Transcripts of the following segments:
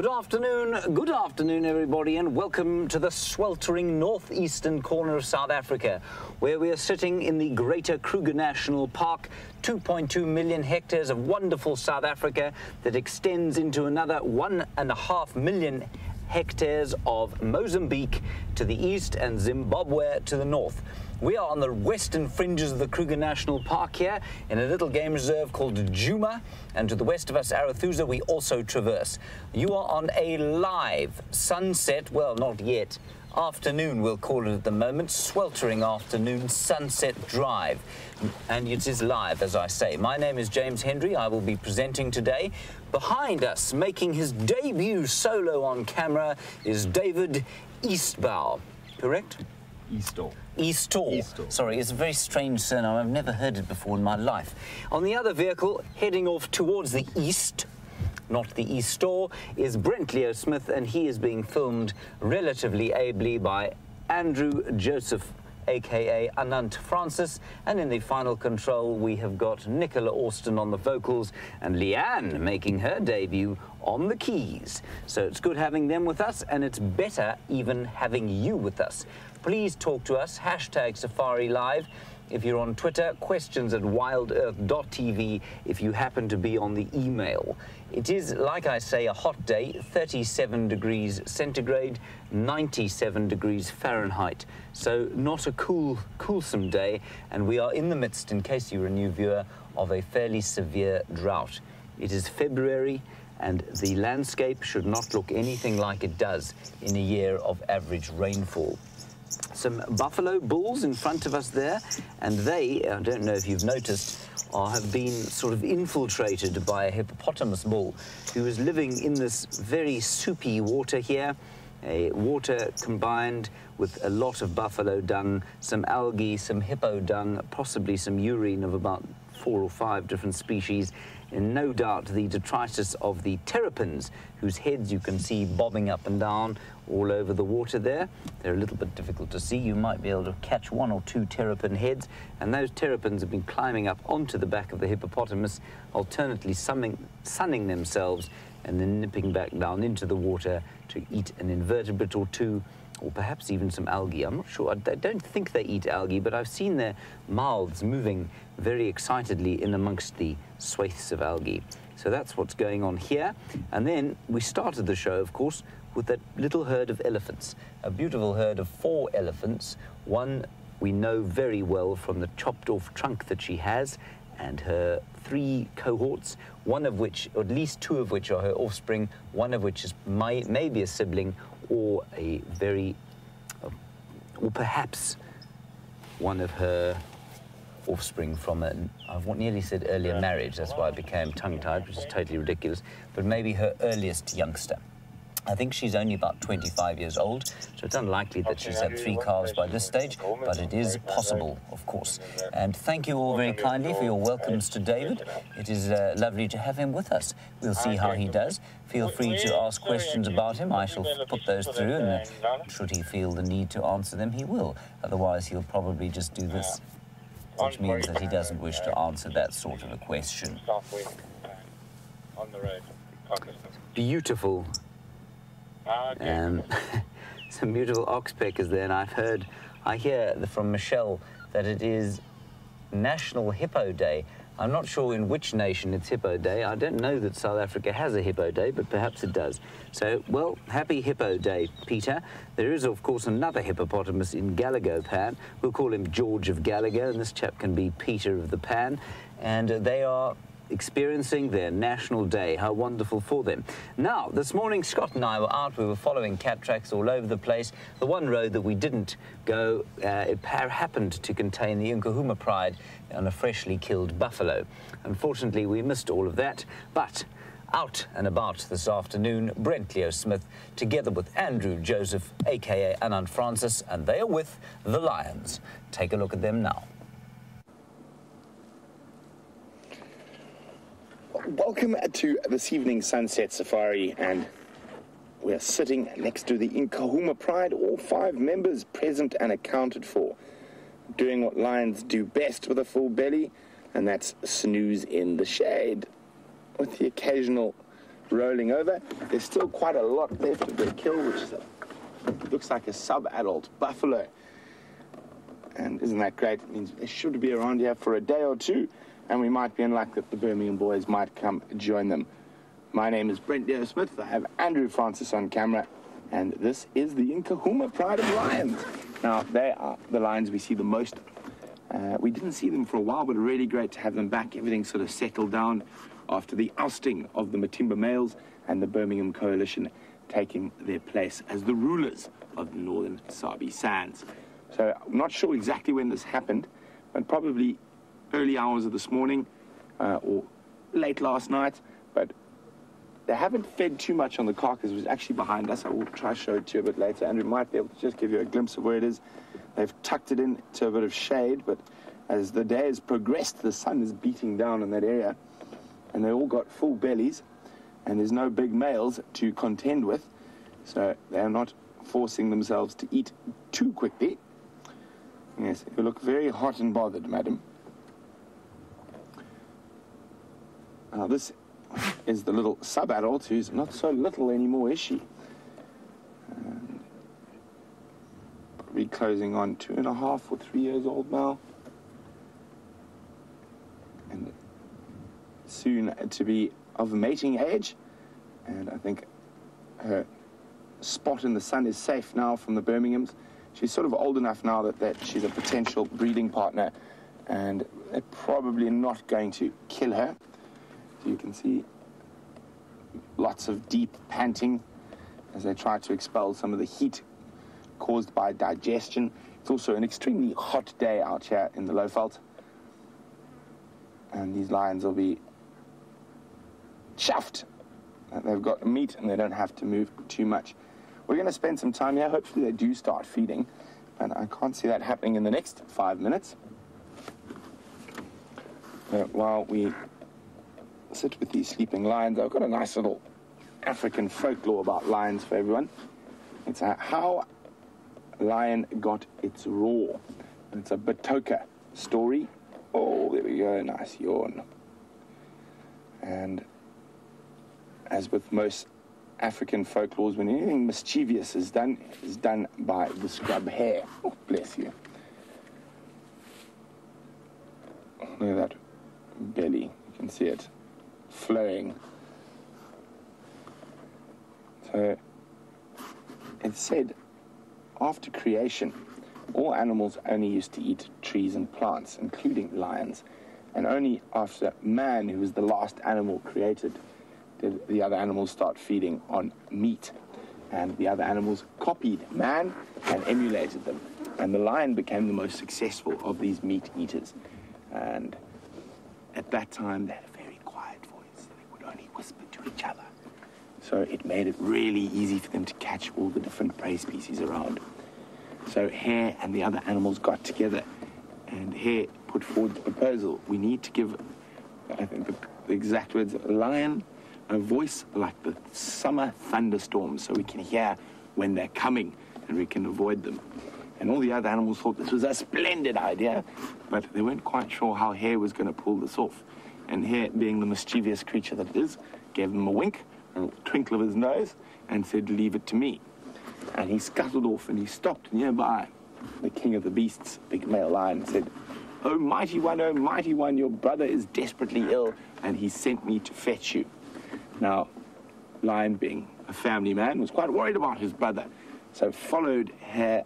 Good afternoon, good afternoon, everybody, and welcome to the sweltering northeastern corner of South Africa, where we are sitting in the Greater Kruger National Park, 2.2 million hectares of wonderful South Africa that extends into another one and a half million hectares of Mozambique to the east and Zimbabwe to the north. We are on the western fringes of the Kruger National Park here in a little game reserve called Djuma, and to the west of us, Arathusa, we also traverse. You are on a live sunset, well, not yet, afternoon, we'll call it at the moment, sweltering afternoon sunset drive. And it is live, as I say. My name is James Hendry. I will be presenting today. Behind us, making his debut solo on camera, is David Eastbow. Correct? Eastall. Eastall. Eastall. Sorry, it's a very strange surname. I've never heard it before in my life. On the other vehicle, heading off towards the east, not the east store, is Brent Leo Smith, and he is being filmed relatively ably by Andrew Joseph, aka Anant Francis. And in the final control, we have got Nicola Austin on the vocals and Leanne making her debut on the keys. So it's good having them with us, and it's better even having you with us. Please talk to us, hashtag Safari Live. If you're on Twitter, questions at wildearth.tv if you happen to be on the email. It is, like I say, a hot day, 37 degrees centigrade, 97 degrees Fahrenheit. So not a cool, coolsome day, and we are in the midst, in case you're a new viewer, of a fairly severe drought. It is February, and the landscape should not look anything like it does in a year of average rainfall some buffalo bulls in front of us there, and they, I don't know if you've noticed, are, have been sort of infiltrated by a hippopotamus bull who is living in this very soupy water here. A water combined with a lot of buffalo dung, some algae, some hippo dung, possibly some urine of about four or five different species, no doubt the detritus of the terrapins, whose heads you can see bobbing up and down all over the water there. They're a little bit difficult to see. You might be able to catch one or two terrapin heads, and those terrapins have been climbing up onto the back of the hippopotamus, alternately sunning, sunning themselves and then nipping back down into the water to eat an invertebrate or two or perhaps even some algae. I'm not sure. I don't think they eat algae, but I've seen their mouths moving very excitedly in amongst the swathes of algae. So that's what's going on here. And then we started the show, of course, with that little herd of elephants. A beautiful herd of four elephants. One we know very well from the chopped off trunk that she has, and her three cohorts, one of which, or at least two of which are her offspring, one of which is may, maybe a sibling or a very, uh, or perhaps one of her offspring from a, I've nearly said earlier marriage, that's why I became tongue-tied, which is totally ridiculous, but maybe her earliest youngster. I think she's only about 25 years old, so it's unlikely that she's had three calves by this stage, but it is possible, of course. And thank you all very kindly for your welcomes to David. It is uh, lovely to have him with us. We'll see how he does. Feel free to ask questions about him. I shall put those through, and uh, should he feel the need to answer them, he will. Otherwise, he'll probably just do this, which means that he doesn't wish to answer that sort of a question. Southwest, uh, on the road, Pakistan. Beautiful okay. Um, some beautiful oxpeckers there, and I've heard, I hear from Michelle that it is National Hippo Day. I'm not sure in which nation it's Hippo Day. I don't know that South Africa has a Hippo Day, but perhaps it does. So, well, happy Hippo Day, Peter. There is, of course, another hippopotamus in Gallagher Pan. We'll call him George of Gallagher, and this chap can be Peter of the Pan. And uh, they are experiencing their national day. How wonderful for them. Now, this morning, Scott and I were out. We were following cat tracks all over the place. The one road that we didn't go, uh, it happened to contain the Nkuhuma Pride on a freshly killed buffalo. Unfortunately, we missed all of that, but out and about this afternoon, Brent Leo Smith, together with Andrew Joseph, aka Anand Francis, and they are with the Lions. Take a look at them now. Welcome to this evening's sunset safari, and we're sitting next to the Inkahuma Pride, all five members present and accounted for, doing what lions do best with a full belly, and that's snooze in the shade. With the occasional rolling over, there's still quite a lot left of their kill, which looks like a sub-adult buffalo. And isn't that great? It means they should be around here for a day or two, and we might be in luck that the Birmingham boys might come join them. My name is Brent Dale Smith. I have Andrew Francis on camera, and this is the Inkahuma Pride of Lions. Now, they are the lions we see the most. Uh, we didn't see them for a while, but really great to have them back. Everything sort of settled down after the ousting of the Matimba males and the Birmingham Coalition taking their place as the rulers of the northern Sabi Sands. So I'm not sure exactly when this happened, but probably early hours of this morning uh, or late last night. But they haven't fed too much on the carcass, which is actually behind us. I will try to show it to you a bit later. Andrew might be able to just give you a glimpse of where it is. They've tucked it into a bit of shade, but as the day has progressed, the sun is beating down in that area, and they all got full bellies, and there's no big males to contend with, so they're not forcing themselves to eat too quickly. Yes, you look very hot and bothered, madam. Now, this is the little sub-adult who's not so little anymore, is she? And probably closing on two and a half or three years old now. And soon to be of mating age. And I think her spot in the sun is safe now from the Birminghams. She's sort of old enough now that, that she's a potential breeding partner. And they're probably not going to kill her. You can see lots of deep panting as they try to expel some of the heat caused by digestion. It's also an extremely hot day out here in the Lowveld. And these lions will be chuffed that they've got meat and they don't have to move too much. We're going to spend some time here. Hopefully they do start feeding. And I can't see that happening in the next five minutes. While we sit with these sleeping lions. I've got a nice little African folklore about lions for everyone. It's how lion got its roar. It's a Batoka story. Oh, there we go, nice yawn. And as with most African folklores, when anything mischievous is done, is done by the scrub hare. Oh, bless you. Look at that belly. You can see it flowing. So it said after creation, all animals only used to eat trees and plants, including lions. And only after man, who was the last animal created, did the other animals start feeding on meat. And the other animals copied man and emulated them. And the lion became the most successful of these meat eaters. And at that time, they had a very quiet voice. They would only whisper each other. So it made it really easy for them to catch all the different prey species around. So Hare and the other animals got together, and Hare put forward the proposal. We need to give, I think the, the exact words, a lion a voice like the summer thunderstorms so we can hear when they're coming and we can avoid them. And all the other animals thought this was a splendid idea, but they weren't quite sure how Hare was going to pull this off. And Hare, being the mischievous creature that it is, gave him a wink, and a twinkle of his nose, and said, Leave it to me. And he scuttled off and he stopped nearby. The king of the beasts, big male lion, said, Oh, mighty one, oh, mighty one, your brother is desperately ill, and he sent me to fetch you. Now, Lion, being a family man, was quite worried about his brother, so followed Hare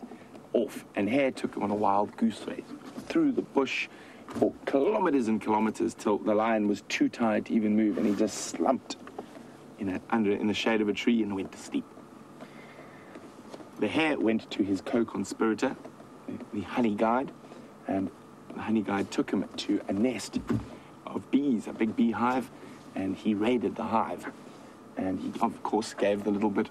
off, and Hare took him on a wild goose race through the bush for kilometers and kilometers till the lion was too tired to even move, and he just slumped in, a, under, in the shade of a tree and went to sleep. The hare went to his co-conspirator, the honey guide, and the honey guide took him to a nest of bees, a big beehive, and he raided the hive. And he, of course, gave the little bit,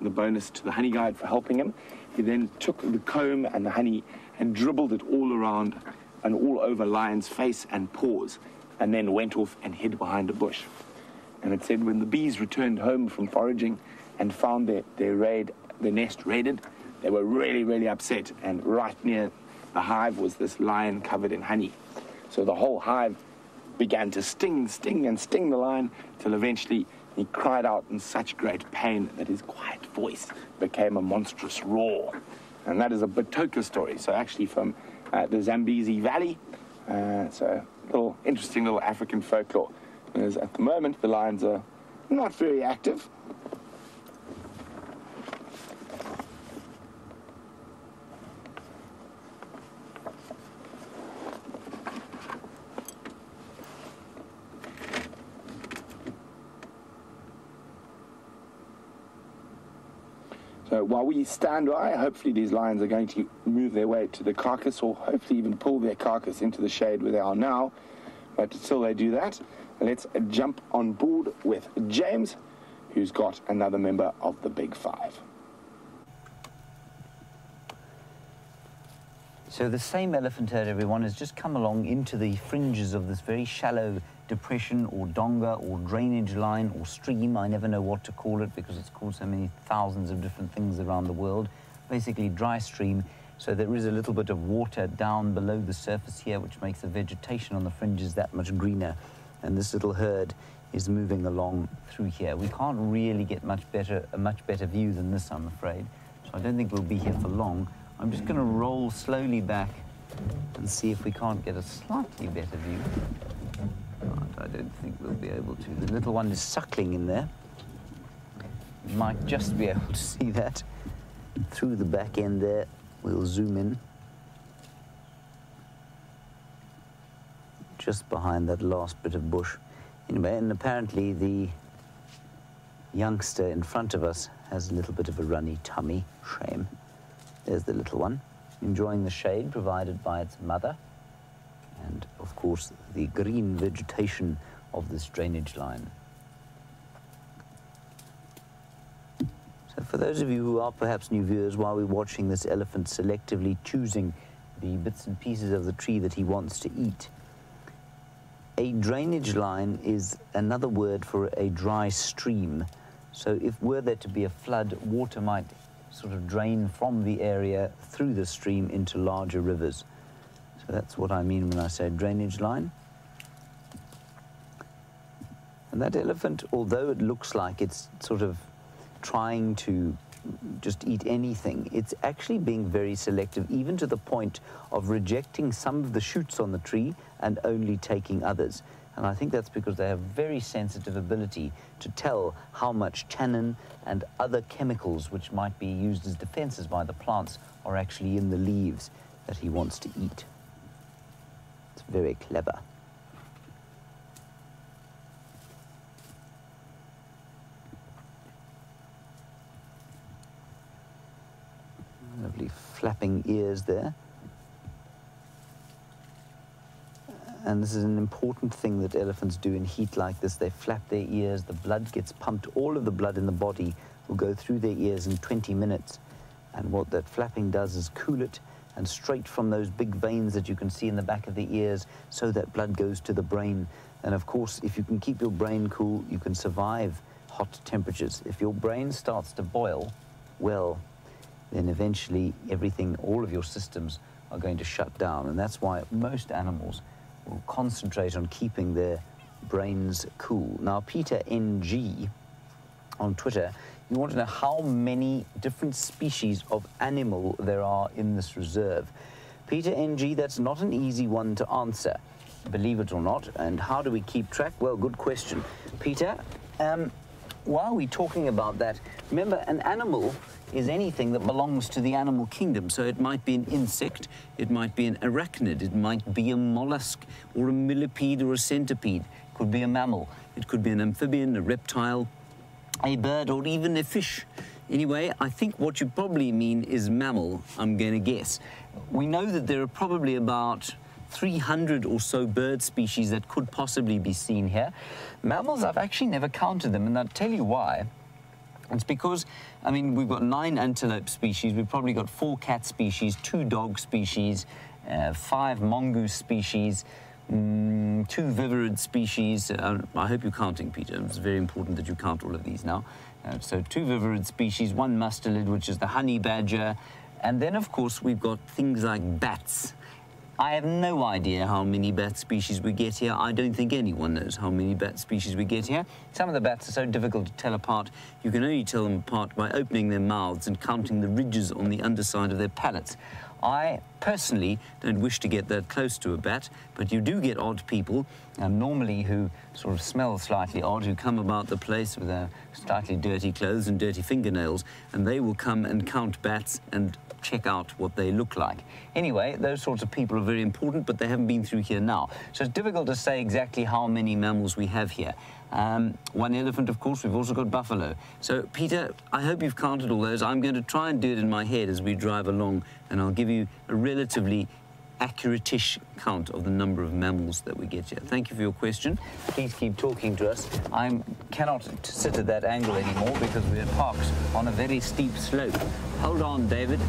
the bonus to the honey guide for helping him. He then took the comb and the honey and dribbled it all around and all over Lion's face and paws, and then went off and hid behind a bush. And it said when the bees returned home from foraging and found their, their, raid, their nest raided, they were really, really upset. And right near the hive was this lion covered in honey. So the whole hive began to sting, sting, and sting the lion till eventually he cried out in such great pain that his quiet voice became a monstrous roar. And that is a Batoka story. So actually from uh, the Zambezi Valley. Uh, so little interesting little African folklore. Whereas at the moment the lions are not very active. While we stand by, hopefully these lions are going to move their way to the carcass or hopefully even pull their carcass into the shade where they are now. But until they do that, let's jump on board with James, who's got another member of the Big Five. So the same elephant herd, everyone, has just come along into the fringes of this very shallow depression or donga or drainage line or stream. I never know what to call it because it's called so many thousands of different things around the world. Basically dry stream. So there is a little bit of water down below the surface here, which makes the vegetation on the fringes that much greener. And this little herd is moving along through here. We can't really get much better, a much better view than this, I'm afraid. So I don't think we'll be here for long. I'm just going to roll slowly back and see if we can't get a slightly better view. I don't think we'll be able to. The little one is suckling in there. You might just be able to see that through the back end there. We'll zoom in. Just behind that last bit of bush. Anyway, and apparently the youngster in front of us has a little bit of a runny tummy. Shame. There's the little one, enjoying the shade provided by its mother, and of course the green vegetation of this drainage line. So for those of you who are perhaps new viewers, while we're watching this elephant selectively choosing the bits and pieces of the tree that he wants to eat, a drainage line is another word for a dry stream. So if were there to be a flood, water might sort of drain from the area through the stream into larger rivers. So that's what I mean when I say drainage line. And that elephant, although it looks like it's sort of trying to just eat anything, it's actually being very selective, even to the point of rejecting some of the shoots on the tree and only taking others. And I think that's because they have very sensitive ability to tell how much tannin and other chemicals which might be used as defenses by the plants are actually in the leaves that he wants to eat. It's very clever. Lovely flapping ears there. And this is an important thing that elephants do in heat like this. They flap their ears, the blood gets pumped, all of the blood in the body will go through their ears in 20 minutes. And what that flapping does is cool it and straight from those big veins that you can see in the back of the ears so that blood goes to the brain. And of course, if you can keep your brain cool, you can survive hot temperatures. If your brain starts to boil, well, then eventually everything, all of your systems are going to shut down. And that's why most animals will concentrate on keeping their brains cool. Now, Peter NG on Twitter, you want to know how many different species of animal there are in this reserve. Peter NG, that's not an easy one to answer, believe it or not. And how do we keep track? Well, good question. Peter, um, are we're talking about that, remember an animal is anything that belongs to the animal kingdom. So it might be an insect, it might be an arachnid, it might be a mollusk or a millipede or a centipede. It could be a mammal, it could be an amphibian, a reptile, a bird, or even a fish. Anyway, I think what you probably mean is mammal, I'm going to guess. We know that there are probably about 300 or so bird species that could possibly be seen here. Mammals, I've actually never counted them, and I'll tell you why. It's because, I mean, we've got nine antelope species, we've probably got four cat species, two dog species, uh, five mongoose species, mm, two viverrid species. Uh, I hope you're counting, Peter. It's very important that you count all of these now. Uh, so two viverrid species, one mustelid, which is the honey badger, and then, of course, we've got things like bats. I have no idea how many bat species we get here. I don't think anyone knows how many bat species we get here. Some of the bats are so difficult to tell apart, you can only tell them apart by opening their mouths and counting the ridges on the underside of their palates. I personally don't wish to get that close to a bat, but you do get odd people, um, normally who sort of smell slightly odd, who come about the place with their slightly dirty clothes and dirty fingernails, and they will come and count bats and check out what they look like. Anyway, those sorts of people are very important, but they haven't been through here now. So it's difficult to say exactly how many mammals we have here. Um, one elephant, of course, we've also got buffalo. So, Peter, I hope you've counted all those. I'm going to try and do it in my head as we drive along, and I'll give you a relatively accurate-ish count of the number of mammals that we get here. Thank you for your question. Please keep talking to us. I cannot sit at that angle anymore because we're parked on a very steep slope. Hold on, David.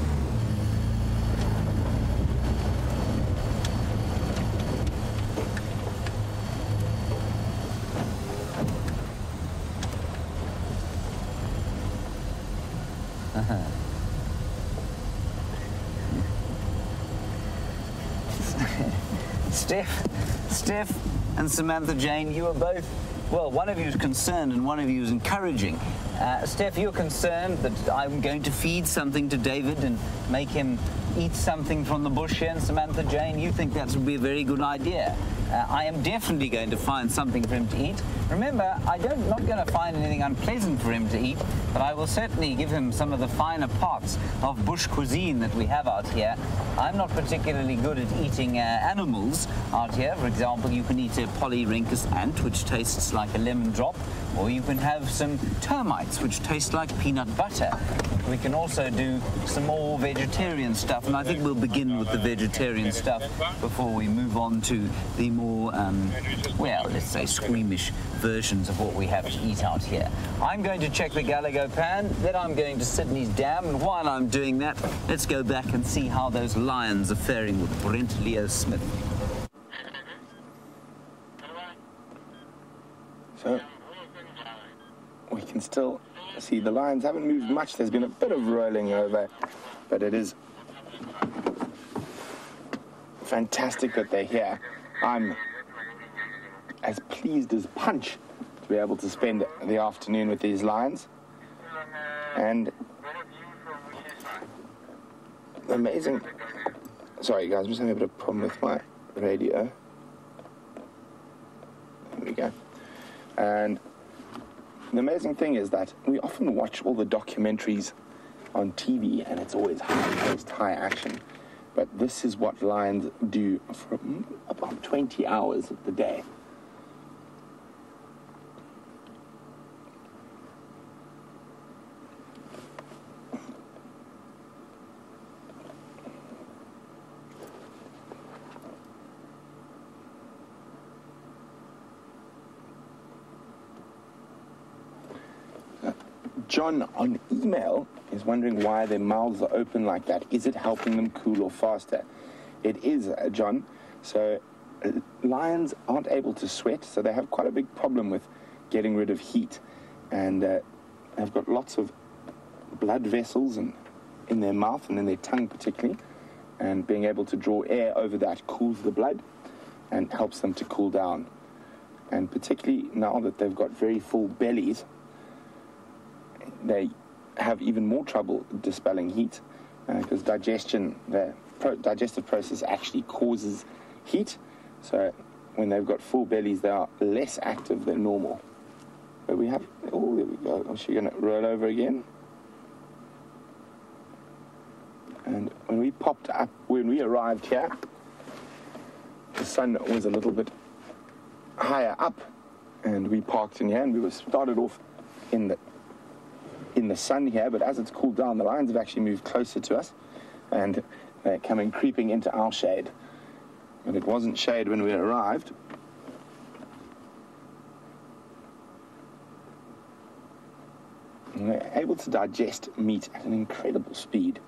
Steph, Steph and Samantha Jane, you are both, well, one of you is concerned and one of you is encouraging. Uh, Steph, you're concerned that I'm going to feed something to David and make him eat something from the bush here. And Samantha Jane, you think that would be a very good idea. Uh, I am definitely going to find something for him to eat. Remember, I don't not going to find anything unpleasant for him to eat, but I will certainly give him some of the finer parts of bush cuisine that we have out here. I'm not particularly good at eating uh, animals out here. For example, you can eat a Polyrhachis ant, which tastes like a lemon drop, or you can have some termites, which taste like peanut butter. We can also do some more vegetarian stuff, and I think we'll begin with the vegetarian stuff before we move on to the more, um, well, let's say squeamish versions of what we have to eat out here. I'm going to check the Galago pan, then I'm going to Sydney's dam, and while I'm doing that, let's go back and see how those lions are faring with Brent Leo Smith. So can still see the lions haven't moved much. There's been a bit of rolling over, but it is fantastic that they're here. I'm as pleased as punch to be able to spend the afternoon with these lions. And amazing. Sorry, guys, I'm just having a bit of problem with my radio. There we go. And the amazing thing is that we often watch all the documentaries on TV and it's always high paced, high action. But this is what lions do for about 20 hours of the day. John on email is wondering why their mouths are open like that. Is it helping them cool off faster? It is, uh, John. So uh, lions aren't able to sweat, so they have quite a big problem with getting rid of heat, and uh, they've got lots of blood vessels and in their mouth and in their tongue particularly, and being able to draw air over that cools the blood and helps them to cool down. And particularly now that they've got very full bellies, they have even more trouble dispelling heat because uh, digestion, the pro- digestive process actually causes heat. So when they've got full bellies, they are less active than normal. But we have, oh, there we go. Is she going to roll over again? And when we popped up, when we arrived here, the sun was a little bit higher up, and we parked in here, and we were started off in the in the sun here, but as it's cooled down, the lions have actually moved closer to us and they're coming creeping into our shade. But it wasn't shade when we arrived. And they're able to digest meat at an incredible speed.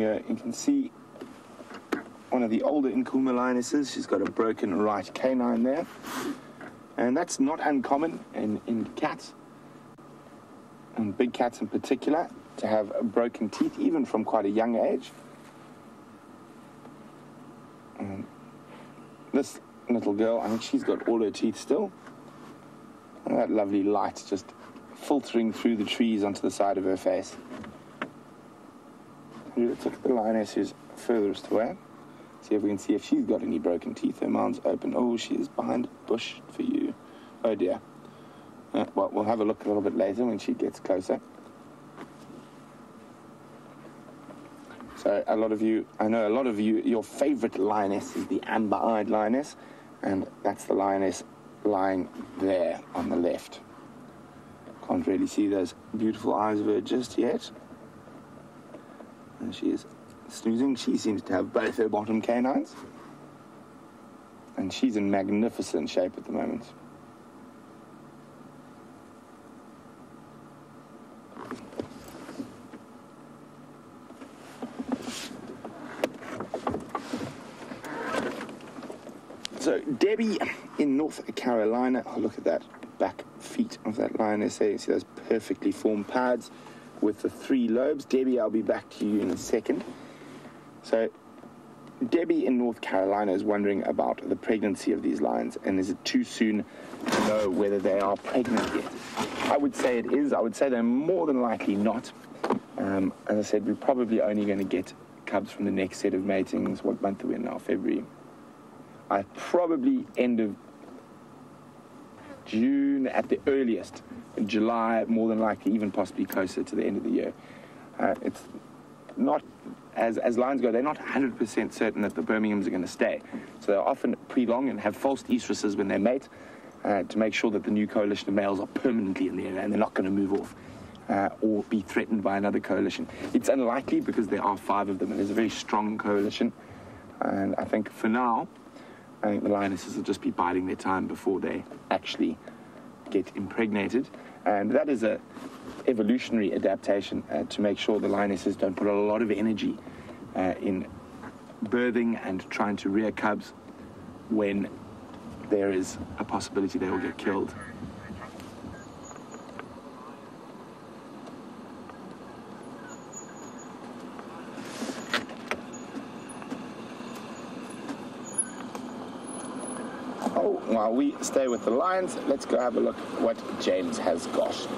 here, uh, you can see one of the older Nkuma lionesses. She's got a broken right canine there. And that's not uncommon in, in cats, and big cats in particular, to have broken teeth, even from quite a young age. And this little girl, I think she's got all her teeth still. And that lovely light just filtering through the trees onto the side of her face. Look at the lioness who's furthest away. See if we can see if she's got any broken teeth. Her mouth's open. Oh, she is behind a bush for you. Oh dear. Uh, well, we'll have a look a little bit later when she gets closer. So a lot of you, I know a lot of you, your favorite lioness is the amber-eyed lioness, and that's the lioness lying there on the left. Can't really see those beautiful eyes of her just yet. And she is snoozing. She seems to have both her bottom canines. And she's in magnificent shape at the moment. So Debbie in North Carolina, oh, look at that back feet of that lioness there. You see those perfectly formed pads with the three lobes. Debbie, I'll be back to you in a second. So Debbie in North Carolina is wondering about the pregnancy of these lions and is it too soon to know whether they are pregnant yet? I would say it is. I would say they're more than likely not. Um, as I said, we're probably only going to get cubs from the next set of matings. What month are we in now? February. I probably end of June at the earliest. July, more than likely, even possibly closer to the end of the year. Uh, it's not, as, as lines go, they're not 100% certain that the Birminghams are going to stay. So they're often pre-long and have false oestrises when they mate uh, to make sure that the new coalition of males are permanently in the area and they're not going to move off. Uh, or be threatened by another coalition. It's unlikely because there are five of them and there's a very strong coalition. And I think for now, I think the lionesses will just be biding their time before they actually get impregnated. And that is a evolutionary adaptation uh, to make sure the lionesses don't put a lot of energy uh, in birthing and trying to rear cubs when there is a possibility they will get killed. We stay with the lions, let's go have a look at what James has got.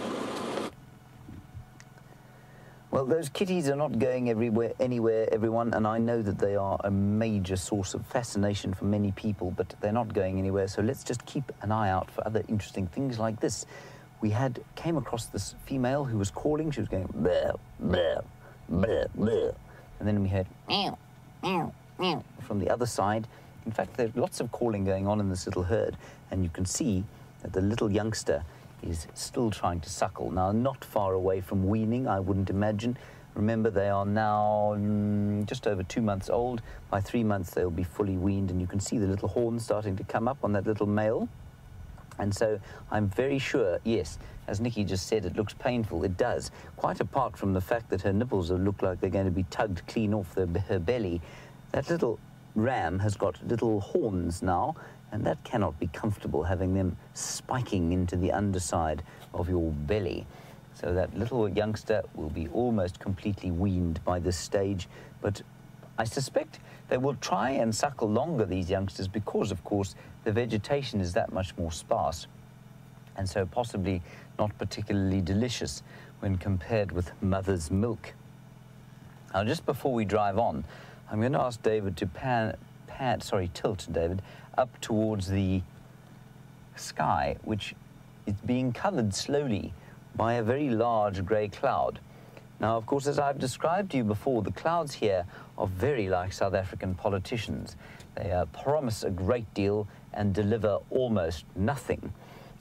Well, those kitties are not going everywhere, anywhere, everyone, and I know that they are a major source of fascination for many people, but they're not going anywhere. So let's just keep an eye out for other interesting things like this. We had came across this female who was calling. She was going bleh, bleh, bleh, bleh. and then we heard meow, meow, meow from the other side. In fact, there's lots of calling going on in this little herd, and you can see that the little youngster is still trying to suckle. Now, not far away from weaning, I wouldn't imagine. Remember, they are now mm, just over two months old. By three months, they'll be fully weaned, and you can see the little horns starting to come up on that little male. And so I'm very sure, yes, as Nikki just said, it looks painful. It does. Quite apart from the fact that her nipples look like they're going to be tugged clean off the, her belly, that little ram has got little horns now, and that cannot be comfortable having them spiking into the underside of your belly. So that little youngster will be almost completely weaned by this stage, but I suspect they will try and suckle longer, these youngsters, because, of course, the vegetation is that much more sparse, and so possibly not particularly delicious when compared with mother's milk. Now, just before we drive on, I'm going to ask David to pan, pan, sorry, tilt, David, up towards the sky, which is being covered slowly by a very large grey cloud. Now, of course, as I've described to you before, the clouds here are very like South African politicians. They uh, promise a great deal and deliver almost nothing.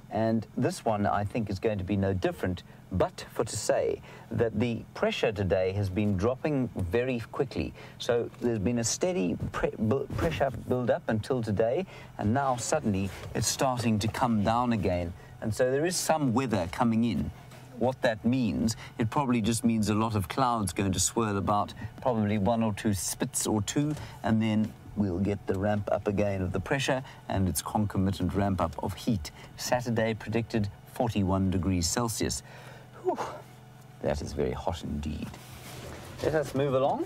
And this one, I think, is going to be no different, but for to say that the pressure today has been dropping very quickly. So there's been a steady pre pressure build up until today, and now suddenly it's starting to come down again. And so there is some weather coming in what that means. It probably just means a lot of clouds going to swirl about, probably one or two spits or two, and then we'll get the ramp up again of the pressure and its concomitant ramp up of heat. Saturday predicted 41 degrees Celsius. Whew, that is very hot indeed. Let us move along.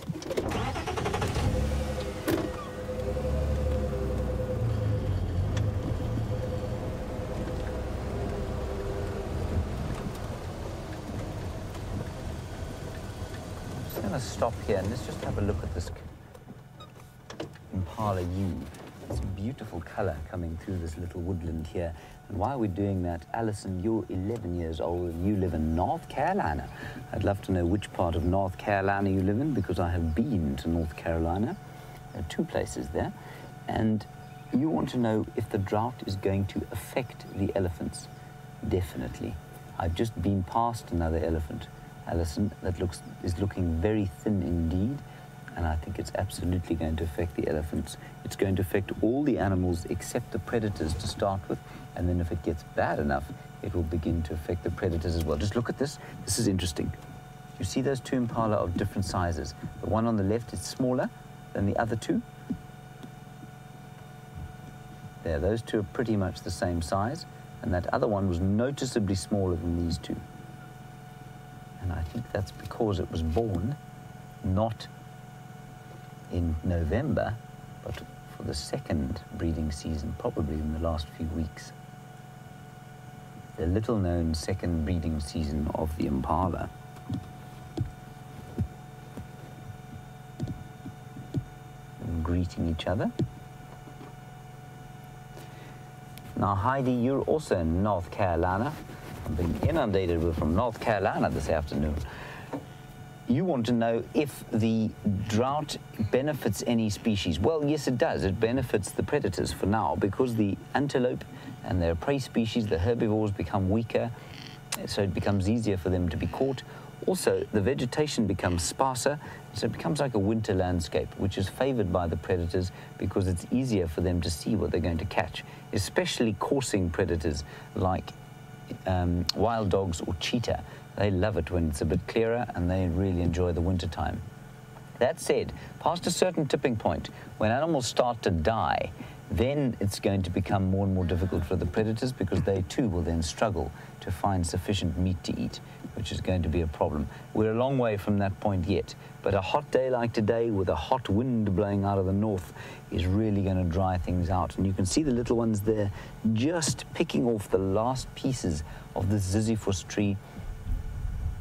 I'm just going to stop here and let's just have a look at this Impala ewe. It's a beautiful colour coming through this little woodland here. And while we're doing that, Alison, you're 11 years old and you live in North Carolina. I'd love to know which part of North Carolina you live in because I have been to North Carolina. There are two places there. And you want to know if the drought is going to affect the elephants. Definitely. I've just been past another elephant, Alison, that looks is looking very thin indeed and I think it's absolutely going to affect the elephants. It's going to affect all the animals except the predators to start with, and then if it gets bad enough, it will begin to affect the predators as well. Just look at this. This is interesting. You see those two impala of different sizes. The one on the left is smaller than the other two. There, those two are pretty much the same size, and that other one was noticeably smaller than these two. And I think that's because it was born not in November, but for the second breeding season, probably in the last few weeks. The little known second breeding season of the impala. Greeting each other. Now, Heidi, you're also in North Carolina. I'm being inundated with from North Carolina this afternoon you want to know if the drought benefits any species. Well, yes, it does. It benefits the predators for now because the antelope and their prey species, the herbivores, become weaker, so it becomes easier for them to be caught. Also, the vegetation becomes sparser, so it becomes like a winter landscape, which is favored by the predators because it's easier for them to see what they're going to catch, especially coursing predators like um, wild dogs or cheetah. They love it when it's a bit clearer and they really enjoy the winter time. That said, past a certain tipping point, when animals start to die, then it's going to become more and more difficult for the predators because they too will then struggle to find sufficient meat to eat, which is going to be a problem. We're a long way from that point yet, but a hot day like today with a hot wind blowing out of the north is really going to dry things out. And you can see the little ones there just picking off the last pieces of the ziziphus tree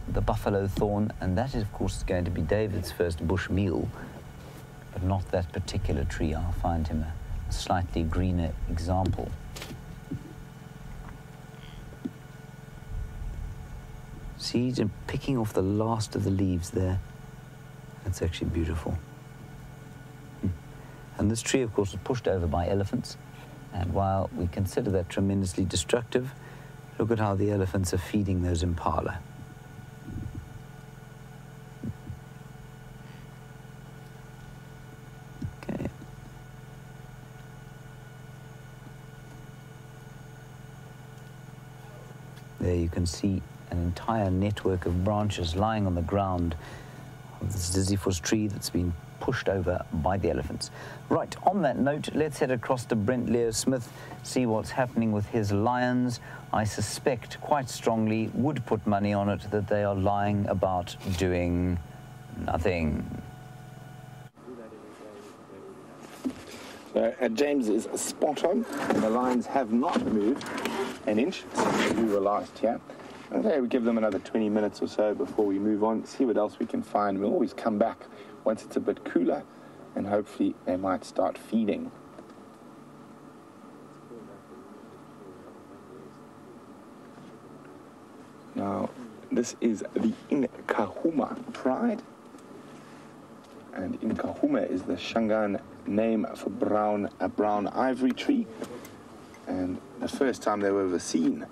the buffalo thorn, and that is, of course, going to be David's first bush meal, but not that particular tree. I'll find him a slightly greener example. Seeds and picking off the last of the leaves there. That's actually beautiful. Hmm. And this tree, of course, was pushed over by elephants. And while we consider that tremendously destructive, look at how the elephants are feeding those impala. There you can see an entire network of branches lying on the ground of this ziziphus tree that's been pushed over by the elephants. Right, on that note, let's head across to Brent Leo Smith, see what's happening with his lions. I suspect quite strongly, would put money on it, that they are lying about doing nothing. Uh, James is spot on. The lions have not moved an inch we were last here. Okay, we give them another 20 minutes or so before we move on, see what else we can find. We'll always come back once it's a bit cooler and hopefully they might start feeding. Now, this is the Nkuhuma Pride. And Nkuhuma is the Shangaan name for brown, a brown ivory tree. And the first time they were ever seen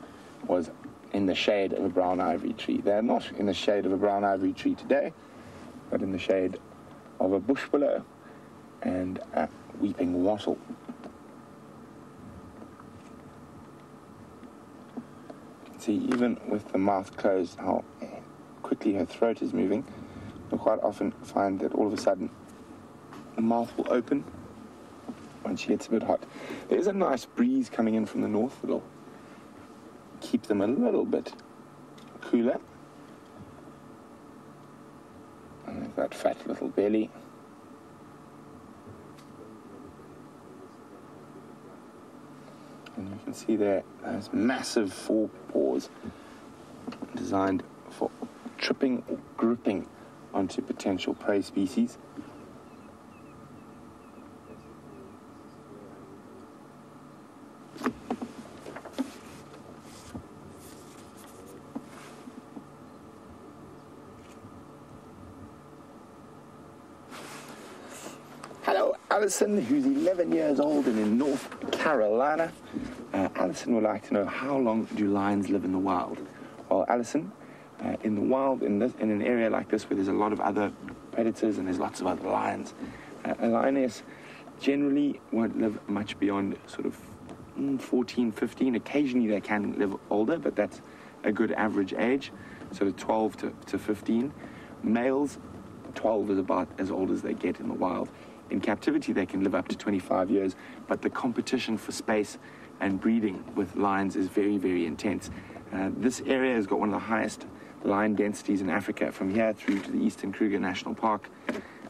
was in the shade of a brown ivory tree. They're not in the shade of a brown ivory tree today, but in the shade of a bush willow and a weeping wattle. You can see even with the mouth closed how quickly her throat is moving. You'll quite often find that all of a sudden the mouth will open when she gets a bit hot. There's a nice breeze coming in from the north that'll keep them a little bit cooler. And that fat little belly. And you can see there those massive four paws designed for tripping or gripping onto potential prey species. Hello, Alison, who's 11 years old and in North Carolina. Uh, Alison would like to know how long do lions live in the wild? Well, Alison, uh, in the wild, in, this, in an area like this where there's a lot of other predators and there's lots of other lions, uh, a lioness generally won't live much beyond sort of mm, 14, 15. Occasionally they can live older, but that's a good average age, sort of 12 to, to 15. Males, 12 is about as old as they get in the wild. In captivity, they can live up to 25 years, but the competition for space and breeding with lions is very, very intense. Uh, this area has got one of the highest lion densities in Africa from here through to the Eastern Kruger National Park.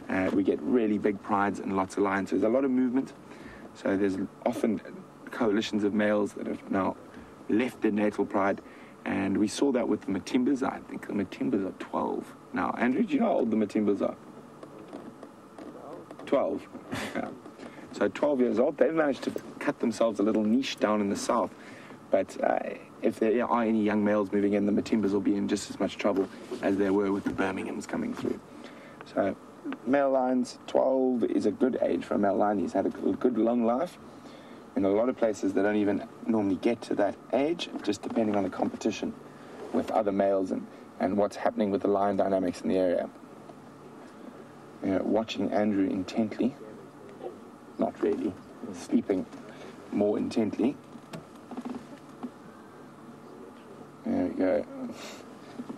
Uh, we get really big prides and lots of lions. So there's a lot of movement. So there's often coalitions of males that have now left their natal pride. And we saw that with the Matimbas. I think the Matimbas are 12 now. Andrew, do you know how old the Matimbas are? 12. Yeah. So 12 years old, they've managed to cut themselves a little niche down in the south. But uh, if there are any young males moving in, the Matimbas will be in just as much trouble as they were with the Birminghams coming through. So male lions, 12 is a good age for a male lion. He's had a good long life. In a lot of places, they don't even normally get to that age, just depending on the competition with other males and, and what's happening with the lion dynamics in the area. Know, watching Andrew intently, not really, sleeping more intently. There we go.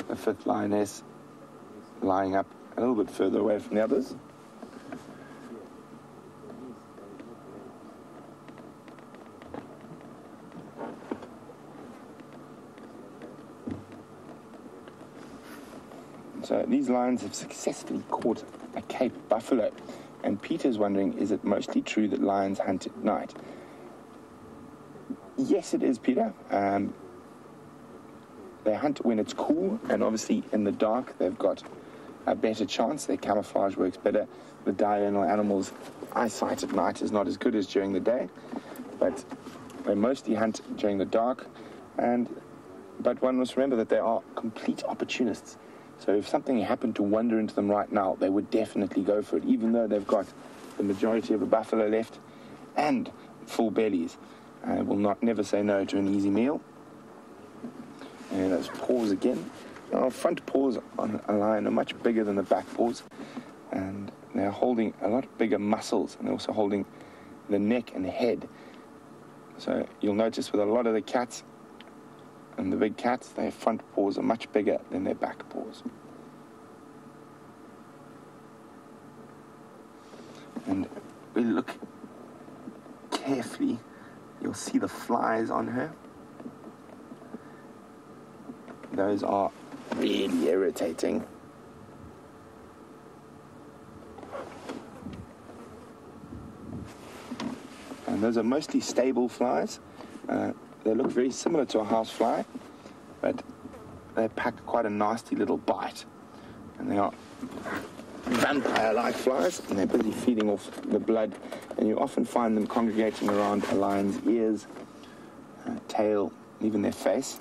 The fifth lioness lying up a little bit further away from the others. So these lions have successfully caught a Cape buffalo. And Peter's wondering, is it mostly true that lions hunt at night? Yes, it is, Peter. Um, they hunt when it's cool, and obviously in the dark they've got a better chance. Their camouflage works better. The diurnal animals' eyesight at night is not as good as during the day, but they mostly hunt during the dark. And but one must remember that they are complete opportunists. So if something happened to wander into them right now, they would definitely go for it, even though they've got the majority of a buffalo left and full bellies. Uh, will not never say no to an easy meal. And those paws again. Our front paws on a lion are much bigger than the back paws, and they're holding a lot bigger muscles, and they're also holding the neck and head. So you'll notice with a lot of the cats and the big cats, their front paws are much bigger than their back paws. And we look carefully, you'll see the flies on her. Those are really irritating. And those are mostly stable flies. Uh, they look very similar to a housefly, but they pack quite a nasty little bite. And they are vampire-like flies, and they're busy feeding off the blood. And you often find them congregating around a lion's ears, uh, tail, even their face.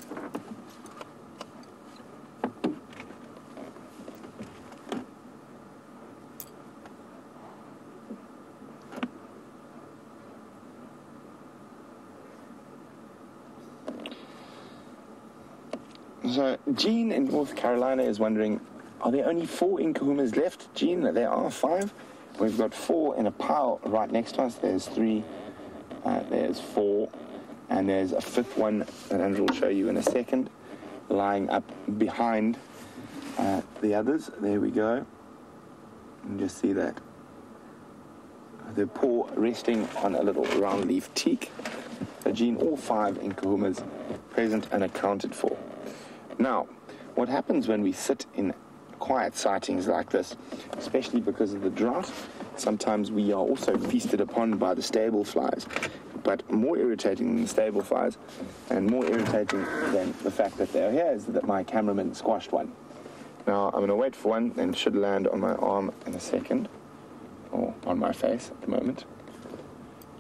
Jean in North Carolina is wondering, are there only four Nkuhumas left? Jean, there are five. We've got four in a pile right next to us. There's three, uh, there's four, and there's a fifth one that Andrew will show you in a second. lying up behind uh, the others. There we go. You can just see that. The paw resting on a little round leaf teak. Jean all five Nkuhumas present and accounted for. Now, what happens when we sit in quiet sightings like this, especially because of the drought, sometimes we are also feasted upon by the stable flies. But more irritating than the stable flies, and more irritating than the fact that they're here, is that my cameraman squashed one. Now, I'm going to wait for one, and should land on my arm in a second, or on my face at the moment.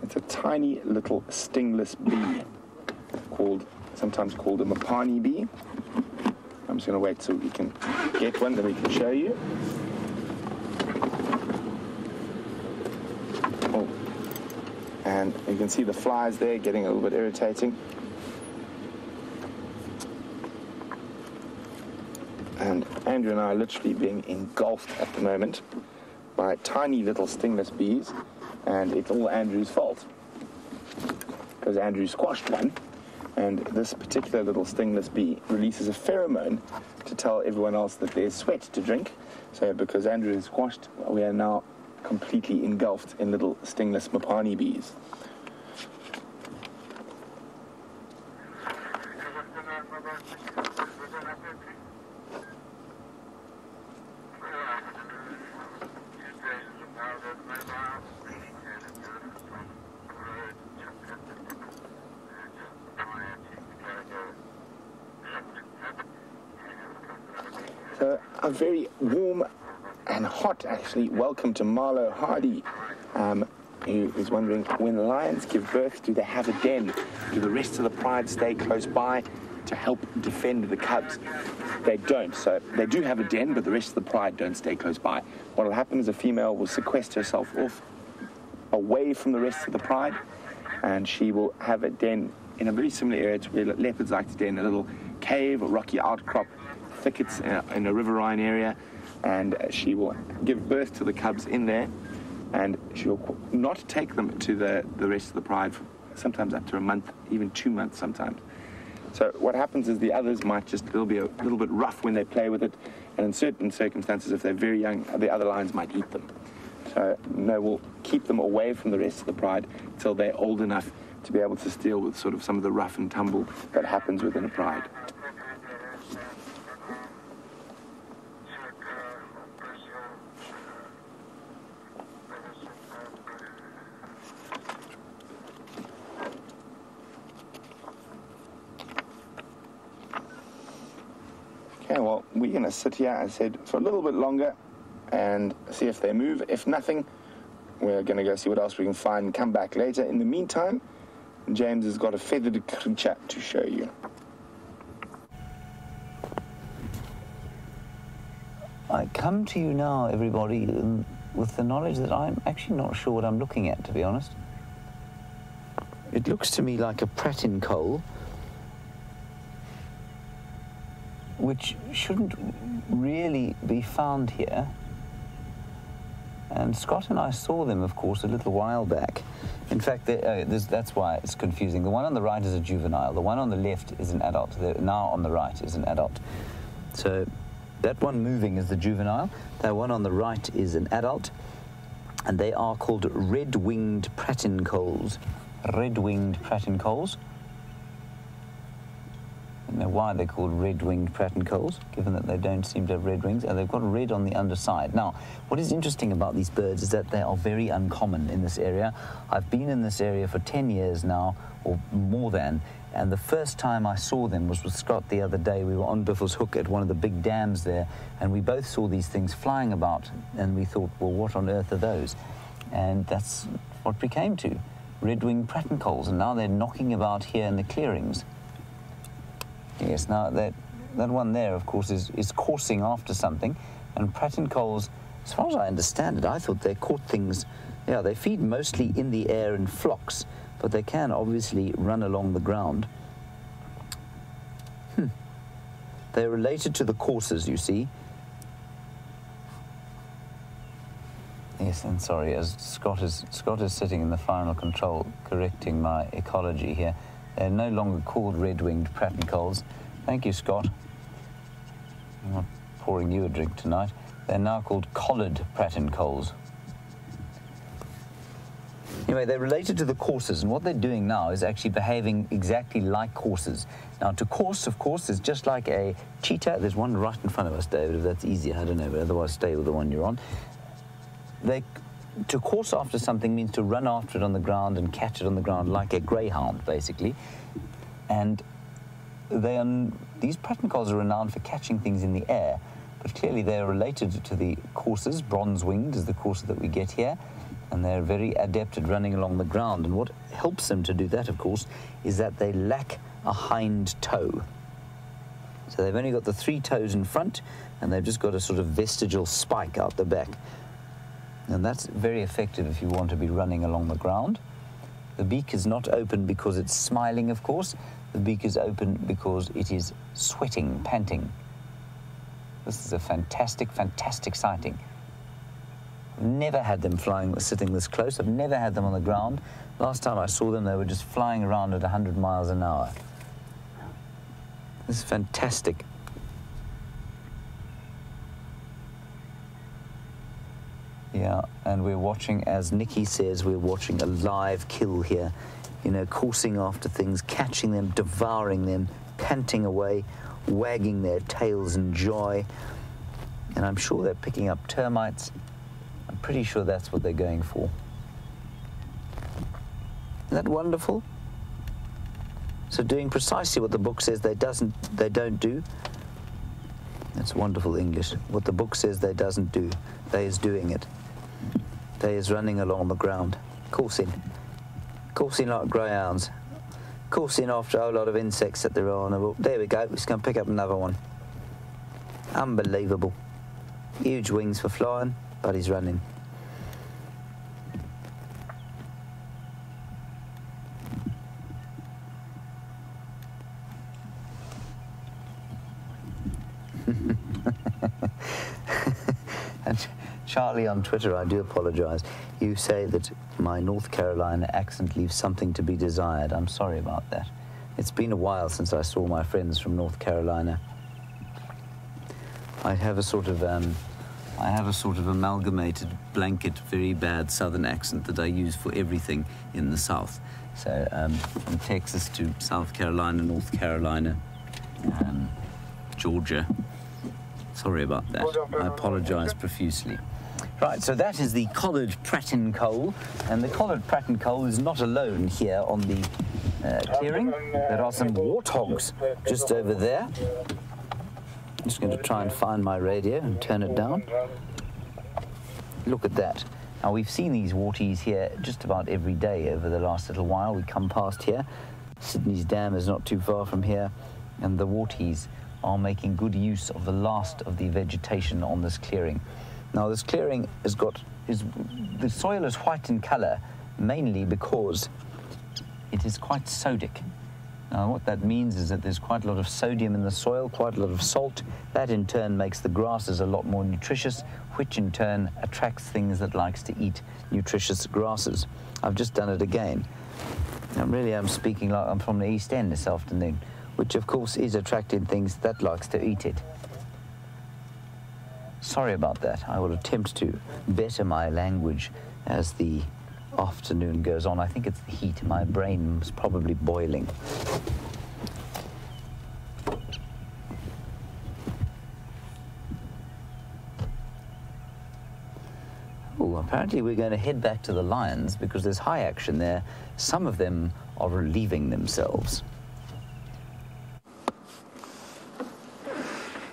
It's a tiny little stingless bee called, sometimes called a Mopane bee. I'm just going to wait till we can get one, then we can show you. Oh. And you can see the flies there getting a little bit irritating. And Andrew and I are literally being engulfed at the moment by tiny little stingless bees, and it's all Andrew's fault. Because Andrew squashed one, and this particular little stingless bee releases a pheromone to tell everyone else that there's sweat to drink. So because Andrew is squashed, we are now completely engulfed in little stingless Mopane bees. So a very warm and hot, actually, welcome to Marlo Hardy, um, who is wondering when lions give birth, do they have a den? Do the rest of the pride stay close by to help defend the cubs? They don't. So they do have a den, but the rest of the pride don't stay close by. What will happen is a female will sequester herself off away from the rest of the pride, and she will have a den in a very similar area to where leopards like to den, a little cave, a rocky outcrop, thickets in a, in a riverine area, and she will give birth to the cubs in there, and she will not take them to the, the rest of the pride for sometimes up to a month, even two months sometimes. So what happens is the others might just they'll be a little bit rough when they play with it, and in certain circumstances, if they're very young, the other lions might eat them. So no, we'll keep them away from the rest of the pride till they're old enough to be able to deal with sort of some of the rough and tumble that happens within a pride. Okay, well, we're going to sit here, I said, for a little bit longer and see if they move. If nothing, we're going to go see what else we can find and come back later. In the meantime, James has got a feathered creature to show you. I come to you now, everybody, um, with the knowledge that I'm actually not sure what I'm looking at, to be honest. It looks to me like a pratincole, which shouldn't really be found here. And Scott and I saw them, of course, a little while back. In fact, uh, that's why it's confusing. The one on the right is a juvenile. The one on the left is an adult. The now on the right is an adult. So that one moving is the juvenile. That one on the right is an adult. And they are called red-winged pratincoles. Red-winged pratincoles. I don't know why they're called red-winged pratincoles, given that they don't seem to have red wings, and they've got red on the underside. Now, what is interesting about these birds is that they are very uncommon in this area. I've been in this area for 10 years now, or more than, and the first time I saw them was with Scott the other day. We were on Biffle's Hook at one of the big dams there, and we both saw these things flying about, and we thought, well, what on earth are those? And that's what we came to, red-winged pratincoles, and now they're knocking about here in the clearings. Yes, now that, that one there, of course, is, is coursing after something. And pratincoles, as far as I understand it, I thought they caught things, yeah, they feed mostly in the air in flocks, but they can obviously run along the ground. Hmm. They're related to the coursers, you see. Yes, and sorry, as Scott is, Scott is sitting in the final control, correcting my ecology here. They're no longer called red-winged pratincoles. Thank you, Scott. I'm not pouring you a drink tonight. They're now called collared pratincoles. Anyway, they're related to the coursers, and what they're doing now is actually behaving exactly like coursers. Now, to course, of course, is just like a cheetah. There's one right in front of us, David, if that's easier. I don't know, but otherwise stay with the one you're on. They, to course after something means to run after it on the ground and catch it on the ground like a greyhound, basically. And they are, these coals are renowned for catching things in the air, but clearly they're related to the coursers. Bronze-winged is the courser that we get here and they're very adept at running along the ground. And what helps them to do that, of course, is that they lack a hind toe. So they've only got the three toes in front, and they've just got a sort of vestigial spike out the back. And that's very effective if you want to be running along the ground. The beak is not open because it's smiling, of course. The beak is open because it is sweating, panting. This is a fantastic, fantastic sighting. Never had them flying, sitting this close. I've never had them on the ground. Last time I saw them, they were just flying around at 100 miles an hour. This is fantastic. Yeah, and we're watching, as Nikki says, we're watching a live kill here. You know, coursing after things, catching them, devouring them, panting away, wagging their tails in joy. And I'm sure they're picking up termites I'm pretty sure that's what they're going for. Isn't that wonderful? So doing precisely what the book says they doesn't they don't do. That's wonderful English. What the book says they doesn't do, they is doing it. They is running along the ground, coursing, coursing like greyhounds, coursing after a whole lot of insects that there are on the book. There we go. We're just going to pick up another one. Unbelievable. Huge wings for flying but he's running. and Charlie on Twitter, I do apologize. You say that my North Carolina accent leaves something to be desired. I'm sorry about that. It's been a while since I saw my friends from North Carolina. I have a sort of um, I have a sort of amalgamated blanket, very bad southern accent that I use for everything in the South. So um, from Texas to South Carolina, North Carolina, um, Georgia. Sorry about that. I apologize profusely. Right, so that is the collared pratincole, and the collared pratincole is not alone here on the uh, clearing. There are some warthogs just over there. I'm just going to try and find my radio and turn it down. Look at that. Now, we've seen these warties here just about every day over the last little while. We come past here. Sydney's Dam is not too far from here, and the warties are making good use of the last of the vegetation on this clearing. Now, this clearing has got, is, the soil is white in colour, mainly because it is quite sodic. Now, what that means is that there's quite a lot of sodium in the soil, quite a lot of salt. That in turn makes the grasses a lot more nutritious, which in turn attracts things that likes to eat nutritious grasses. I've just done it again. Now, really, I'm speaking like I'm from the East End this afternoon, which of course is attracting things that likes to eat it. Sorry about that. I will attempt to better my language as the afternoon goes on. I think it's the heat. My brain's probably boiling. Oh, apparently we're going to head back to the lions because there's high action there. Some of them are relieving themselves.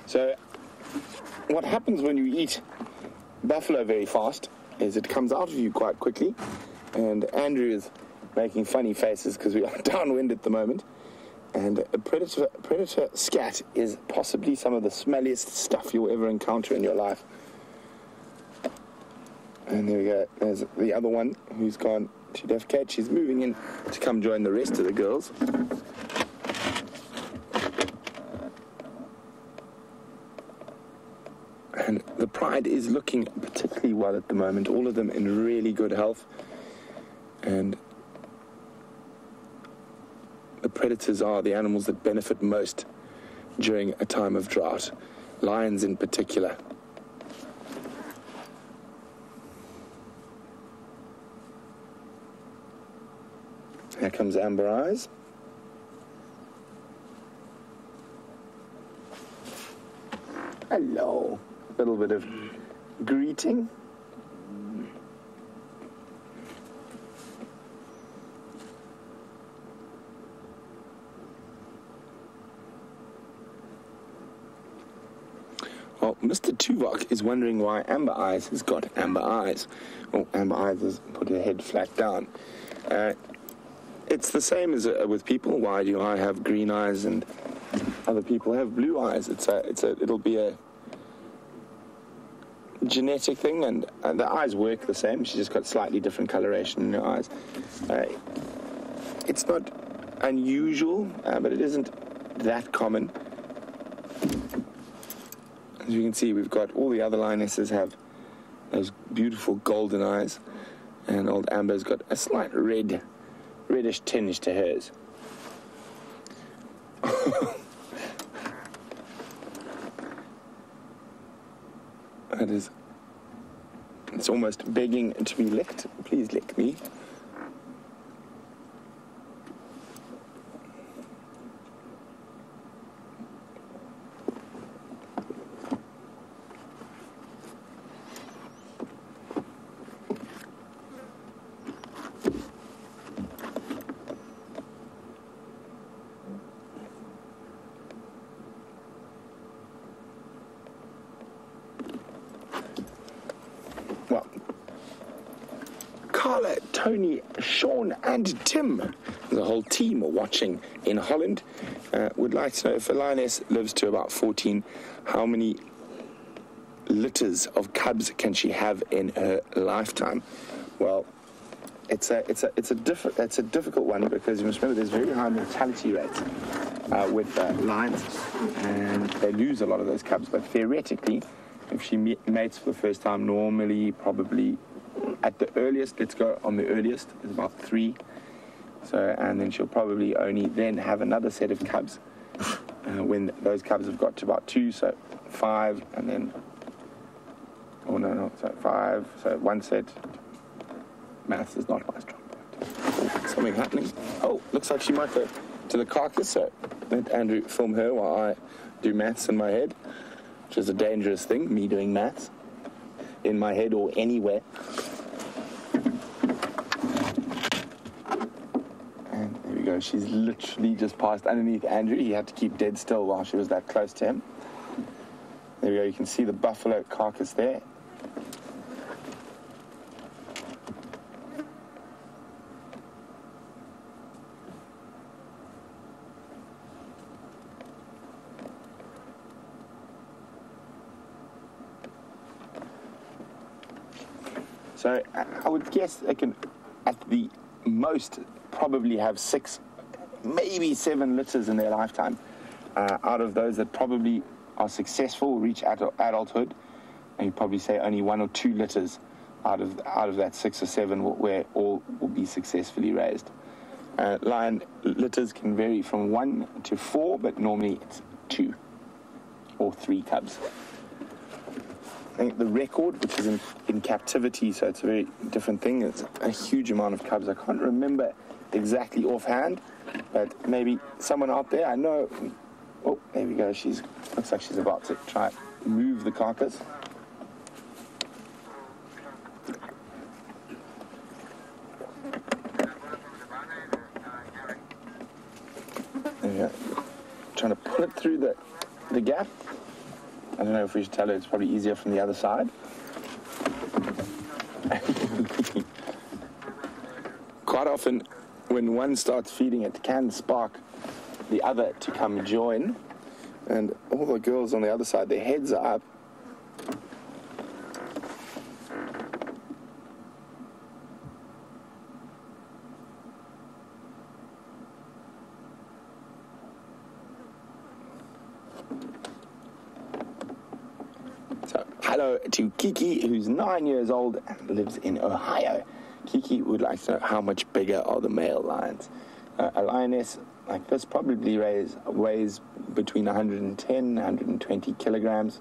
So, what happens when you eat buffalo very fast is it comes out of you quite quickly and Andrew is making funny faces because we are downwind at the moment. And a predator, predator scat is possibly some of the smelliest stuff you'll ever encounter in your life. And there we go. There's the other one who's gone to defecate. She's moving in to come join the rest of the girls. And the pride is looking particularly well at the moment. All of them in really good health and the predators are the animals that benefit most during a time of drought, lions in particular. Here comes Amber Eyes. Hello. Little bit of greeting. Well, Mr. Tuvok is wondering why Amber Eyes has got amber eyes. Well, Amber Eyes has put her head flat down. Uh, it's the same as uh, with people. Why do I have green eyes and other people have blue eyes? It's a, it's a, it'll be a genetic thing, and, and the eyes work the same. She's just got slightly different coloration in her eyes. Uh, it's not unusual, uh, but it isn't that common. As you can see, we've got all the other lionesses have those beautiful golden eyes, and old Amber's got a slight red, reddish tinge to hers. that is, it's almost begging to be licked. Please lick me. Well, Carla, Tony, Sean, and Tim, the whole team are watching in Holland, uh, would like to know if a lioness lives to about 14, how many litters of cubs can she have in her lifetime? Well, it's a it's a it's a diff- it's a difficult one because you must remember there's very high mortality rates uh, with uh, lions, and they lose a lot of those cubs. But theoretically, if she mates for the first time, normally probably at the earliest, let's go on the earliest, is about three. So and then she'll probably only then have another set of cubs uh, when those cubs have got to about two, so five, and then oh no no, so five, so one set. Maths is not my strong point. Something happening. Oh, looks like she might go to the carcass. So let Andrew film her while I do maths in my head, which is a dangerous thing. Me doing maths in my head or anywhere. She's literally just passed underneath Andrew. He had to keep dead still while she was that close to him. There we go. You can see the buffalo carcass there. So I I would guess they can, at the most, probably have six, maybe seven litters in their lifetime. Uh, out of those that probably are successful, reach adult, adulthood, and you probably say only one or two litters out of out of that six or seven where all will be successfully raised. Uh, lion litters can vary from one to four, but normally it's two or three cubs. I think the record, which is in, in captivity, so it's a very different thing. It's a huge amount of cubs. I can't remember exactly offhand, but maybe someone out there. I know. Oh, there we go. She's looks like she's about to try move the carcass. Trying to pull it through the the gap. I don't know if we should tell her it's probably easier from the other side. Quite often, when one starts feeding, it can spark the other to come join. And all the girls on the other side, their heads are up. So, hello to Kiki, who's nine years old and lives in Ohio. Kiki would like to know how much bigger are the male lions. Uh, a lioness, like this probably weighs, weighs between 110 and 120 kilograms.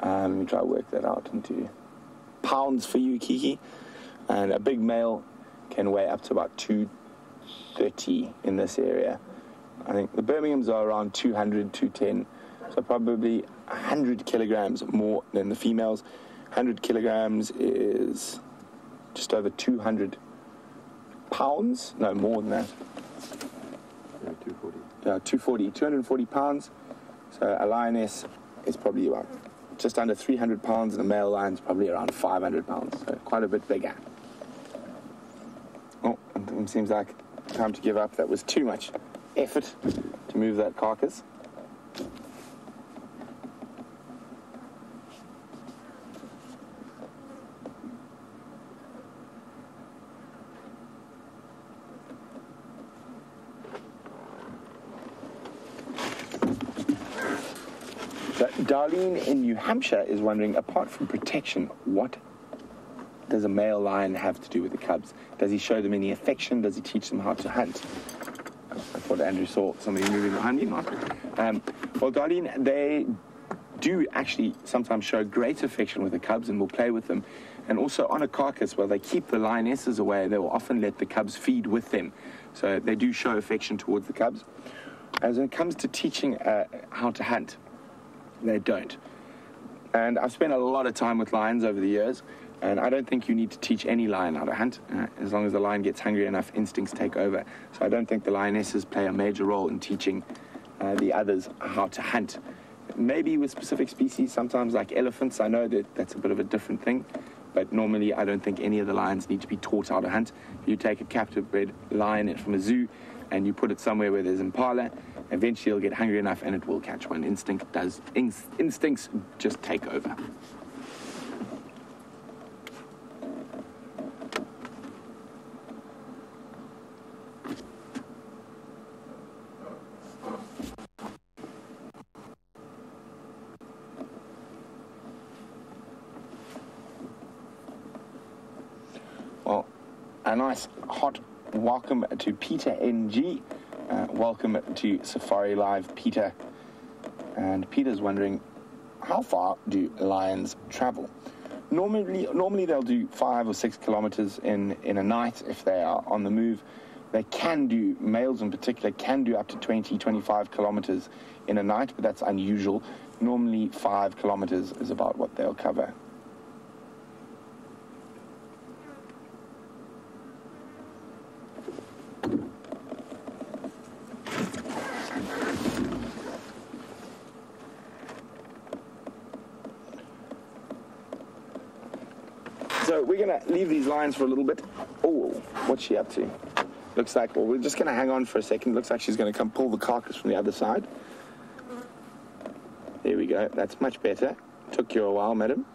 Um, try to work that out into pounds for you, Kiki. And a big male can weigh up to about 230 in this area. I think the Birminghams are around 200, 210, so probably 100 kilograms more than the females. 100 kilograms is just over 200 pounds. No, more than that. Yeah, 240. Yeah, uh, 240, 240 pounds. So a lioness is probably about just under 300 pounds, and a male lion's probably around 500 pounds. So quite a bit bigger. Oh, it seems like time to give up. That was too much effort to move that carcass. So Darlene in New Hampshire is wondering, apart from protection, what does a male lion have to do with the cubs? Does he show them any affection? Does he teach them how to hunt? I thought Andrew saw somebody moving behind me. Um, well, Darlene, they do actually sometimes show great affection with the cubs and will play with them. And also on a carcass, while they keep the lionesses away, they will often let the cubs feed with them. So they do show affection towards the cubs. As it comes to teaching uh, how to hunt, they don't. And I've spent a lot of time with lions over the years, and I don't think you need to teach any lion how to hunt. Uh, as long as the lion gets hungry enough, instincts take over. So I don't think the lionesses play a major role in teaching uh, the others how to hunt. Maybe with specific species, sometimes like elephants, I know that that's a bit of a different thing. But normally, I don't think any of the lions need to be taught how to hunt. You take a captive bred lion from a zoo and you put it somewhere where there's impala, eventually it'll get hungry enough and it will catch one. Instinct does, inst- instincts just take over. Well, a nice hot welcome to Peter NG. Uh, welcome to Safari Live, Peter. And Peter's wondering, how far do lions travel? Normally, normally they'll do five or six kilometers in, in a night if they are on the move. They can do, males in particular, can do up to 20, 25 kilometers in a night, but that's unusual. Normally, five kilometers is about what they'll cover. So we're gonna leave these lines for a little bit. Oh, what's she up to? Looks like, well, we're just gonna hang on for a second. Looks like she's gonna come pull the carcass from the other side. There we go. That's much better. Took you a while, madam.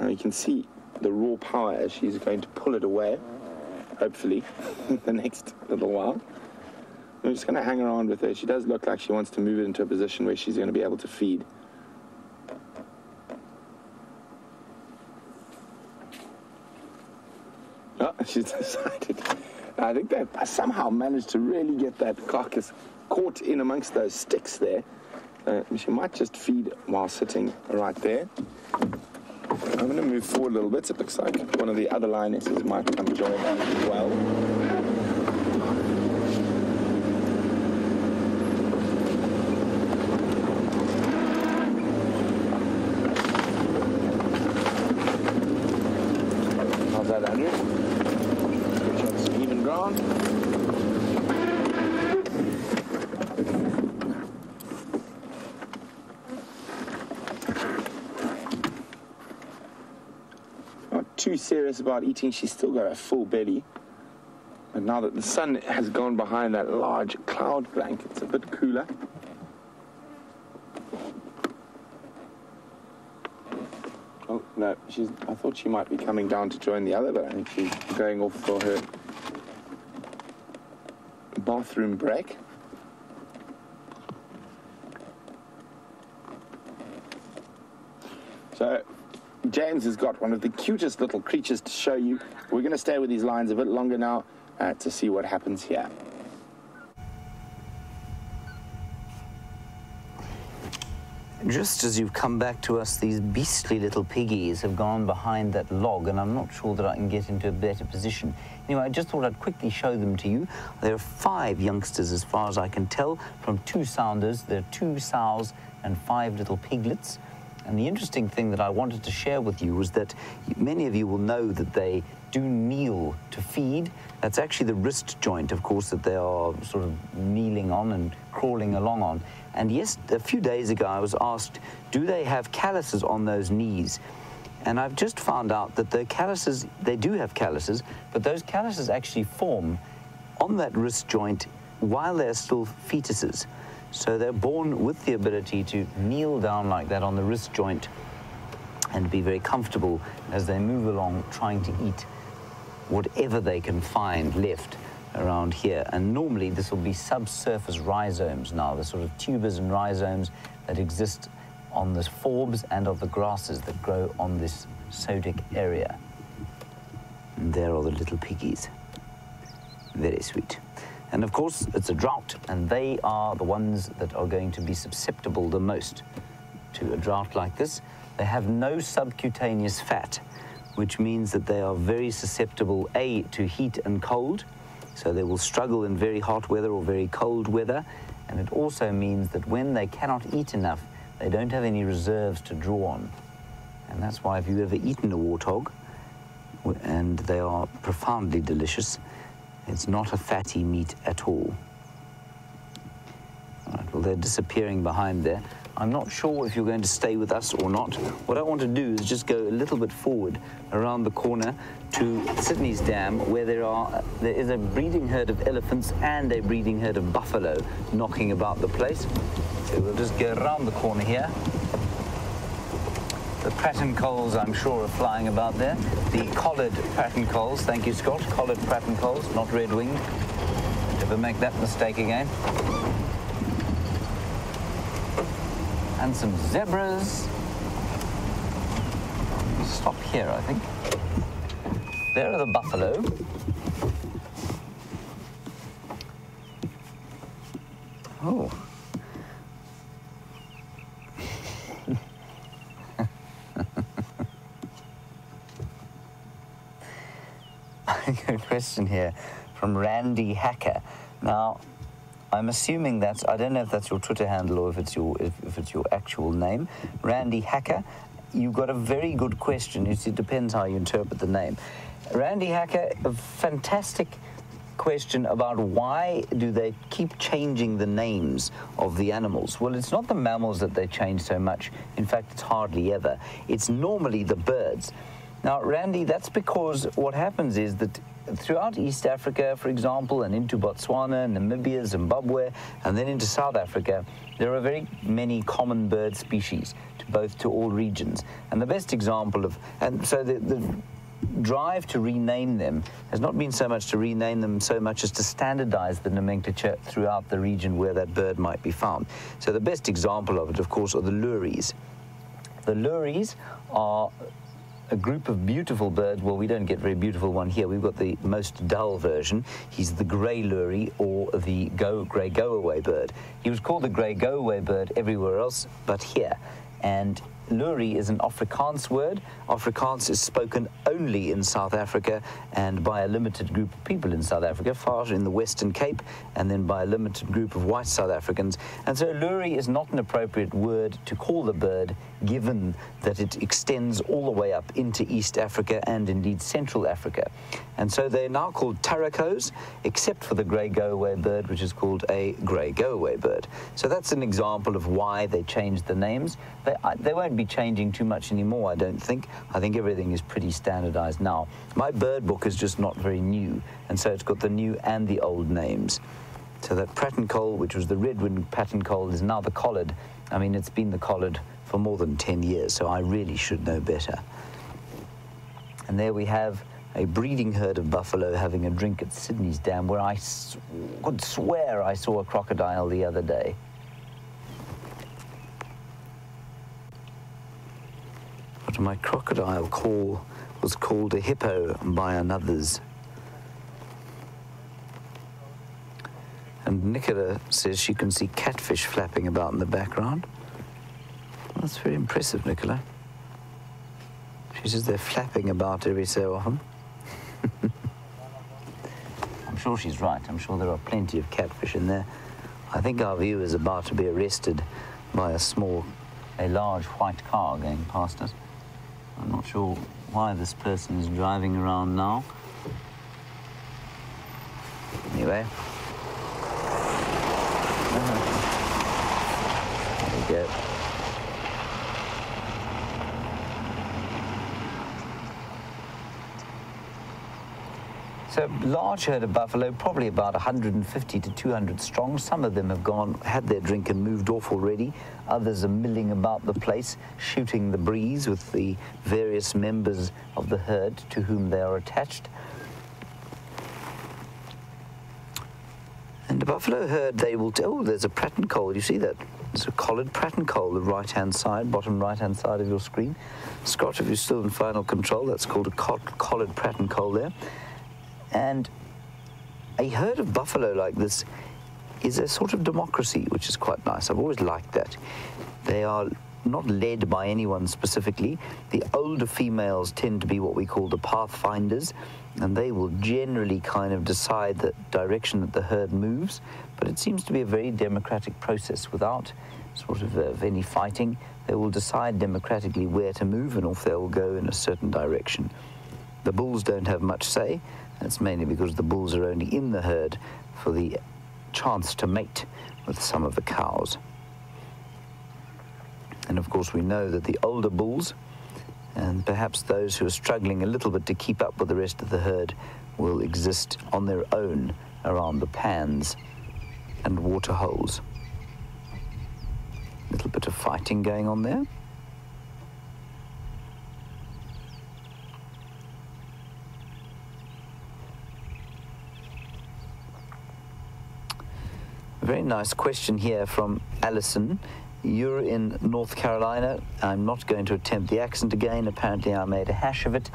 Now you can see the raw power as she's going to pull it away, hopefully, the next little while. I'm just going to hang around with her. She does look like she wants to move it into a position where she's going to be able to feed. She's decided. I think they somehow managed to really get that carcass caught in amongst those sticks there. Uh, she might just feed while sitting right there. I'm going to move forward a little bit. It looks like one of the other lionesses might come join as well. How's that, Andrew? Get you on some even ground. Serious about eating. She's still got a full belly. But now that the sun has gone behind that large cloud blanket, it's a bit cooler. Oh, no, she's, I thought she might be coming down to join the other, but I think she's going off for her bathroom break. So, James has got one of the cutest little creatures to show you. We're going to stay with these lions a bit longer now. uh, to see what happens here. Just as you've come back to us, these beastly little piggies have gone behind that log, and I'm not sure that I can get into a better position. Anyway, I just thought I'd quickly show them to you. There are five youngsters, as far as I can tell, from two sounders. There are two sows and five little piglets. And the interesting thing that I wanted to share with you was that many of you will know that they do kneel to feed. That's actually the wrist joint, of course, that they are sort of kneeling on and crawling along on. And yes, a few days ago I was asked, do they have calluses on those knees? And I've just found out that the calluses, they do have calluses, but those calluses actually form on that wrist joint while they're still fetuses. So they're born with the ability to kneel down like that on the wrist joint and be very comfortable as they move along trying to eat whatever they can find left around here. And normally this will be subsurface rhizomes now, the sort of tubers and rhizomes that exist on the forbs and of the grasses that grow on this sodic area. And there are the little piggies. Very sweet. And of course, it's a drought, and they are the ones that are going to be susceptible the most to a drought like this. They have no subcutaneous fat, which means that they are very susceptible, A, to heat and cold, so they will struggle in very hot weather or very cold weather. And it also means that when they cannot eat enough, they don't have any reserves to draw on. And that's why if you've ever eaten a warthog, and they are profoundly delicious, it's not a fatty meat at all. Right, well, they're disappearing behind there. I'm not sure if you're going to stay with us or not. What I want to do is just go a little bit forward around the corner to Sydney's Dam, where there are there is a breeding herd of elephants and a breeding herd of buffalo knocking about the place. So we'll just go around the corner here. The Pratincoles, I'm sure, are flying about there. The collared Pratincoles, thank you, Scott. Collared Pratincoles, not red-winged. Never make that mistake again. And some zebras. Stop here, I think. There are the buffalo. Oh. Good question here from Randy Hacker. Now, I'm assuming that's I don't know if that's your Twitter handle or if it's your if, if it's your actual name, Randy Hacker. You've got a very good question. It, it depends how you interpret the name. Randy Hacker, a fantastic question about why do they keep changing the names of the animals? Well, it's not the mammals that they change so much. In fact, it's hardly ever. It's normally the birds. Now, Randy, that's because what happens is that throughout East Africa, for example, and into Botswana, Namibia, Zimbabwe, and then into South Africa, there are very many common bird species to both to all regions. And the best example of, and so the, the drive to rename them has not been so much to rename them so much as to standardize the nomenclature throughout the region where that bird might be found. So the best example of it, of course, are the lories. The lories are a group of beautiful birds. Well, we don't get very beautiful one here. We've got the most dull version. He's the grey lory or the go, grey go-away bird. He was called the grey go-away bird everywhere else but here. And Lory is an Afrikaans word. Afrikaans is spoken only in South Africa and by a limited group of people in South Africa, far in the Western Cape, and then by a limited group of white South Africans. And so Lory is not an appropriate word to call the bird, given that it extends all the way up into East Africa and indeed Central Africa. And so they're now called turacos, except for the grey go-away bird, which is called a grey go-away bird. So that's an example of why they changed the names. They, they won't be changing too much anymore, I don't think. I think everything is pretty standardized now. My bird book is just not very new, and so it's got the new and the old names. So that Pratten which was the red-winged Pratincole, is now the collared. I mean, it's been the collared for more than 10 years, so I really should know better. And there we have a breeding herd of buffalo having a drink at Sydney's Dam, where I could swear I saw a crocodile the other day. But my crocodile call was called a hippo by another's. And Nicola says she can see catfish flapping about in the background. That's very impressive, Nicola. She says they're flapping about every so often. I'm sure she's right. I'm sure there are plenty of catfish in there. I think our view is about to be arrested by a small, a large white car going past us. I'm not sure why this person is driving around now. Anyway. There we go. So large herd of buffalo, probably about 150 to 200 strong. Some of them have gone, had their drink and moved off already. Others are milling about the place, shooting the breeze with the various members of the herd to whom they are attached. And the buffalo herd, they will, oh, there's a pratincole, you see that? There's a collared pratincole, the right-hand side, bottom right-hand side of your screen. Scott, if you're still in final control, that's called a collared pratincole there. And a herd of buffalo like this is a sort of democracy, which is quite nice. I've always liked that. They are not led by anyone specifically. The older females tend to be what we call the pathfinders, and they will generally kind of decide the direction that the herd moves. But it seems to be a very democratic process without sort of, uh, any fighting. They will decide democratically where to move and off they will go in a certain direction. The bulls don't have much say. That's mainly because the bulls are only in the herd for the chance to mate with some of the cows. And of course, we know that the older bulls, and perhaps those who are struggling a little bit to keep up with the rest of the herd, will exist on their own around the pans and water holes. A little bit of fighting going on there. Very nice question here from Alison. You're in North Carolina. I'm not going to attempt the accent again. Apparently, I made a hash of it.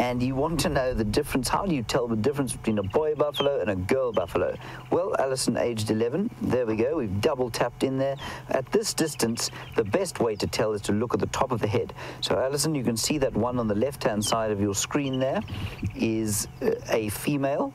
And you want to know the difference. How do you tell the difference between a boy buffalo and a girl buffalo? Well, Alison, aged 11, there we go. We've double tapped in there. At this distance, the best way to tell is to look at the top of the head. So, Alison, you can see that one on the left hand side of your screen there is uh, a female.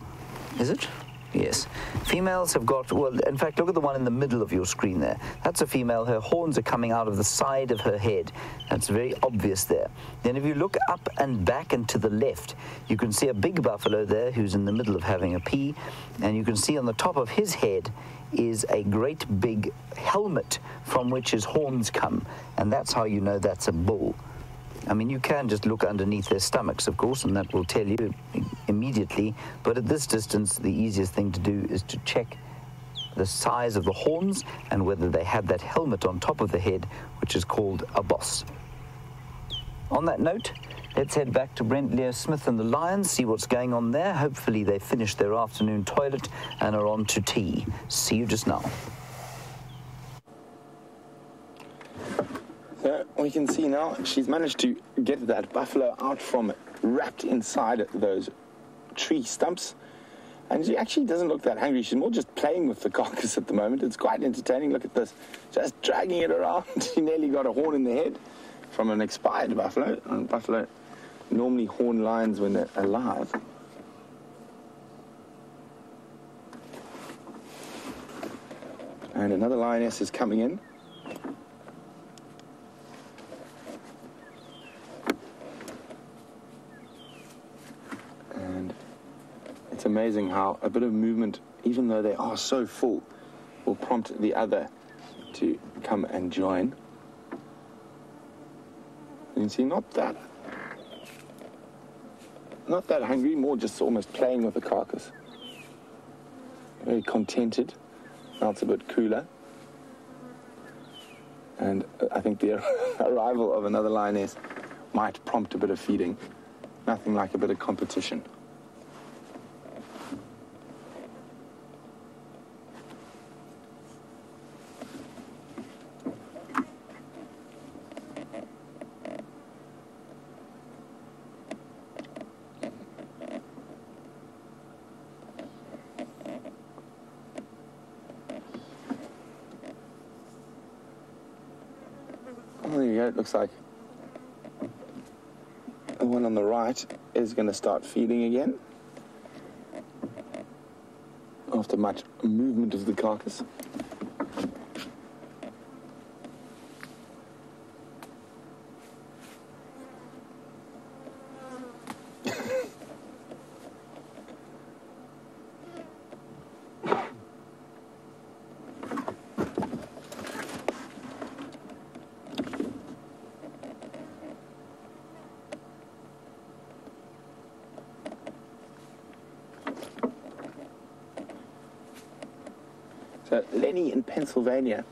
Is it? Yes. Females have got, well, in fact, look at the one in the middle of your screen there. That's a female. Her horns are coming out of the side of her head. That's very obvious there. Then if you look up and back and to the left, you can see a big buffalo there who's in the middle of having a pee. And you can see on the top of his head is a great big helmet from which his horns come. And that's how you know that's a bull. I mean, you can just look underneath their stomachs, of course, and that will tell you immediately. But at this distance, the easiest thing to do is to check the size of the horns and whether they have that helmet on top of the head, which is called a boss. On that note, let's head back to Brent Leo Smith and the Lions, see what's going on there. Hopefully, they finished their afternoon toilet and are on to tea. See you just now. So we can see now she's managed to get that buffalo out from wrapped inside those tree stumps. And she actually doesn't look that hungry. She's more just playing with the carcass at the moment. It's quite entertaining. Look at this. Just dragging it around. she nearly got a horn in the head from an expired buffalo. And buffalo normally horn lions when they're alive. And another lioness is coming in. And it's amazing how a bit of movement, even though they are so full, will prompt the other to come and join. You can see not that, not that hungry, more just almost playing with the carcass. Very contented. Now it's a bit cooler. And I think the arrival of another lioness might prompt a bit of feeding. Nothing like a bit of competition. Well, there you go, it looks like one on the right is going to start feeding again after much movement of the carcass. Lenny in Pennsylvania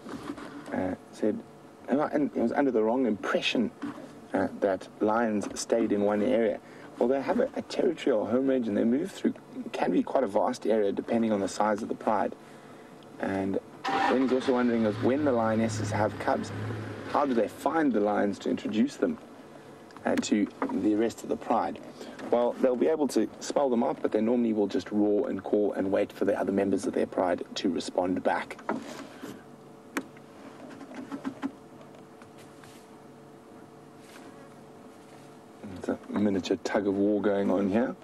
uh, said, and he was under the wrong impression uh, that lions stayed in one area. Well, they have a, a territory or home range and they move through, can be quite a vast area depending on the size of the pride. And then he's also wondering is when the lionesses have cubs, how do they find the lions to introduce them uh, to the rest of the pride? Well, they'll be able to smell them out, but they normally will just roar and call and wait for the other members of their pride to respond back. There's a miniature tug of war going on here.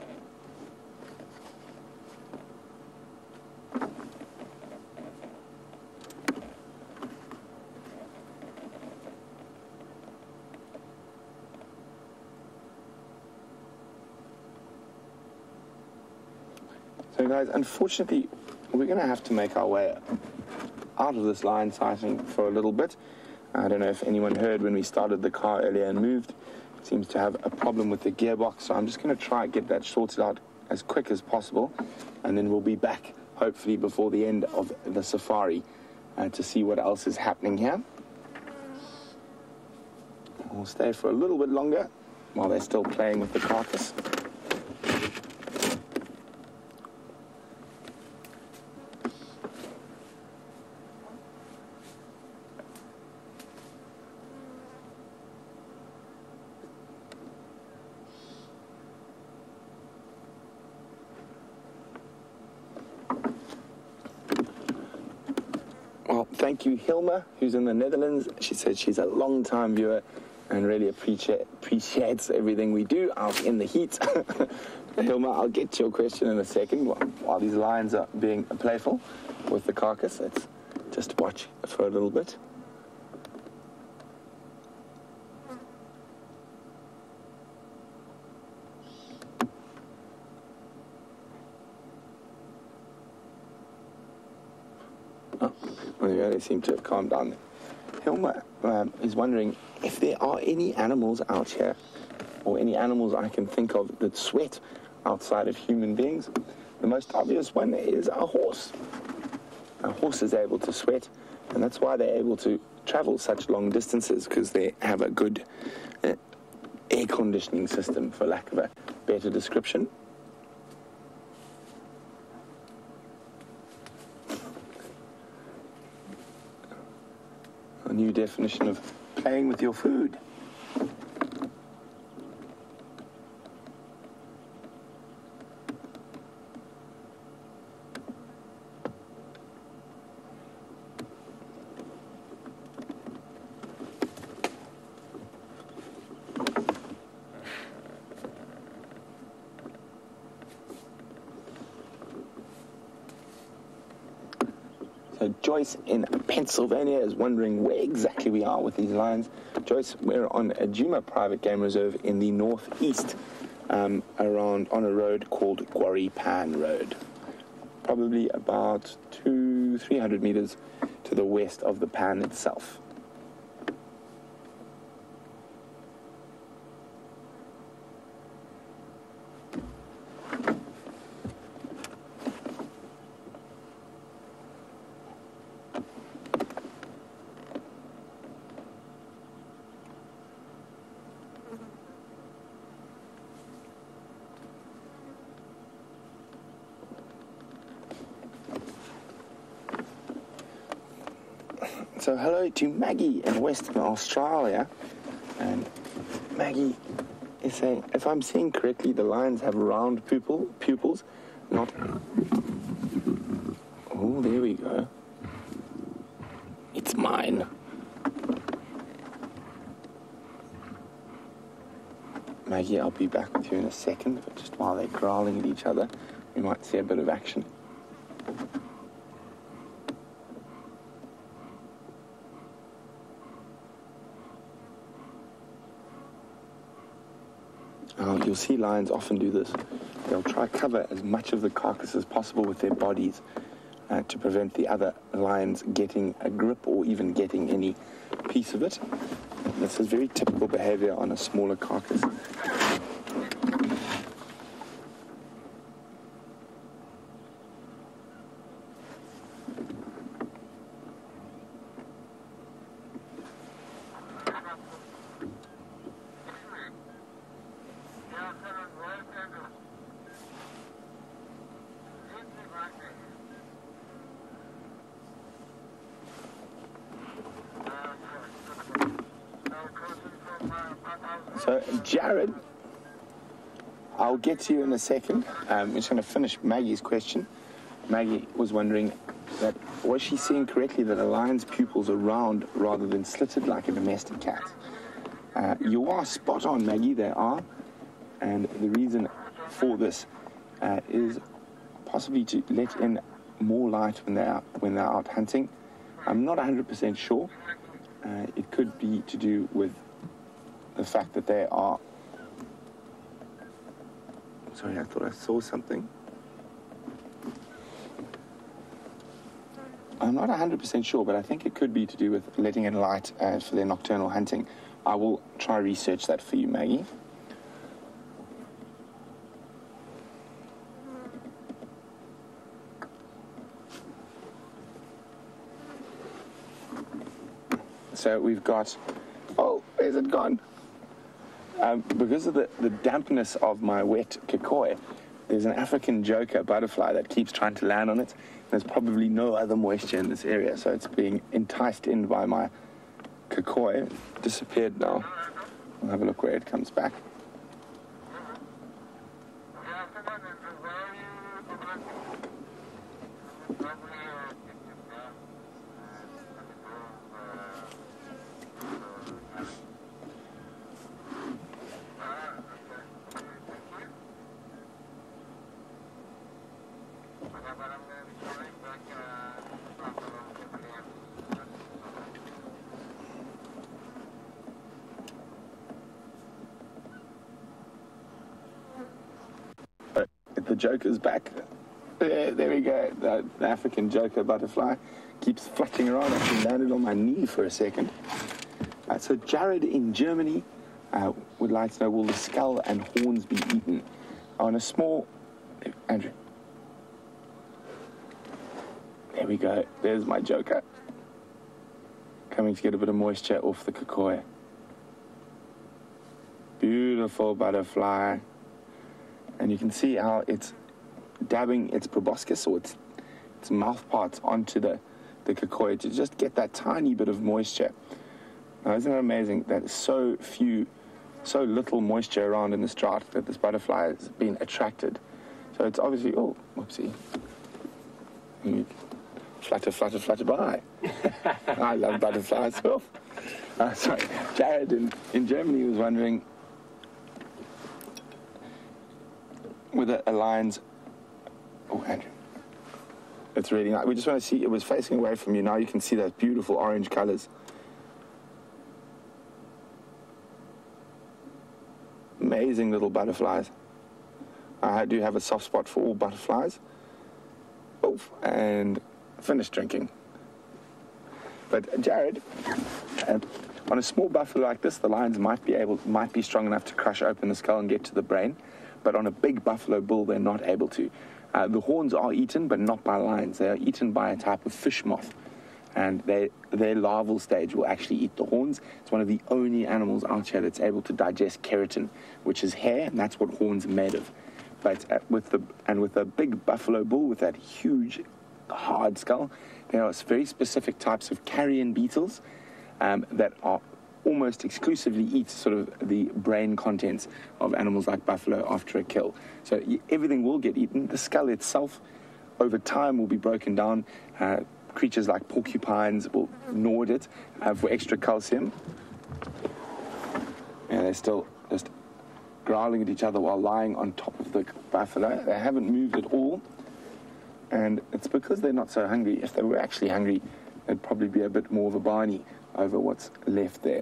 Unfortunately, we're going to have to make our way out of this lion sighting for a little bit. I don't know if anyone heard when we started the car earlier and moved. It seems to have a problem with the gearbox, so I'm just going to try and get that sorted out as quick as possible, and then we'll be back hopefully before the end of the safari uh, to see what else is happening here. We'll stay for a little bit longer while they're still playing with the carcass. Hilma, who's in the Netherlands. She said she's a long-time viewer and really appreciate, appreciates everything we do out in the heat. Hilma, I'll get to your question in a second while, while these lions are being playful with the carcass. Let's just watch for a little bit. Oh, well, yeah, they seem to have calmed down. Hilma um, is wondering if there are any animals out here, or any animals I can think of that sweat outside of human beings. The most obvious one is a horse. A horse is able to sweat, and that's why they're able to travel such long distances because they have a good uh, air conditioning system, for lack of a better description. A new definition of playing with your food. So Joyce in Pennsylvania is wondering where exactly we are with these lions. Joyce, we're on a Djuma private game reserve in the northeast, um, around on a road called Quarry Pan Road. Probably about two, three hundred meters to the west of the pan itself. So hello to Maggie in Western Australia, and Maggie is saying, if I'm seeing correctly, the lions have round pupil pupils, not. Oh, there we go. It's mine. Maggie, I'll be back with you in a second, but just while they're growling at each other, we might see a bit of action. Uh, you'll see lions often do this. They'll try cover as much of the carcass as possible with their bodies uh, to prevent the other lions getting a grip or even getting any piece of it. This is very typical behavior on a smaller carcass. Jared, I'll get to you in a second. Um, I'm just going to finish Maggie's question. Maggie was wondering that was she seeing correctly that a lion's pupils are round rather than slitted like a domestic cat? Uh, you are spot on, Maggie. They are, and the reason for this uh, is possibly to let in more light when they're out, when they're out hunting. I'm not 100% sure. Uh, it could be to do with the fact that they are. Sorry, I thought I saw something. I'm not 100% sure, but I think it could be to do with letting in light uh, for their nocturnal hunting. I will try research that for you, Maggie. So we've got. Oh, where's it gone? Um, because of the, the dampness of my wet kikoi, there's an African joker butterfly that keeps trying to land on it. There's probably no other moisture in this area, so it's being enticed in by my kikoi. Disappeared now. We'll have a look where it comes back. But the joker's back. There, there we go. The, African joker butterfly keeps fluttering around. I actually landed on my knee for a second. Uh, so Jared in Germany uh, would like to know, will the skull and horns be eaten? On a small... Andrew. There we go. There's my joker. Coming to get a bit of moisture off the kikoi. Beautiful butterfly and you can see how it's dabbing its proboscis or its, its mouth parts onto the, the kikoi to just get that tiny bit of moisture. Now, isn't it amazing that so few, so little moisture around in this drought that this butterfly has been attracted? So it's obviously, oh, whoopsie. You flutter, flutter, flutter by. I love butterflies. Oh. Uh, sorry, Jared in, in Germany was wondering with a, a lion's. Oh, Andrew. It's really nice. We just want to see, it was facing away from you. Now you can see those beautiful orange colors. Amazing little butterflies. I do have a soft spot for all butterflies. Oof, and finished drinking. But Jared, uh, on a small buffalo like this, the lions might be able, might be strong enough to crush open the skull and get to the brain but on a big buffalo bull, they're not able to. Uh, the horns are eaten, but not by lions. They are eaten by a type of fish moth, and they, their larval stage will actually eat the horns. It's one of the only animals out here that's able to digest keratin, which is hair, and that's what horns are made of. But uh, with the and with a big buffalo bull with that huge, hard skull, there are very specific types of carrion beetles um, that are almost exclusively eat sort of the brain contents of animals like buffalo after a kill. So everything will get eaten. The skull itself, over time, will be broken down. Uh, creatures like porcupines will gnaw it uh, for extra calcium. Yeah, they're still just growling at each other while lying on top of the buffalo. They haven't moved at all. And it's because they're not so hungry. If they were actually hungry, there'd probably be a bit more of a Barney over what's left there.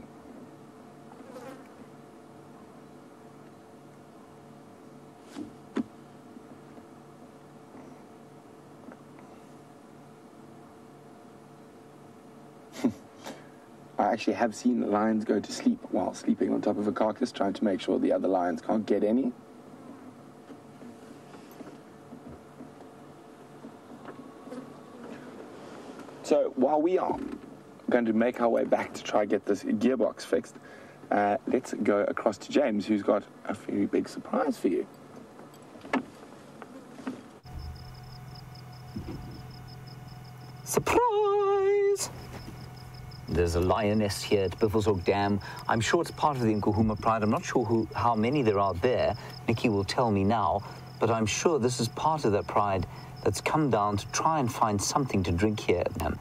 I actually have seen lions go to sleep while sleeping on top of a carcass, trying to make sure the other lions can't get any. So while we are going to make our way back to try get this gearbox fixed, uh, let's go across to James, who's got a very big surprise for you. Surprise! There's a lioness here at Buffelshoek Dam. I'm sure it's part of the Nkuhuma Pride. I'm not sure who, how many there are there. Nikki will tell me now. But I'm sure this is part of that pride that's come down to try and find something to drink here at Dam.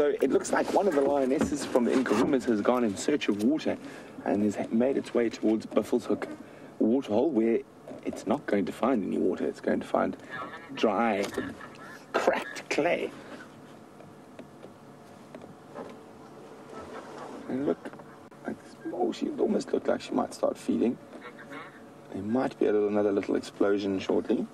So it looks like one of the lionesses from the Nkuhumas has gone in search of water and has made its way towards Buffelshoek waterhole where it's not going to find any water. It's going to find dry, cracked clay. And look, oh, she almost looked like she might start feeding. There might be another little explosion shortly.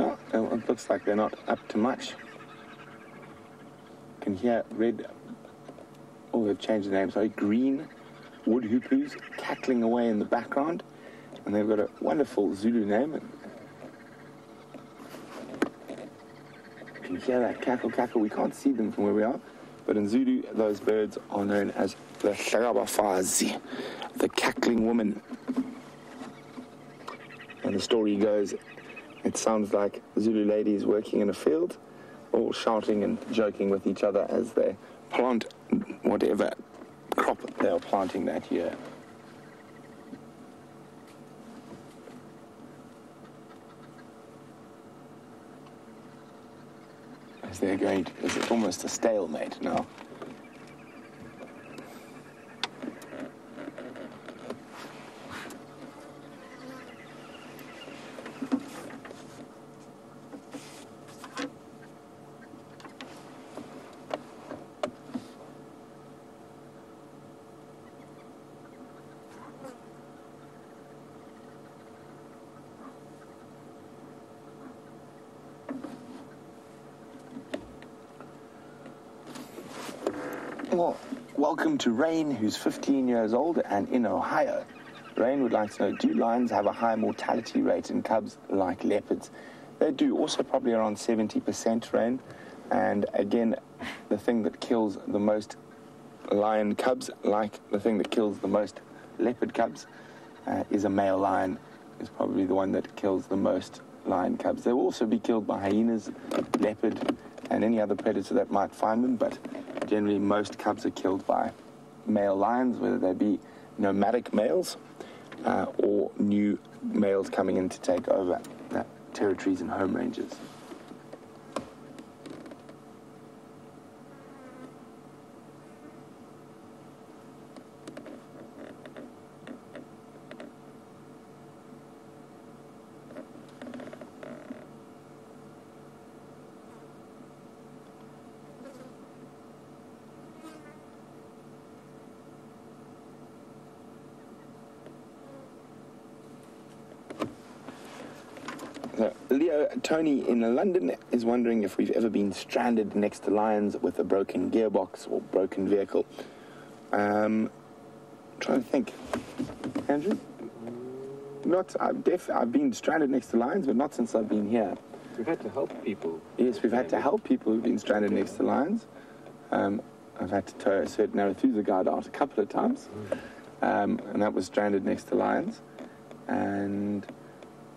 Oh, oh, it like they're not up to much. can hear red, oh, they've changed the name, sorry, green wood hoopoes cackling away in the background. And they've got a wonderful Zulu name. You can hear that cackle cackle. We can't see them from where we are. But in Zulu, those birds are known as the Sharabafazi, the cackling woman. And the story goes, it sounds like Zulu ladies working in a field, all shouting and joking with each other as they plant whatever crop they are planting that year. As they're going to, it's almost a stalemate now. Well, welcome to Rain, who's 15 years old and in Ohio. Rain would like to know do lions have a high mortality rate in cubs like leopards? They do, also probably around 70% Rain. And again, the thing that kills the most lion cubs, like the thing that kills the most leopard cubs, uh, is a male lion, is probably the one that kills the most lion cubs. They will also be killed by hyenas, leopard, and any other predator that might find them, but generally most cubs are killed by male lions, whether they be nomadic males uh, or new males coming in to take over territories and home ranges. So, Leo Tony in London is wondering if we've ever been stranded next to lions with a broken gearbox or broken vehicle. Um, trying to think. Andrew? Not, I've, def- I've been stranded next to lions, but not since I've been here. We've had to help people. Yes, we've had to help people who've been stranded next to lions. Um, I've had to tow a certain Arathusa guide out a couple of times, um, and that was stranded next to lions. And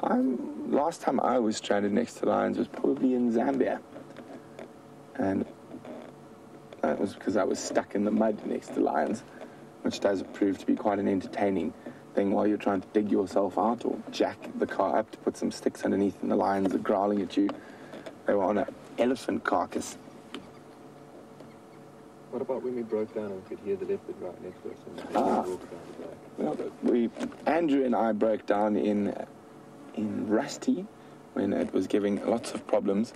I'm, last time I was stranded next to lions was probably in Zambia. And that was because I was stuck in the mud next to lions, which does prove to be quite an entertaining thing while you're trying to dig yourself out or jack the car up to put some sticks underneath and the lions are growling at you. They were on an elephant carcass. What about when we broke down and could hear the leopard right next to us and Ah. walked around the back? Well, we, Andrew and I broke down in in Rusty when it was giving lots of problems.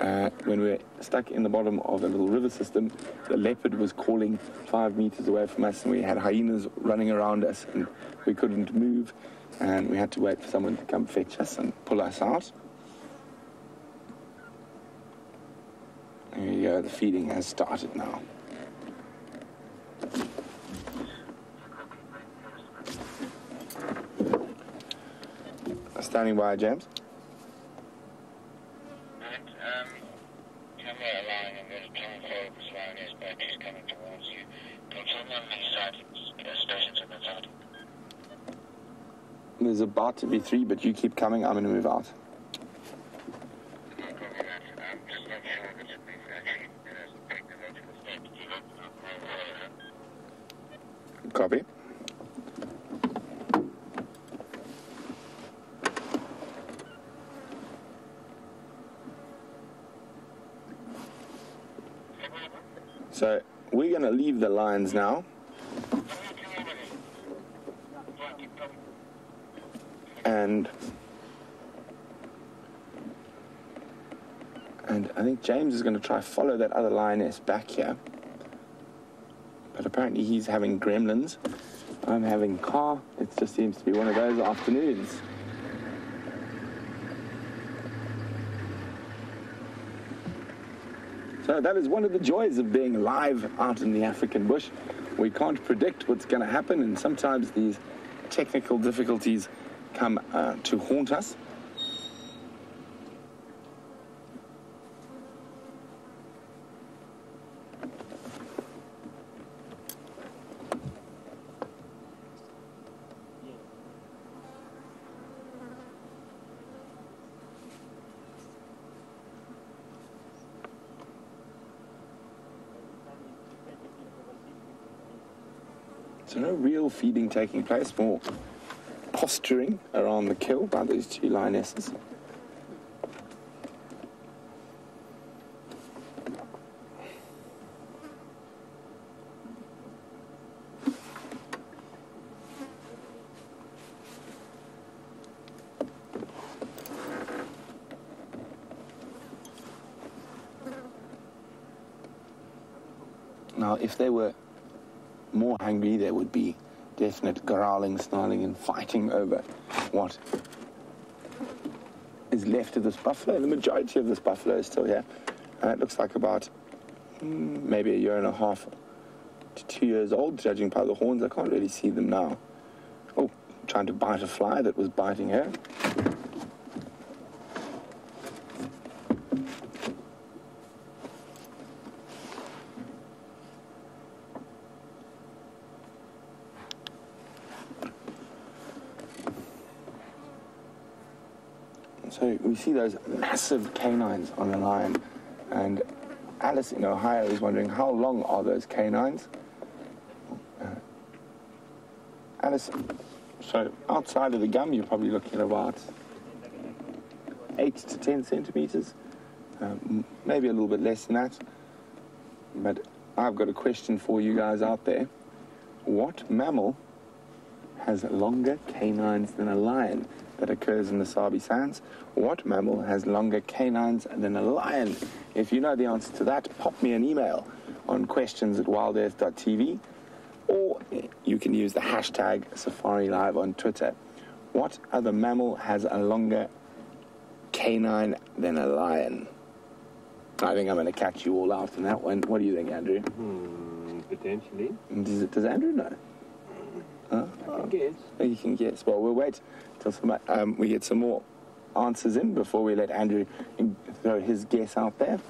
Uh, when we were stuck in the bottom of a little river system, the leopard was calling five meters away from us, and we had hyenas running around us, and we couldn't move, and we had to wait for someone to come fetch us and pull us out. There you go, the feeding has started now. Standing by, James. And, um, camera allowing and there's a time forward line is back is coming towards you. Continue on the side, uh, the side. There's about to be three, but you keep coming. I'm going to move out. No problem with that. I'm just not sure that it is actually, it has technological steps to look up my Copy. So we're going to leave the lines now. And and I think James is going to try follow that other lioness back here. But apparently he's having gremlins. I'm having car. It just seems to be one of those afternoons. That is one of the joys of being live out in the African bush. We can't predict what's going to happen, and sometimes these technical difficulties come uh, to haunt us. So no real feeding taking place, more posturing around the kill by these two lionesses. Now, if they were more hungry, there would be definite growling, snarling, and fighting over what is left of this buffalo. The majority of this buffalo is still here. And it looks like about mm, maybe a year and a half to two years old, judging by the horns. I can't really see them now. Oh, trying to bite a fly that was biting her. So we see those massive canines on a lion, and Alice in Ohio is wondering how long are those canines? Uh, Alice, so outside of the gum, you're probably looking at about eight to ten centimeters, um, maybe a little bit less than that. But I've got a question for you guys out there. What mammal has longer canines than a lion that occurs in the Sabi Sands? What mammal has longer canines than a lion? If you know the answer to that, pop me an email on questions at wildearth.tv or you can use the hashtag Safari Live on Twitter. What other mammal has a longer canine than a lion? I think I'm going to catch you all out on that one. What do you think, Andrew? Hmm, Potentially. Does, does Andrew know? Huh? I guess. Oh, You can guess. Well, we'll wait till some, um, we get some more answers in before we let Andrew throw his guess out there.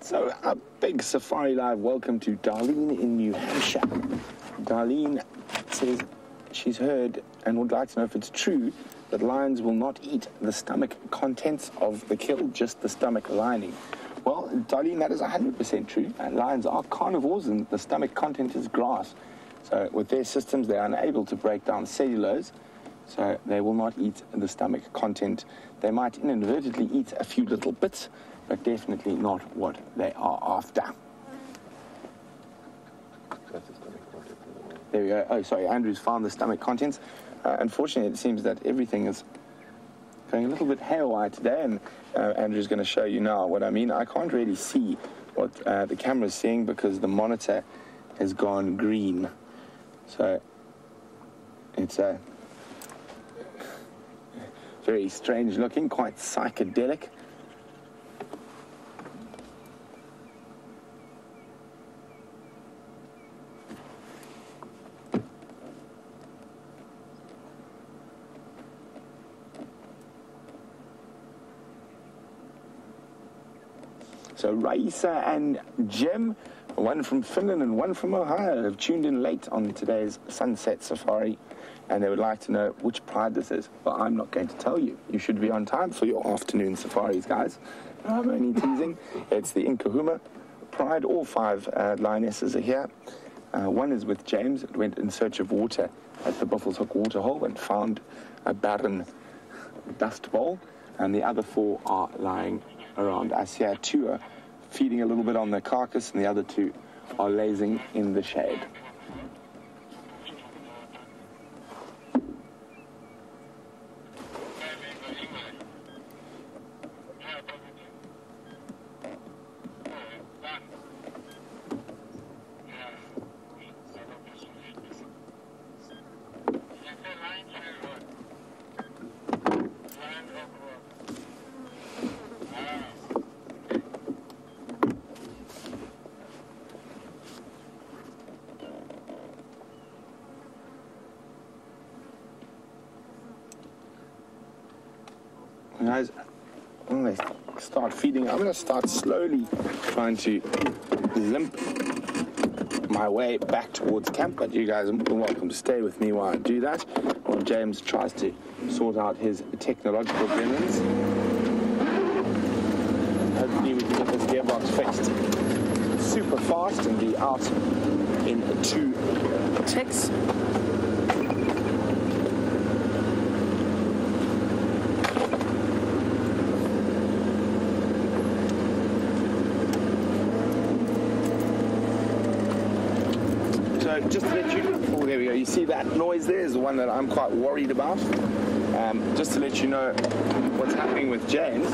So, a big Safari Live welcome to Darlene in New Hampshire. Darlene says she's heard and would like to know if it's true that lions will not eat the stomach contents of the kill, just the stomach lining. Well, Darlene, that is 100% true. Lions are carnivores, and the stomach content is grass. So, with their systems, they're unable to break down cellulose, so they will not eat the stomach content. They might inadvertently eat a few little bits, but definitely not what they are after. There we go. Oh, sorry, Andrew's found the stomach contents. Uh, unfortunately, it seems that everything is going a little bit haywire today, and uh, Andrew's going to show you now what I mean. I can't really see what uh, the camera's seeing because the monitor has gone green. So it's a very strange looking, quite psychedelic. So Raisa and Jim, one from Finland and one from Ohio, have tuned in late on today's Sunset Safari, and they would like to know which pride this is. Well, I'm not going to tell you. You should be on time for your afternoon safaris, guys. I'm only teasing. It's the Nkuhuma Pride. All five uh, lionesses are here. Uh, one is with James. It went in search of water at the Buffelshoek waterhole and found a barren dust bowl, and the other four are lying around here. Two feeding a little bit on the carcass, and the other two are lazing in the shade. Guys, I'm going to start feeding. I'm to start slowly trying to limp my way back towards camp, but you guys are welcome to stay with me while I do that. While James tries to sort out his technological gremlins. Hopefully we can get this gearbox fixed super fast and be out in two ticks. So just to let you, oh there we go. You see that noise there is the one that I'm quite worried about. Um, just to let you know what's happening with James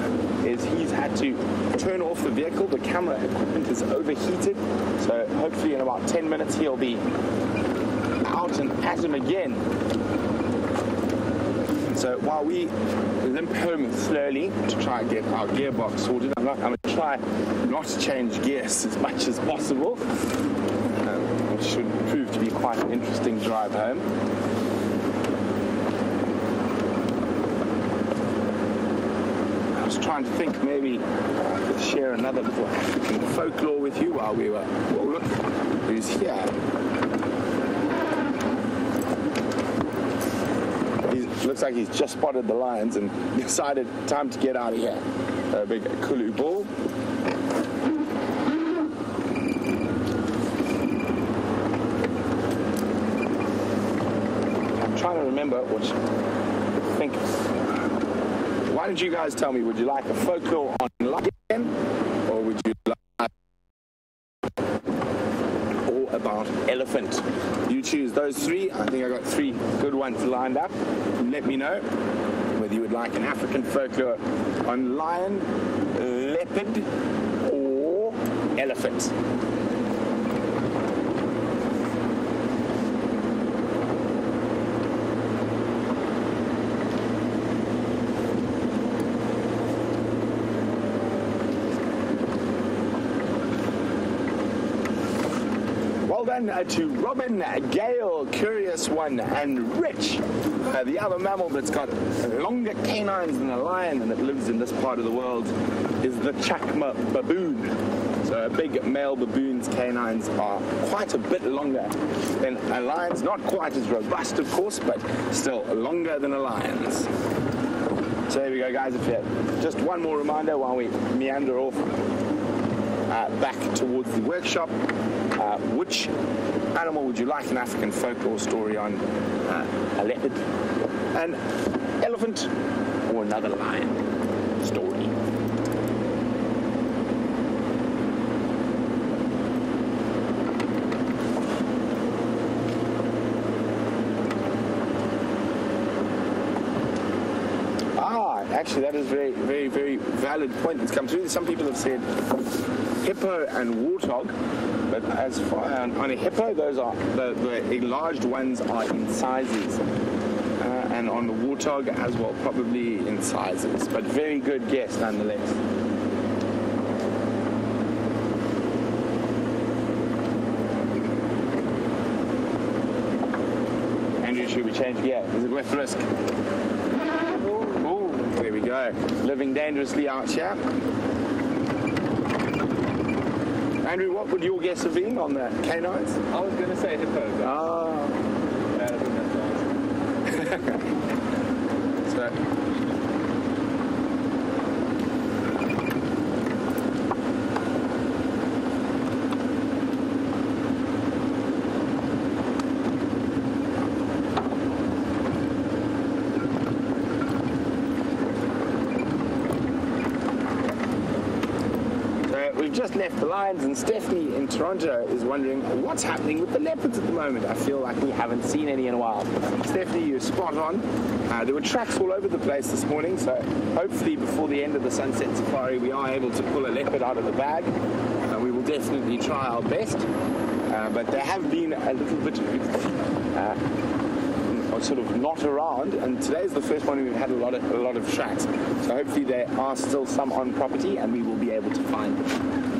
is he's had to turn off the vehicle. The camera equipment is overheated. So hopefully in about 10 minutes he'll be out and at him again. So while we limp home slowly to try and get our gearbox sorted, I'm, not, I'm going to try not to change gears as much as possible um, which should prove to be quite an interesting drive home. I was trying to think maybe I could share another little African folklore with you while we were. Oh, look who's here. He looks like he's just spotted the lions and decided time to get out of here. A big Kudu bull. I'm trying to remember which. I think. Why don't you guys tell me? Would you like a folklore on lion, or would you like all about elephant? You choose those three. I think I got three good ones lined up. Let me know whether you would like an African folklore on lion, leopard, or elephant. Done uh, to Robin, Gail, Curious One, and Rich, uh, the other mammal that's got longer canines than a lion and that lives in this part of the world is the Chacma baboon. So a big male baboon's canines are quite a bit longer than a lion's. Not quite as robust, of course, but still longer than a lion's. So there we go, guys. If you, just one more reminder while we meander off uh, back towards the workshop. Uh, which animal would you like an African folklore story on? Uh, a leopard, an elephant, or another lion story? Ah, actually, that is a very, very, very valid point that's come through. Some people have said hippo and warthog, but as far on, a hippo, those are the, the enlarged ones are incisors, uh, and on the warthog as well, probably incisors. But very good guess nonetheless. Andrew, should we change gear? Is it worth risk? Ooh, there we go. Living dangerously out here. Andrew, what would your guess have been on that? canines? I was going to say hippos. Ah, yeah, I think that's right. so. So we've just left the Lions, and Stephanie in Toronto is wondering what's happening with the leopards at the moment. I feel like we haven't seen any in a while. Stephanie, you're spot on. Uh, there were tracks all over the place this morning, so hopefully before the end of the sunset safari, we are able to pull a leopard out of the bag. Uh, we will definitely try our best, uh, but there have been a little bit. Uh, sort of not around, and today's the first one we've had a lot of a lot of tracks. So hopefully there are still some on property, and we will be able to find them.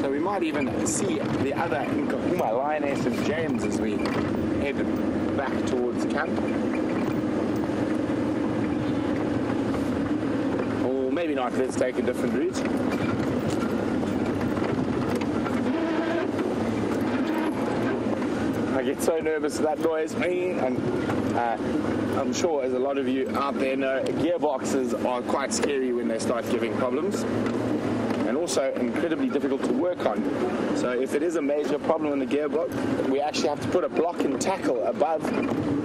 So we might even the other Nkuhuma lioness and James as we head back towards camp. Or maybe not, let's take a different route. I get so nervous with that noise, and uh, I'm sure as a lot of you out there know, gearboxes are quite scary when they start giving problems also incredibly difficult to work on. So if it is a major problem in the gearbox, we actually have to put a block and tackle above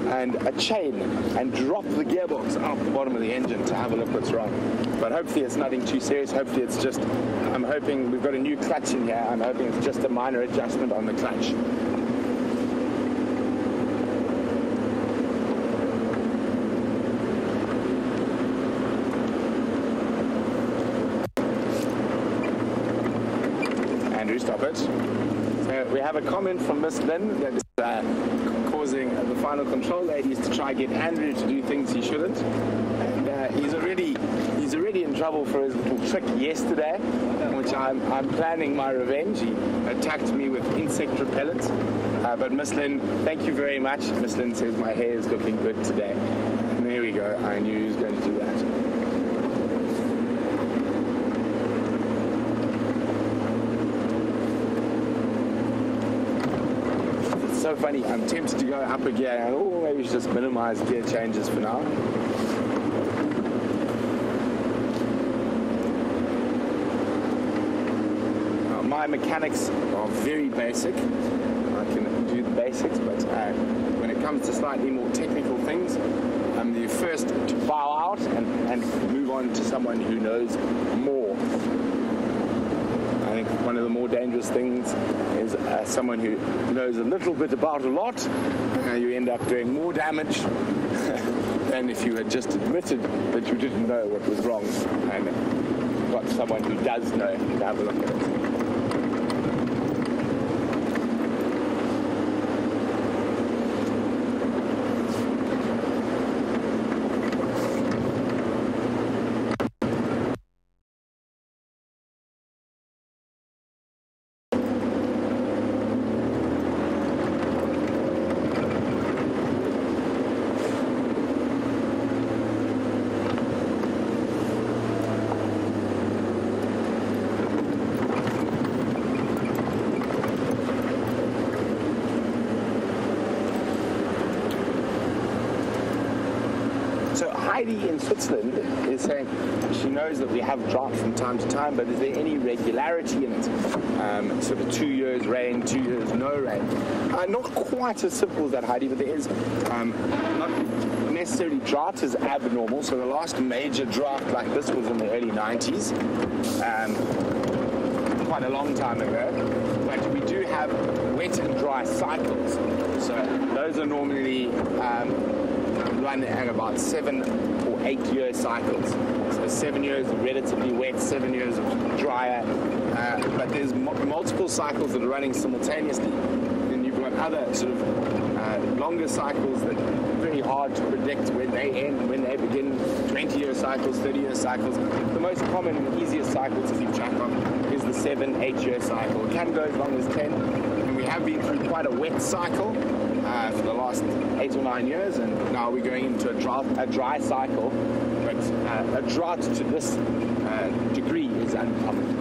and a chain and drop the gearbox out the bottom of the engine to have a look what's wrong. But hopefully it's nothing too serious. Hopefully it's just, I'm hoping we've got a new clutch in here. I'm hoping it's just a minor adjustment on the clutch. Andrew, stop it. So we have a comment from Miss Lynn that is uh, causing the final control ladies to try get Andrew to do things he shouldn't. And uh, he's already he's already in trouble for his little trick yesterday, which I'm, I'm planning my revenge. He attacked me with insect repellent. Uh, but Miss Lynn, thank you very much. Miss Lynn says my hair is looking good today. And there we go. I knew he was going to do that. It's so funny. I'm tempted to go up a gear and oh, maybe just minimize gear changes for now. Uh, my mechanics are very basic. I can do the basics, but uh, when it comes to slightly more technical things, I'm the first to bow out and, and move on to someone who knows more. One of the more dangerous things is uh, someone who knows a little bit about a lot. Uh, you end up doing more damage than if you had just admitted that you didn't know what was wrong and got someone who does know to have a look at it. So Heidi in Switzerland is saying she knows that we have drought from time to time, but is there any regularity in it? Um, sort of two years rain, two years no rain. Uh, not quite as simple as that, Heidi, but there is um, not necessarily drought is abnormal. So the last major drought like this was in the early 90s. Um, quite a long time ago. But we do have wet and dry cycles. So those are normally um, run at about seven or eight year cycles. So seven years of relatively wet, seven years of drier. Uh, but there's mu- multiple cycles that are running simultaneously. Then you've got other sort of uh, longer cycles that are very hard to predict when they end, when they begin. 20 year cycles, 30 year cycles. The most common and easiest cycle to keep track of is the seven, eight year cycle. It can go as long as 10. And we have been through quite a wet cycle uh, for the last eight or nine years, and now we're going into a drought, a dry cycle. But uh, a drought to this uh, degree is uncommon.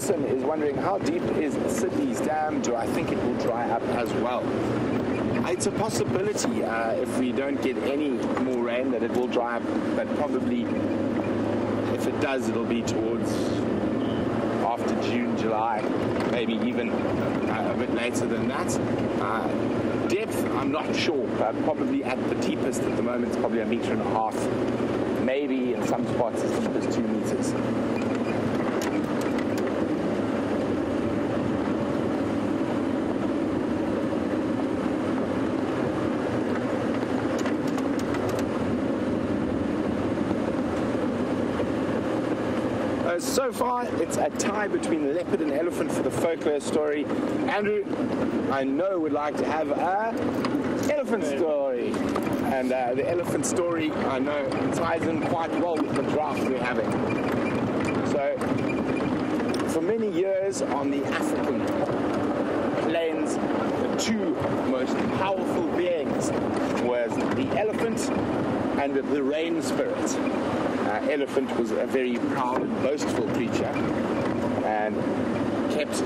Wilson is wondering how deep is Sydney's dam? Do I think it will dry up as well? It's a possibility uh, if we don't get any more rain that it will dry up, but probably if it does, it'll be towards after June, July, maybe even uh, a bit later than that. Uh, depth, I'm not sure. Uh, probably at the deepest at the moment, it's probably a meter and a half. Maybe in some spots as deep as two meters. Uh, so far, it's a tie between the leopard and elephant for the folklore story. Andrew, I know would like to have a elephant story, and uh, the elephant story I know ties in quite well with the draft we're having. So, for many years on the African plains, the two most powerful beings was the elephant and the rain spirit. Uh, elephant was a very proud and boastful creature and kept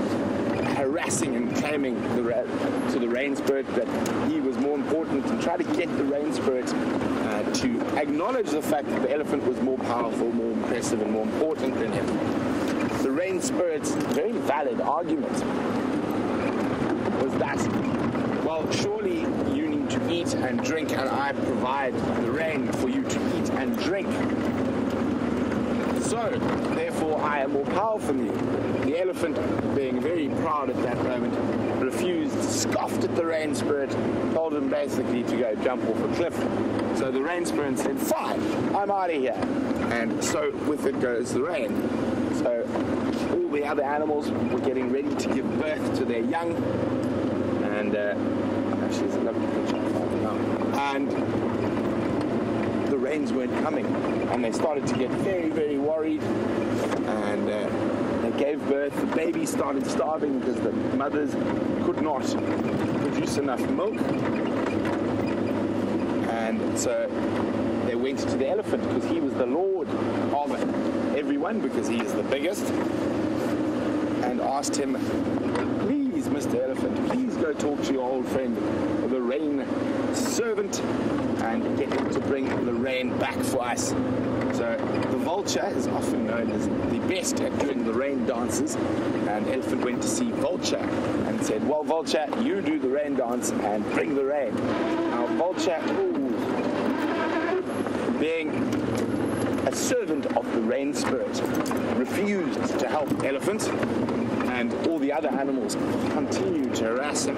harassing and claiming the ra- to the rain spirit that he was more important and try to get the rain spirit uh, to acknowledge the fact that the elephant was more powerful, more impressive, and more important than him. The rain spirit's very valid argument was that, well, surely you need to eat and drink, and I provide the rain for you to eat and drink. So, therefore, I am more powerful than you. The elephant, being very proud at that moment, refused, scoffed at the rain spirit, told him basically to go jump off a cliff. So the rain spirit said, Fine, I'm out of here. And so with it goes the rain. So all the other animals were getting ready to give birth to their young. And uh, actually, there's a lovely picture. And rains weren't coming, and they started to get very, very worried. And uh, they gave birth. The babies started starving because the mothers could not produce enough milk. And so they went to the elephant because he was the lord of everyone because he is the biggest and asked him, please, Mr. Elephant, please go talk to your old friend, the rain servant, and get him to bring the rain back for us. So the vulture is often known as the best at doing the rain dances, and Elephant went to see Vulture and said, well, Vulture, you do the rain dance and bring the rain. Now, Vulture, ooh, being a servant of the rain spirit, refused to help Elephant, and all the other animals continued to harass him.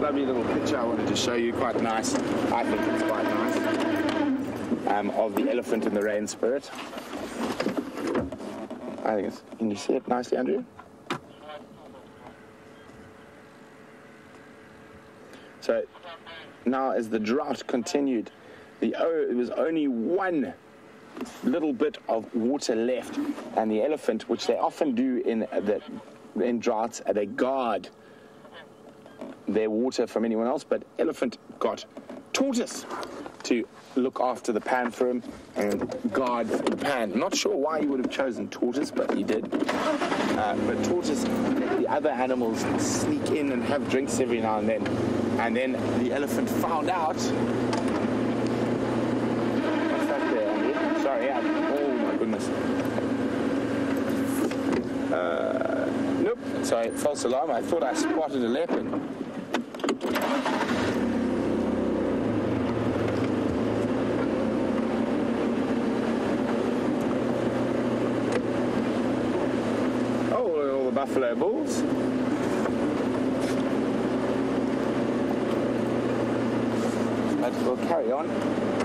Lovely little picture I wanted to show you, quite nice. I think it's quite nice. Um, of the elephant in the rain spirit. I think it's. Can you see it nicely, Andrew? So now, as the drought continued, the it was only one little bit of water left, and the elephant, which they often do in the in droughts, they guard their water from anyone else. But elephant got tortoise to look after the pan for him and guard the pan. Not sure why he would have chosen tortoise, but he did. Uh, but tortoise let the other animals sneak in and have drinks every now and then. And then the elephant found out. What's that there? Sorry, yeah. Oh my goodness. Uh, nope. Sorry, false alarm. I thought I spotted a leopard. Oh, all the buffalo bulls. But we'll carry on.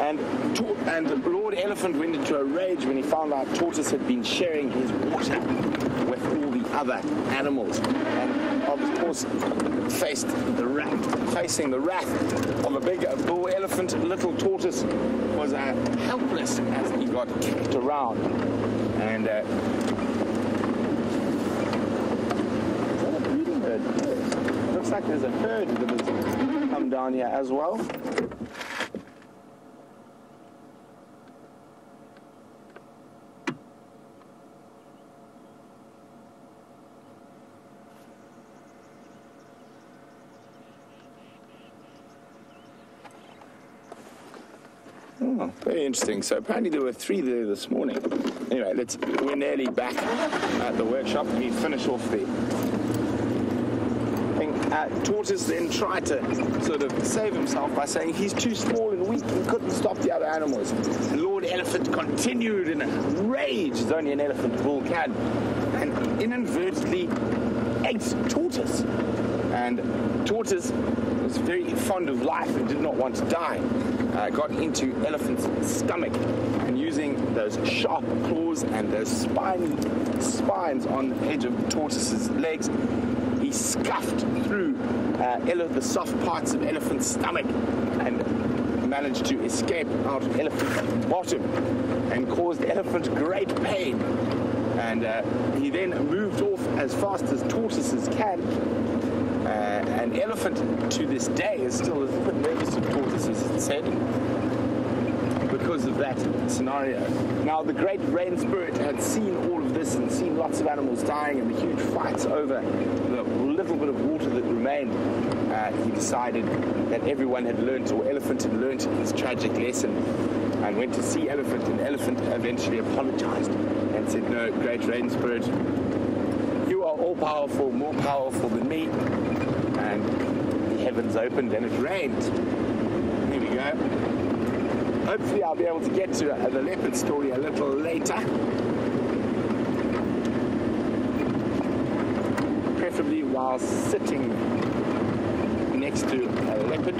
And, to- and Lord Elephant went into a rage when he found out Tortoise had been sharing his water with all the other animals. And of course, faced the wrath, facing the wrath of a big bull elephant, little Tortoise was uh, helpless as he got kicked around. And uh. Looks like there's a herd that has come down here as well. Oh, very interesting. So apparently there were three there this morning. Anyway, let's. We're nearly back at the workshop. Me finish off the thing. Uh, Tortoise then tried to sort of save himself by saying he's too small and weak. He couldn't stop the other animals. Lord Elephant continued in a rage, as only an elephant bull can, and inadvertently ate Tortoise. And Tortoise was very fond of life and did not want to die. Uh, got into Elephant's stomach and using those sharp claws and those spiny spines on the edge of Tortoise's legs, he scuffed through uh, the soft parts of Elephant's stomach and managed to escape out of Elephant's bottom and caused Elephant great pain. And uh, he then moved off as fast as tortoises can an elephant to this day is still a little bit nervous of tortoises, it's said, because of that scenario. Now, the great rain spirit had seen all of this and seen lots of animals dying and the huge fights over the little bit of water that remained. Uh, he decided that everyone had learnt, or Elephant had learnt his tragic lesson, and went to see Elephant, and Elephant eventually apologized and said, No, great rain spirit, you are all powerful, more powerful than me. Heavens opened and it rained. Here we go. Hopefully, I'll be able to get to the leopard story a little later. Preferably while sitting next to a leopard.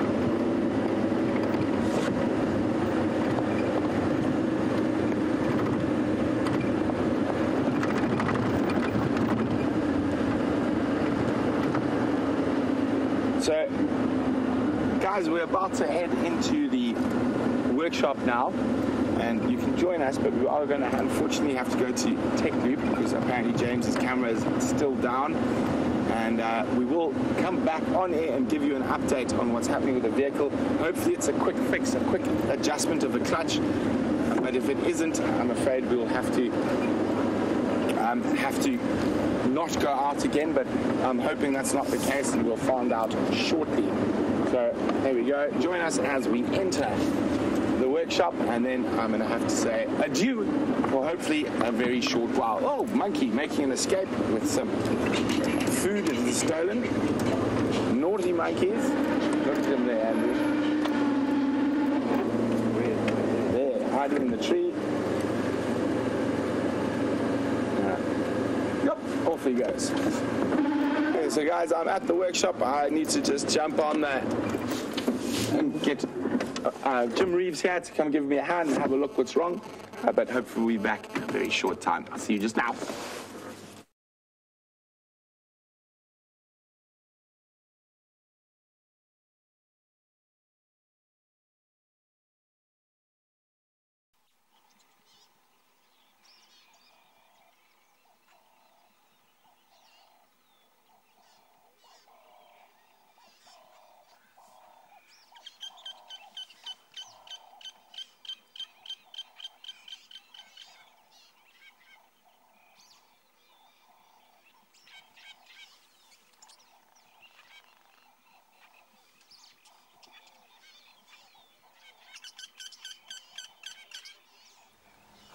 guys, we're about to head into the workshop now, and you can join us, but we are going to unfortunately have to go to Tech Loop because apparently James's camera is still down. And uh, we will come back on air and give you an update on what's happening with the vehicle. Hopefully, it's a quick fix, a quick adjustment of the clutch. But if it isn't, I'm afraid we will have to um, have to not go out again, but I'm hoping that's not the case and we'll find out shortly. So there we go. Join us as we enter the workshop and then I'm going to have to say adieu for hopefully a very short while. Oh, monkey making an escape with some food that is stolen. Naughty monkeys. Look at them there, Andrew. There, hiding in the tree. Yep, off he goes. So guys, I'm at the workshop. I need to just jump on there and get uh, uh, Jim Reeves here to come give me a hand and have a look what's wrong. Uh, but hopefully we'll be back in a very short time. I'll see you just now.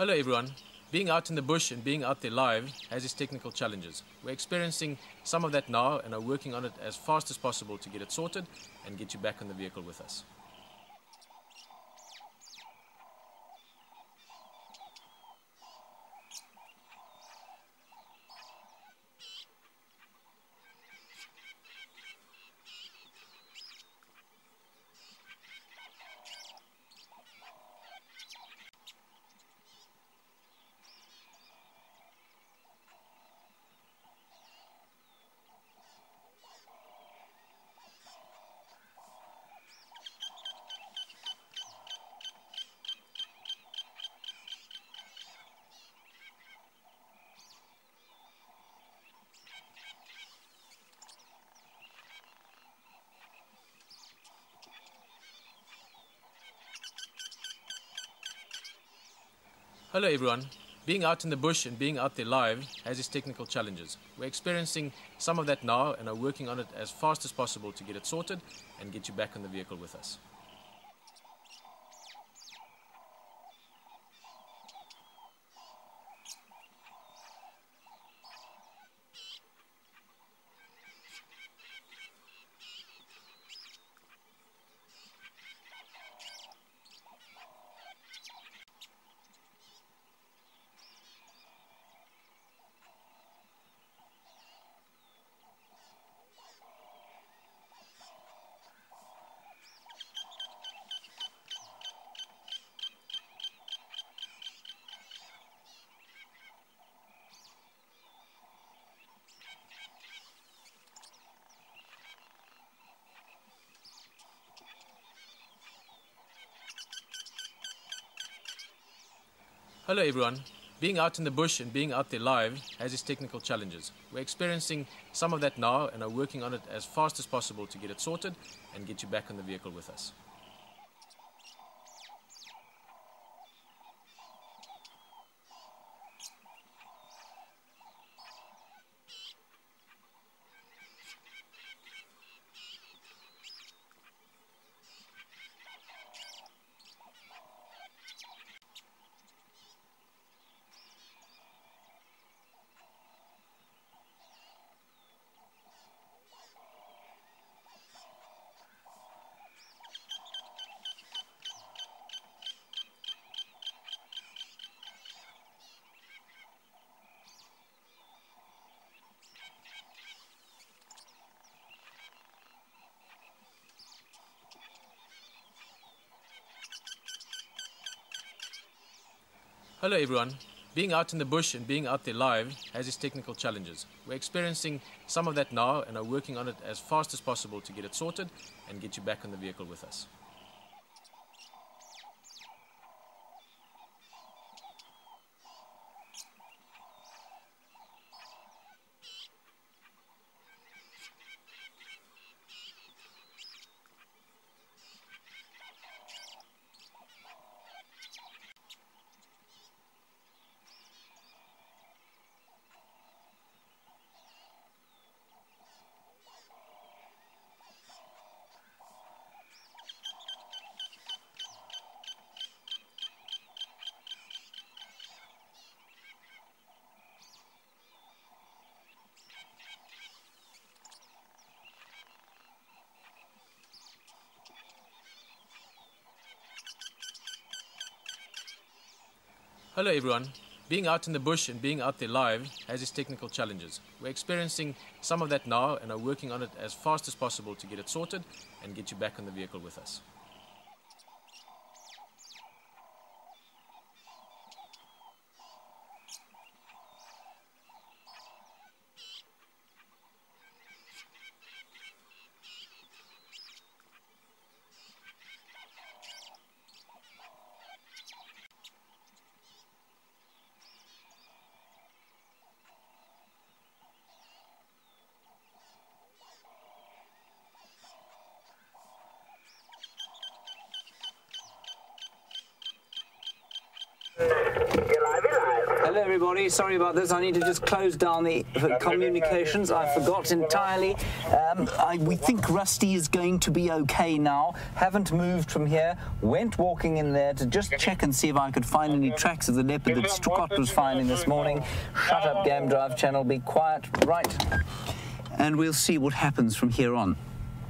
Hello everyone. Being out in the bush and being out there live has its technical challenges. We're experiencing some of that now and are working on it as fast as possible to get it sorted and get you back on the vehicle with us. Hello everyone. Being out in the bush and being out there live has its technical challenges. We're experiencing some of that now and are working on it as fast as possible to get it sorted and get you back on the vehicle with us. Hello everyone. Being out in the bush and being out there live has its technical challenges. We're experiencing some of that now and are working on it as fast as possible to get it sorted and get you back on the vehicle with us. Hello everyone. being out in the bush and being out there live has its technical challenges. We're experiencing some of that now and are working on it as fast as possible to get it sorted and get you back in the vehicle with us. Hello everyone. Being out in the bush and being out there live has its technical challenges. We're experiencing some of that now and are working on it as fast as possible to get it sorted and get you back on the vehicle with us. Everybody. Sorry about this. I need to just close down the the communications. I forgot entirely. Um, I, we think Rusty is going to be okay now. Haven't moved from here. Went walking in there to just check and see if I could find any tracks of the leopard that Scott was finding this morning. Shut up, Game Drive channel. Be quiet. Right. And we'll see what happens from here on.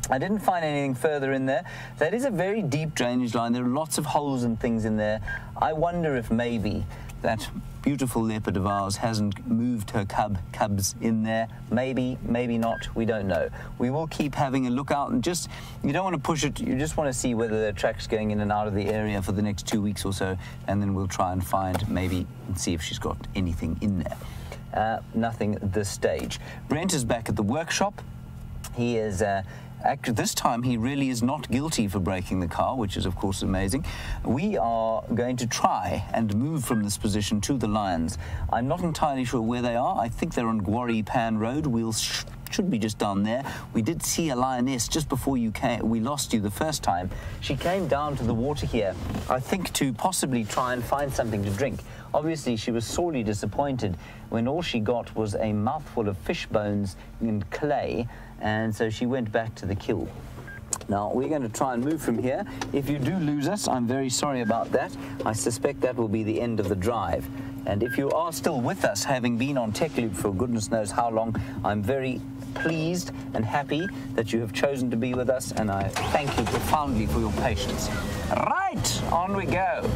I didn't find anything further in there. That is a very deep drainage line. There are lots of holes and things in there. I wonder if maybe that beautiful leopard of ours hasn't moved her cub cubs in there. Maybe, maybe not. We don't know. We will keep having a look out and just you don't want to push it. You just want to see whether are tracks going in and out of the area for the next two weeks or so, and then we'll try and find maybe and see if she's got anything in there. Uh, nothing at this stage. Brent is back at the workshop. He is. Uh, this time, he really is not guilty for breaking the car, which is, of course, amazing. We are going to try and move from this position to the Lions. I'm not entirely sure where they are. I think they're on Gwari Pan Road. We'll sh- should be just down there. We did see a lioness just before you came. We lost you the first time. She came down to the water here, I think, to possibly try and find something to drink. Obviously, she was sorely disappointed when all she got was a mouthful of fish bones and clay, and so she went back to the kill. Now, we're going to try and move from here. If you do lose us, I'm very sorry about that. I suspect that will be the end of the drive. And if you are still with us, having been on Tech Loop for goodness knows how long, I'm very pleased and happy that you have chosen to be with us, and I thank you profoundly for your patience. Right, on we go.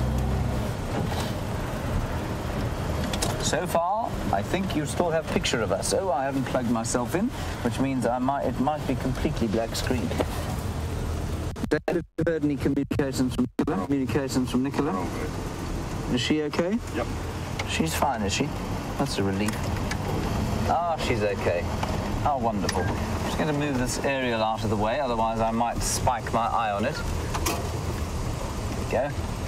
So far, I think you still have picture of us. Oh, I haven't plugged myself in, which means I might it might be completely black screen. David, have you heard any communications from Nicola? Communications from Nicola? Is she okay? Yep. She's fine, is she? That's a relief. Ah, she's okay. How wonderful. I'm just going to move this aerial out of the way, otherwise I might spike my eye on it. There we go.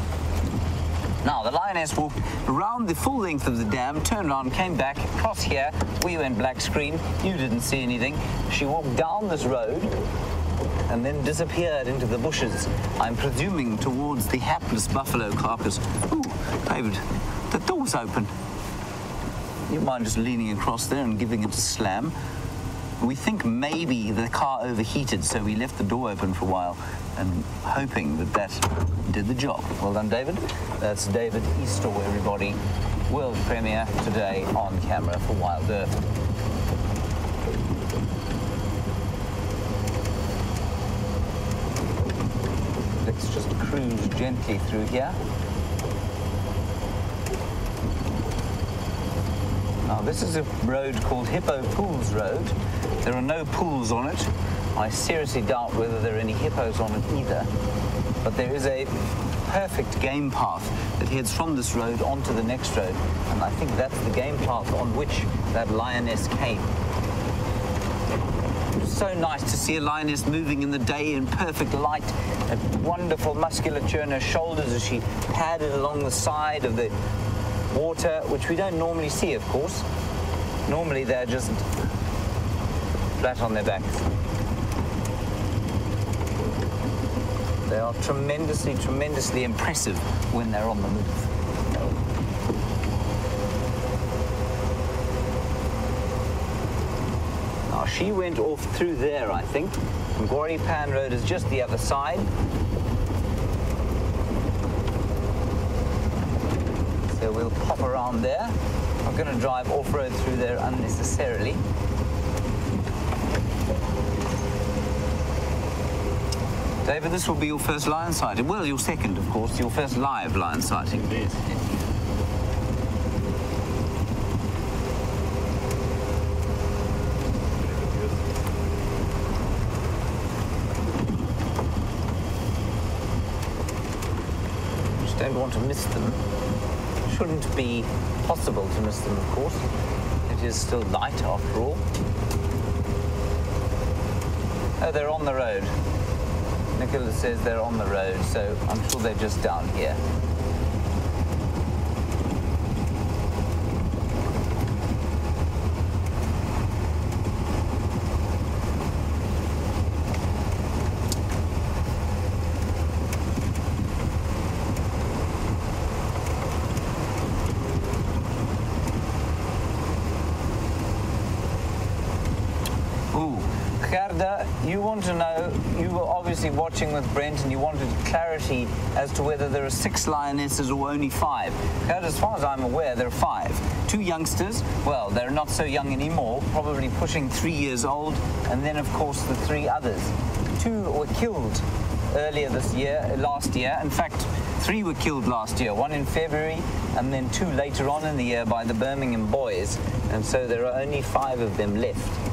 Now, the lioness walked around the full length of the dam, turned around, came back, across here. We went black screen. You didn't see anything. She walked down this road and then disappeared into the bushes. I'm presuming towards the hapless buffalo carcass. Ooh, David, the door's open. You mind just leaning across there and giving it a slam? We think maybe the car overheated, so we left the door open for a while and hoping that that did the job. Well done, David. That's David Eastaw, everybody. World premiere today on camera for Wild Earth. Let's just cruise gently through here. Now, this is a road called Hippo Pools Road. There are no pools on it. I seriously doubt whether there are any hippos on it either. But there is a perfect game path that heads from this road onto the next road. And I think that's the game path on which that lioness came. So nice to see a lioness moving in the day in perfect light. A wonderful musculature in her shoulders as she padded along the side of the water, which we don't normally see, of course. Normally they're just flat on their backs. They are tremendously, tremendously impressive when they're on the move. Now, she went off through there, I think. Ngwari Pan Road is just the other side. So we'll pop around there. I'm going to drive off-road through there unnecessarily. David, this will be your first lion sighting. Well, your second, of course, your first live lion sighting. Just don't want to miss them. Shouldn't be possible to miss them, of course. It is still light after all. Oh, they're on the road. Nicholas says they're on the road, so I'm sure they're just down here. Ooh, Gerda, you want to know, you were with Brent and you wanted clarity as to whether there are six lionesses or only five. Gerda, as far as I'm aware, there are five. Two youngsters, well, they're not so young anymore, probably pushing three years old, and then, of course, the three others. Two were killed earlier this year, last year. In fact, three were killed last year, one in February, and then two later on in the year by the Birmingham boys. And so there are only five of them left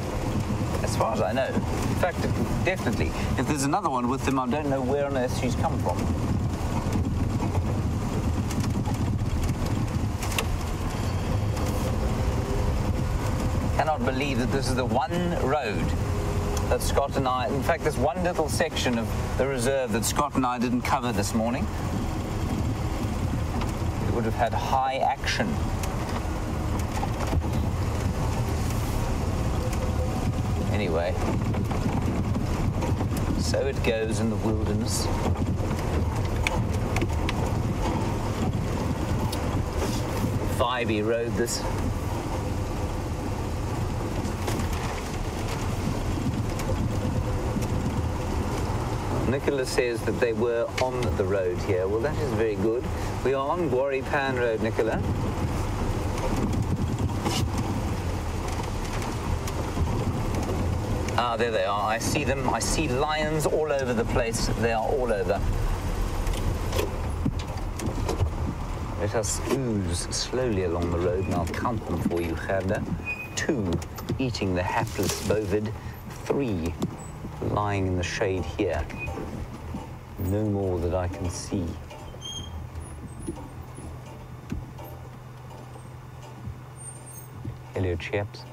far as I know. In fact, definitely. If there's another one with them, I don't know where on earth she's come from. Cannot believe that this is the one road that Scott and I, in fact, there's one little section of the reserve that Scott and I didn't cover this morning. It would have had high action. Anyway, so it goes in the wilderness. Vibey road this. Nicholas says that they were on the road here. Well, that is very good. We are on Gwari Pan Road, Nicola. Ah, there they are. I see them. I see lions all over the place. They are all over. Let us ooze slowly along the road, and I'll count them for you, Gerda. Two eating the hapless bovid. Three lying in the shade here. No more that I can see. Hello, chaps.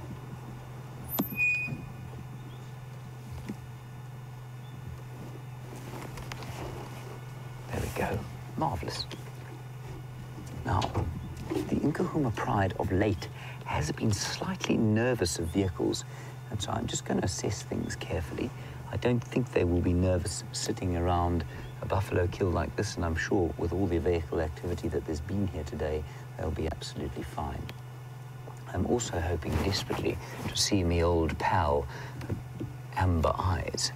Go. Marvellous. Now, the Nkuhuma Pride of late has been slightly nervous of vehicles, and so I'm just going to assess things carefully. I don't think they will be nervous sitting around a buffalo kill like this, and I'm sure with all the vehicle activity that there's been here today, they'll be absolutely fine. I'm also hoping desperately to see me old pal, Amber Eyes.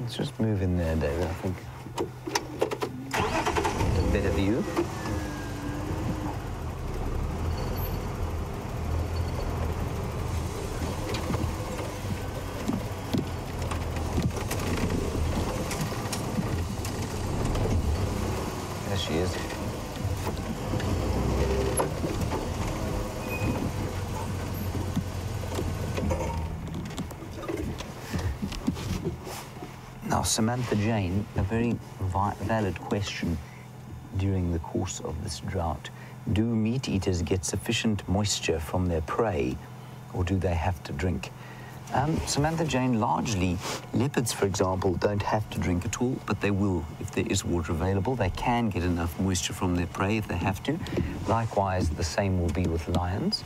Let's just move in there, David, I think. A bit of There she is. Samantha Jane, a very valid question during the course of this drought. Do meat eaters get sufficient moisture from their prey, or do they have to drink? Um, Samantha Jane, largely, leopards, for example, don't have to drink at all, but they will if there is water available. They can get enough moisture from their prey if they have to. Likewise, the same will be with lions.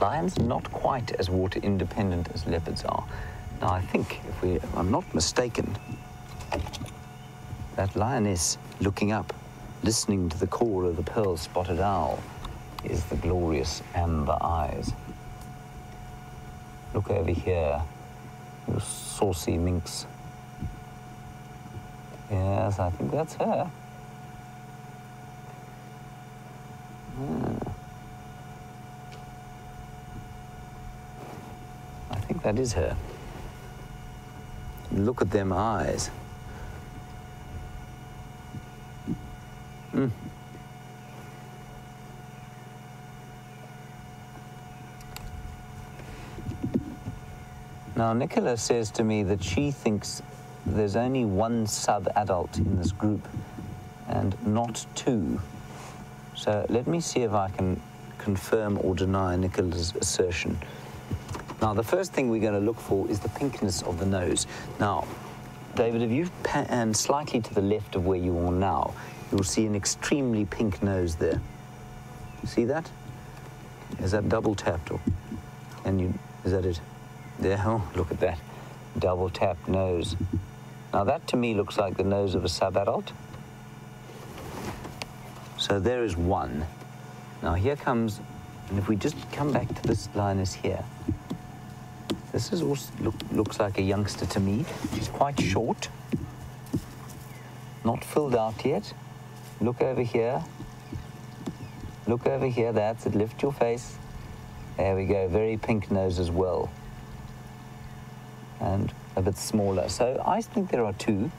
Lions not quite as water independent as leopards are. Now, I think, if, we, if I'm not mistaken, that lioness looking up, listening to the call of the pearl spotted owl, is the glorious amber eyes. Look over here, you saucy minx. Yes, I think that's her. I think that is her. Look at them eyes. Hmm. Now, Nicola says to me that she thinks there's only one sub-adult in this group and not two. So let me see if I can confirm or deny Nicola's assertion. Now, the first thing we're going to look for is the pinkness of the nose. Now, David, if you pan slightly to the left of where you are now, you'll see an extremely pink nose there. See that? Is that double tapped or? And you, is that it? There, oh, look at that. Double tapped nose. Now that to me looks like the nose of a sub-adult. So there is one. Now here comes, and if we just come back to this lioness here, this is also look, looks like a youngster to me. She's quite short, not filled out yet. Look over here. Look over here, that's it, lift your face. There we go, very pink nose as well. And a bit smaller. So I think there are two.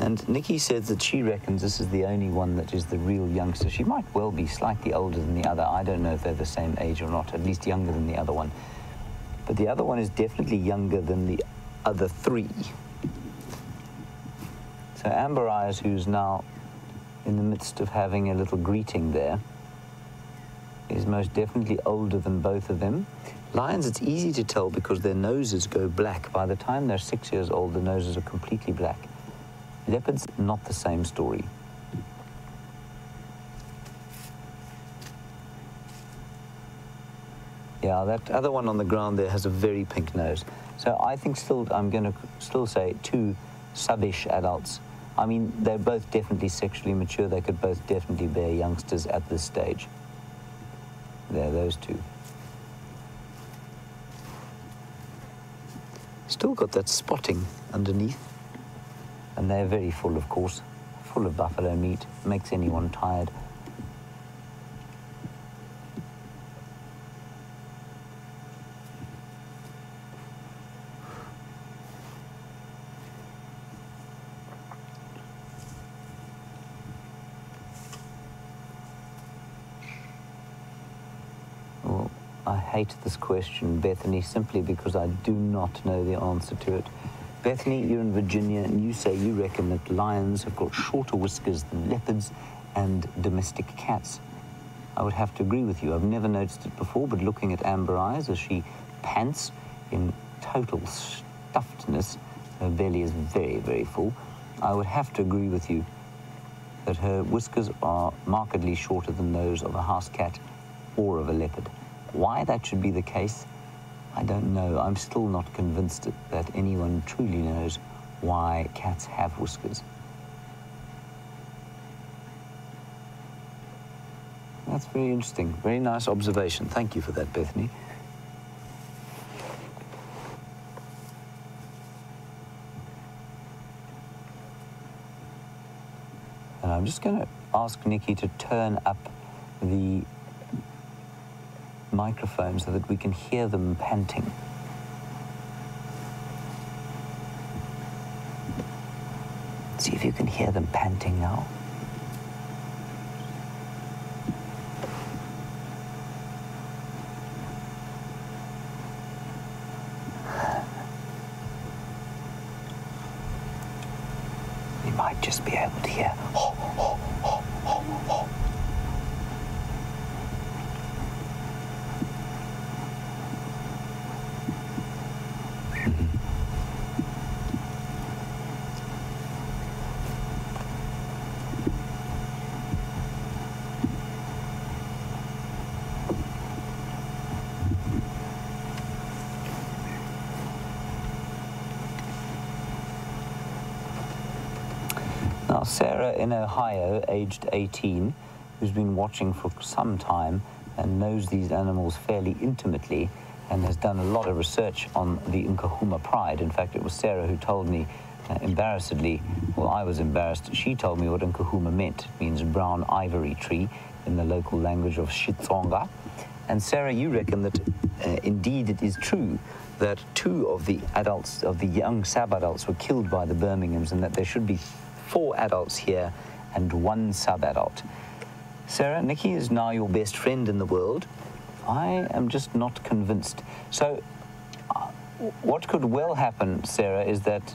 And Nikki says that she reckons this is the only one that is the real youngster. She might well be slightly older than the other. I don't know if they're the same age or not, at least younger than the other one. But the other one is definitely younger than the other three. So Amber Eyes, who's now in the midst of having a little greeting there, is most definitely older than both of them. Lions, it's easy to tell because their noses go black. By the time they're six years old, the noses are completely black. Leopards, not the same story. Yeah, that other one on the ground there has a very pink nose. So I think still, I'm going to still say two subish adults. I mean, they're both definitely sexually mature. They could both definitely bear youngsters at this stage. There, those two. Still got that spotting underneath. And they're very full, of course, full of buffalo meat, makes anyone tired. I hate this question, Bethany, simply because I do not know the answer to it. Bethany, you're in Virginia, and you say you reckon that lions have got shorter whiskers than leopards and domestic cats. I would have to agree with you. I've never noticed it before, but looking at Amber Eyes as she pants in total stuffedness, her belly is very, very full, I would have to agree with you that her whiskers are markedly shorter than those of a house cat or of a leopard. Why that should be the case, I don't know. I'm still not convinced that anyone truly knows why cats have whiskers. That's very interesting. Very nice observation. Thank you for that, Bethany. And I'm just going to ask Nikki to turn up the microphone so that we can hear them panting. See if you can hear them panting now. might just be able to hear. Now, Sarah in Ohio, aged 18, who's been watching for some time and knows these animals fairly intimately and has done a lot of research on the Nkuhuma pride. In fact, it was Sarah who told me, uh, embarrassedly, well, I was embarrassed, she told me what Nkuhuma meant. It means brown ivory tree in the local language of Xitsonga. And Sarah, you reckon that uh, indeed it is true that two of the adults, of the young sub-adults were killed by the Birminghams and that there should be four adults here and one sub-adult. Sarah, Nikki is now your best friend in the world. I am just not convinced. So, uh, what could well happen, Sarah, is that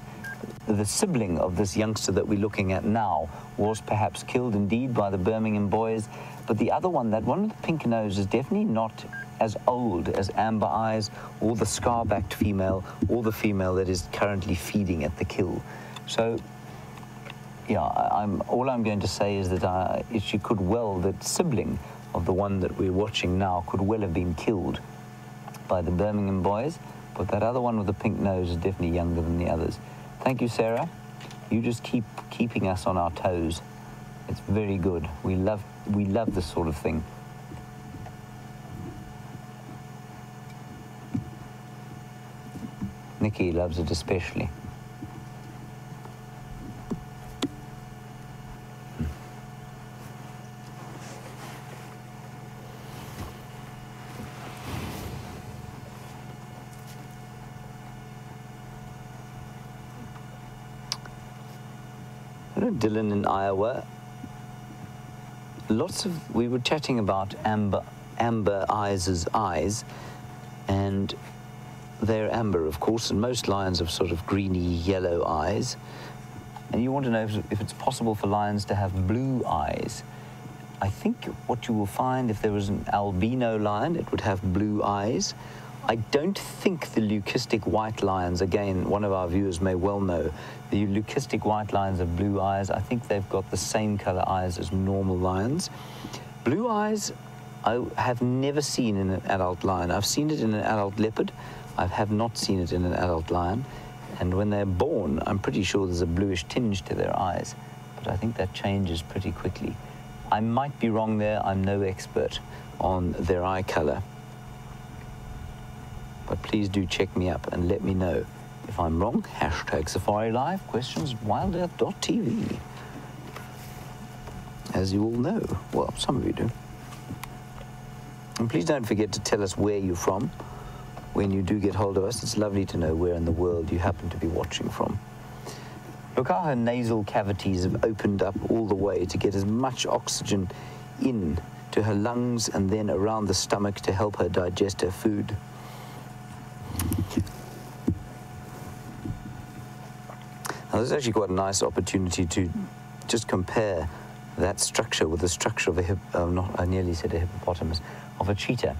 the sibling of this youngster that we're looking at now was perhaps killed indeed by the Birmingham boys, but the other one, that one with the pink nose, is definitely not as old as Amber Eyes or the scar-backed female or the female that is currently feeding at the kill. So yeah, I'm, all I'm going to say is that uh, she could well, the sibling of the one that we're watching now, could well have been killed by the Birmingham boys, but that other one with the pink nose is definitely younger than the others. Thank you, Sarah. You just keep keeping us on our toes. It's very good. We love, we love this sort of thing. Nikki loves it especially. Dylan in Iowa. Lots of we were chatting about Amber Amber Eyes' as eyes, and they're amber, of course, and most lions have sort of greeny yellow eyes. And you want to know if, if it's possible for lions to have blue eyes. I think what you will find if there was an albino lion, it would have blue eyes. I don't think the leucistic white lions, again, one of our viewers may well know, the leucistic white lions have blue eyes. I think they've got the same color eyes as normal lions. Blue eyes, I have never seen in an adult lion. I've seen it in an adult leopard. I have not seen it in an adult lion. And when they're born, I'm pretty sure there's a bluish tinge to their eyes. But I think that changes pretty quickly. I might be wrong there. I'm no expert on their eye color. But please do check me up and let me know if I'm wrong. Hashtag Safari Live, questions at wildearth.tv. As you all know. Well, some of you do. And please don't forget to tell us where you're from when you do get hold of us. It's lovely to know where in the world you happen to be watching from. Look how her nasal cavities have opened up all the way to get as much oxygen in to her lungs and then around the stomach to help her digest her food. Now, this is actually quite a nice opportunity to just compare that structure with the structure of a hip, uh, not, I nearly said a hippopotamus, of a cheetah.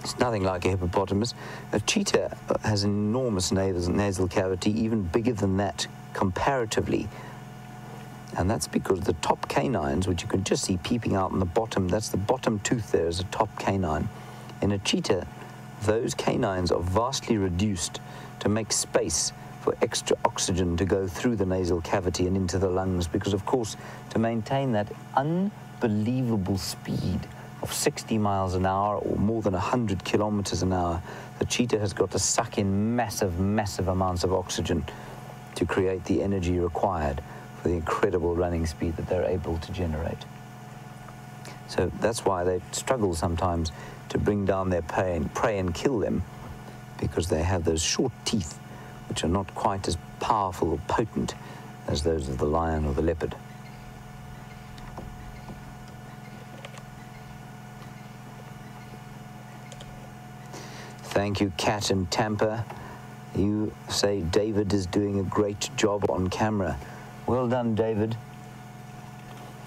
It's nothing like a hippopotamus. A cheetah uh, has an enormous nasal, nasal cavity, even bigger than that comparatively. And that's because the top canines, which you can just see peeping out in the bottom, that's the bottom tooth there is a top canine. In a cheetah, those canines are vastly reduced to make space for extra oxygen to go through the nasal cavity and into the lungs because, of course, to maintain that unbelievable speed of 60 miles an hour or more than 100 kilometers an hour, the cheetah has got to suck in massive, massive amounts of oxygen to create the energy required for the incredible running speed that they're able to generate. So that's why they struggle sometimes to bring down their prey and, prey and kill them because they have those short teeth which are not quite as powerful or potent as those of the lion or the leopard. Thank you, Cat and Tampa. You say David is doing a great job on camera. Well done, David.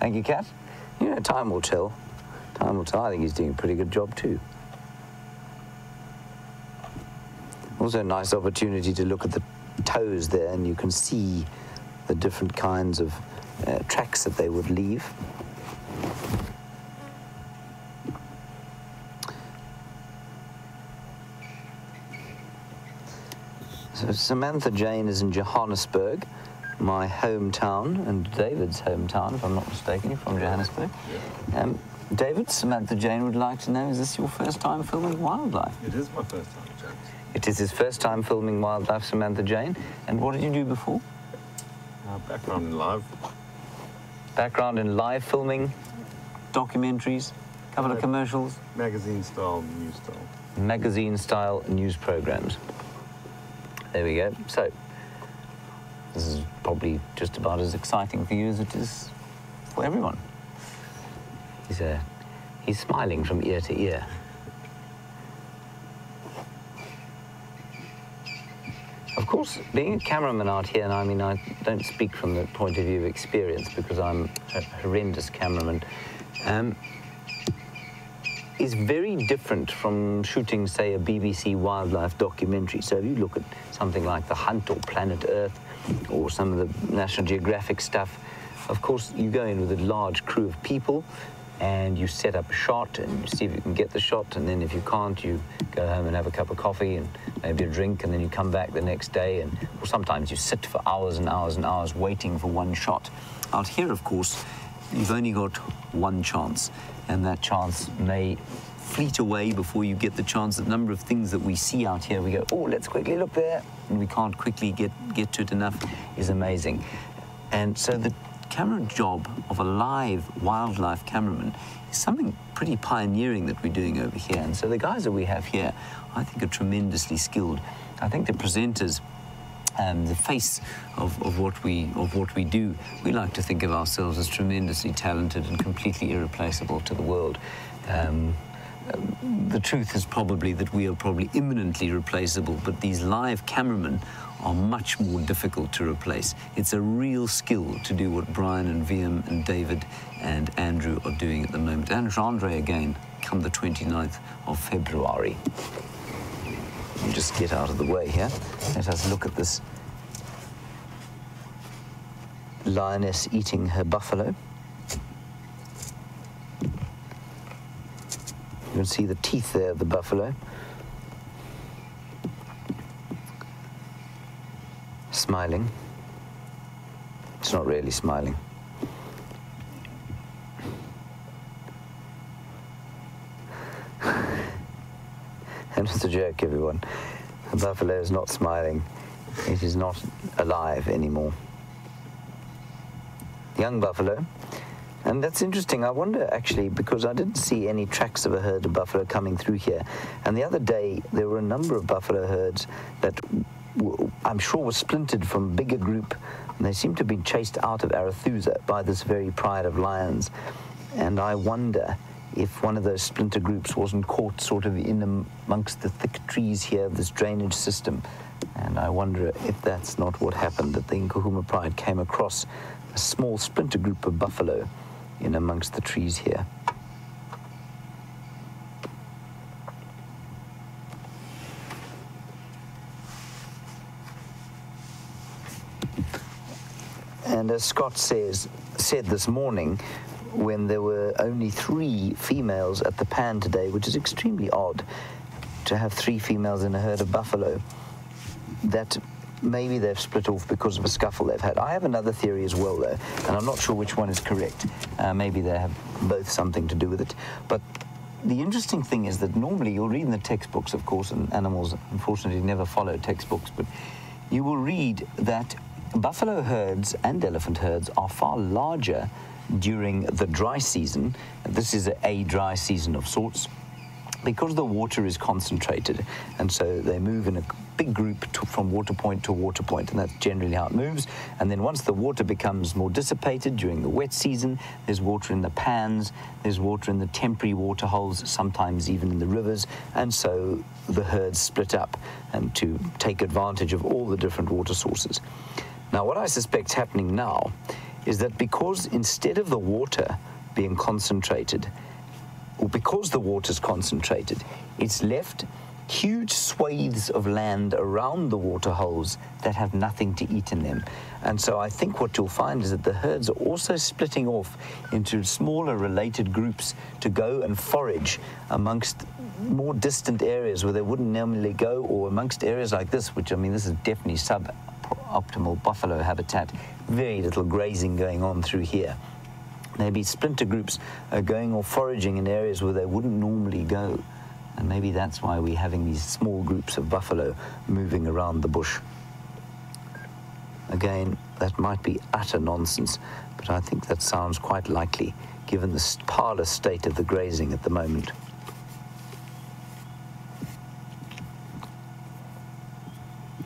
Thank you, Kat. You know, time will tell. Time will tell. I think he's doing a pretty good job too. Also, a nice opportunity to look at the toes there, and you can see the different kinds of uh, tracks that they would leave. So Samantha Jane is in Johannesburg, my hometown, and David's hometown, if I'm not mistaken, from Johannesburg. Um, David, Samantha Jane would like to know, is this your first time filming wildlife? It is my first time. It is his first time filming wildlife, Samantha Jane. And what did you do before? Uh, background in live. Background in live filming, documentaries, couple of commercials, Magazine style, news style. magazine style news programs. There we go. So, this is probably just about as exciting for you as it is for everyone. He's, uh, he's smiling from ear to ear. Course, being a cameraman out here, and I mean, I don't speak from the point of view of experience because I'm a horrendous cameraman. Um, is very different from shooting, say, a BBC wildlife documentary. So if you look at something like The Hunt or Planet Earth or some of the National Geographic stuff, of course, you go in with a large crew of people and you set up a shot and you see if you can get the shot. And then if you can't, you go home and have a cup of coffee and maybe a drink. And then you come back the next day. And sometimes you sit for hours and hours and hours waiting for one shot. Out here, of course, you've only got one chance, and that chance may fleet away before you get the chance. The number of things that we see out here, we go, oh, let's quickly look there, and we can't quickly get, get to it enough, is amazing. And so the camera job of a live wildlife cameraman is something pretty pioneering that we're doing over here. And so the guys that we have here, I think, are tremendously skilled. I think the presenters um, the face of, of what we of what we do. We like to think of ourselves as tremendously talented and completely irreplaceable to the world. Um, the truth is probably that we are probably imminently replaceable, but these live cameramen are much more difficult to replace. It's a real skill to do what Brian and VM and David and Andrew are doing at the moment. And Andre again, come the 29th of February. Me just get out of the way here. Let us look at this lioness eating her buffalo. You can see the teeth there of the buffalo. Smiling. It's not really smiling. And it's a joke, everyone. The buffalo is not smiling. It is not alive anymore. Young buffalo. And that's interesting. I wonder actually, because I didn't see any tracks of a herd of buffalo coming through here. And the other day, there were a number of buffalo herds that I'm sure were splintered from a bigger group. And they seem to have been chased out of Arathusa by this very pride of lions. And I wonder if one of those splinter groups wasn't caught sort of in amongst the thick trees here of this drainage system. And I wonder if that's not what happened, that the Nkuhuma Pride came across a small splinter group of buffalo in amongst the trees here. And as Scott says, said this morning, when there were only three females at the pan today, which is extremely odd to have three females in a herd of buffalo, that maybe they've split off because of a scuffle they've had. I have another theory as well, though, and I'm not sure which one is correct. Uh, maybe they have both something to do with it. But the interesting thing is that normally you'll read in the textbooks, of course, and animals unfortunately never follow textbooks, but you will read that buffalo herds and elephant herds are far larger during the dry season. This is a, dry season of sorts because the water is concentrated and so they move in a big group to, from water point to water point, and that's generally how it moves. And then once the water becomes more dissipated during the wet season, there's water in the pans, there's water in the temporary water holes, sometimes even in the rivers, and so the herds split up and to take advantage of all the different water sources. Now, what I suspect's happening now is that because instead of the water being concentrated, or because the water's concentrated, it's left huge swathes of land around the water holes that have nothing to eat in them. And so I think what you'll find is that the herds are also splitting off into smaller related groups to go and forage amongst more distant areas where they wouldn't normally go, or amongst areas like this, which I mean, this is definitely sub-optimal buffalo habitat. Very little grazing going on through here. Maybe splinter groups are going or foraging in areas where they wouldn't normally go. And maybe that's why we're having these small groups of buffalo moving around the bush. Again, that might be utter nonsense, but I think that sounds quite likely given the parlous state of the grazing at the moment.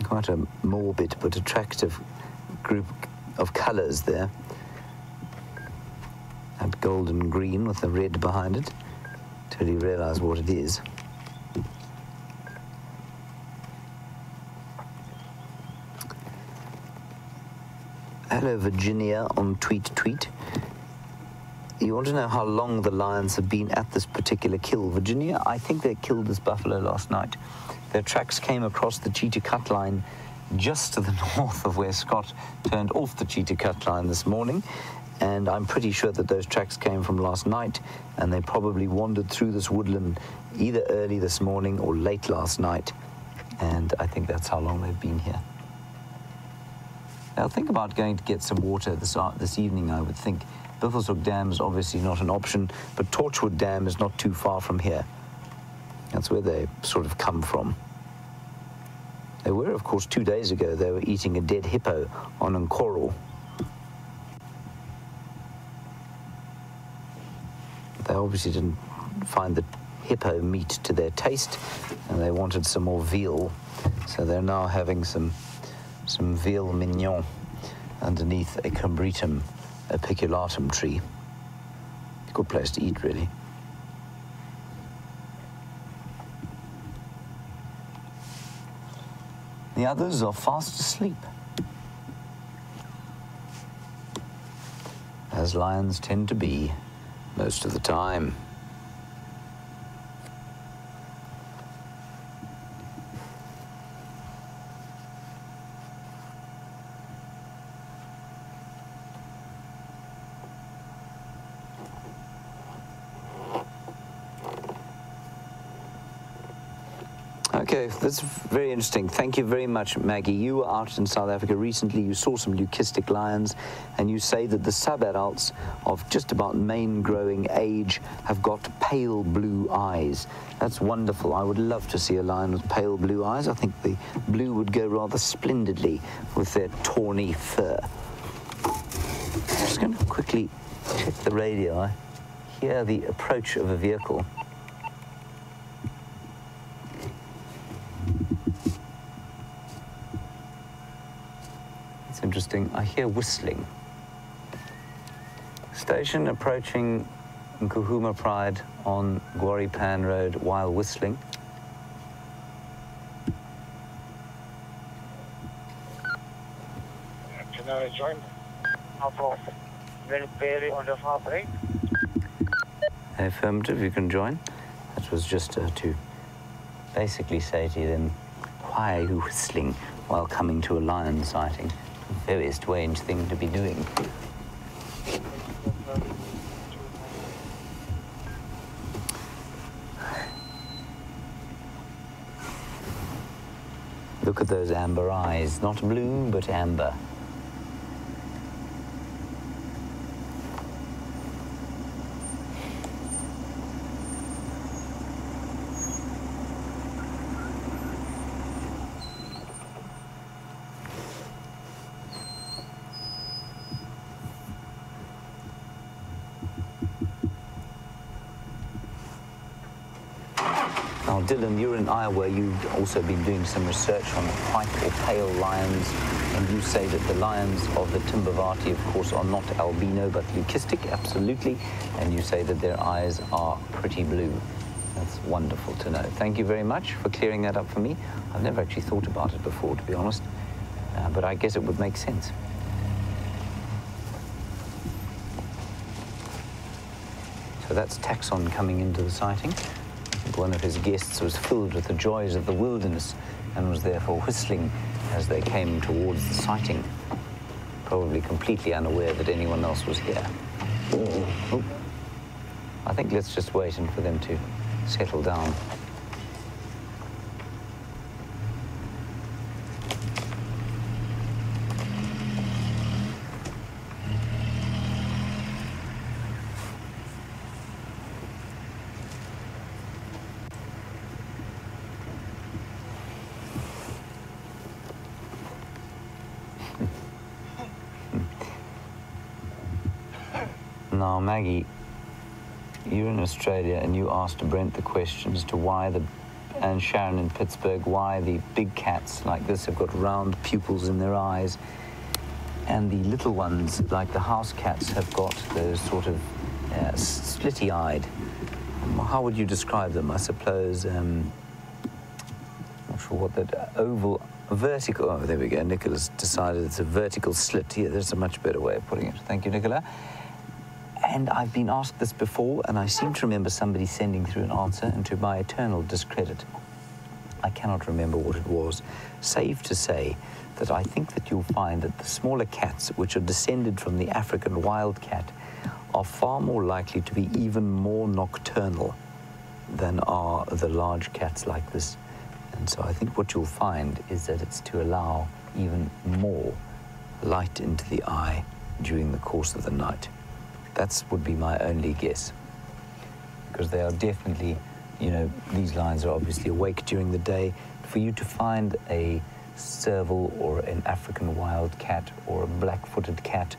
Quite a morbid but attractive group of colours there. That golden green with the red behind it, till you realise what it is. Hello, Virginia on Tweet Tweet. You want to know how long the lions have been at this particular kill. Virginia, I think they killed this buffalo last night. Their tracks came across the cheetah cut line just to the north of where Scott turned off the cheetah cut line this morning. And I'm pretty sure that those tracks came from last night, and they probably wandered through this woodland either early this morning or late last night. And I think that's how long they've been here. Now, think about going to get some water this, uh, this evening, I would think. Buffelshoek Dam is obviously not an option, but Torchwood Dam is not too far from here. That's where they sort of come from. They were, of course, two days ago, they were eating a dead hippo on Nkoro. They obviously didn't find the hippo meat to their taste, and they wanted some more veal. So they're now having some, some veal mignon underneath a combretum, apiculatum tree. Good place to eat, really. The others are fast asleep. As lions tend to be most of the time. That's very interesting. Thank you very much, Maggie. You were out in South Africa recently. You saw some leucistic lions, and you say that the sub-adults of just about main growing age have got pale blue eyes. That's wonderful. I would love to see a lion with pale blue eyes. I think the blue would go rather splendidly with their tawny fur. I'm just going to quickly check the radio. I hear the approach of a vehicle. It's interesting. I hear whistling. Station approaching Nkuhuma Pride on Gwari Pan Road while whistling. Can I join? Alpha, very on the far right. Affirmative, you can join. That was just uh, to basically say to them, why are you whistling while coming to a lion sighting? Very strange thing to be doing. Look at those amber eyes, not blue, but amber. I'll Dylan, you're in Iowa. You've also been doing some research on white or pale lions, and you say that the lions of the Timbavati, of course, are not albino but leucistic, absolutely, and you say that their eyes are pretty blue. That's wonderful to know. Thank you very much for clearing that up for me. I've never actually thought about it before, to be honest, uh, but I guess it would make sense. So that's Taxon coming into the sighting. One of his guests was filled with the joys of the wilderness and was therefore whistling as they came towards the sighting, probably completely unaware that anyone else was here. Oh. oh. I think let's just wait and for them to settle down. Now, Maggie, you're in Australia and you asked Brent the question as to why the, and Sharon in Pittsburgh, why the big cats like this have got round pupils in their eyes and the little ones, like the house cats, have got those sort of uh, slitty-eyed. How would you describe them? I suppose, um, not sure what that, oval, vertical, oh, there we go. Nicola's decided it's a vertical slit. Here, there's a much better way of putting it. Thank you, Nicola. And I've been asked this before, and I seem to remember somebody sending through an answer, and to my eternal discredit, I cannot remember what it was, save to say that I think that you'll find that the smaller cats, which are descended from the African wildcat, are far more likely to be even more nocturnal than are the large cats like this. And so I think what you'll find is that it's to allow even more light into the eye during the course of the night. That would be my only guess. Because they are definitely, you know, these lions are obviously awake during the day. For you to find a serval or an African wild cat or a black-footed cat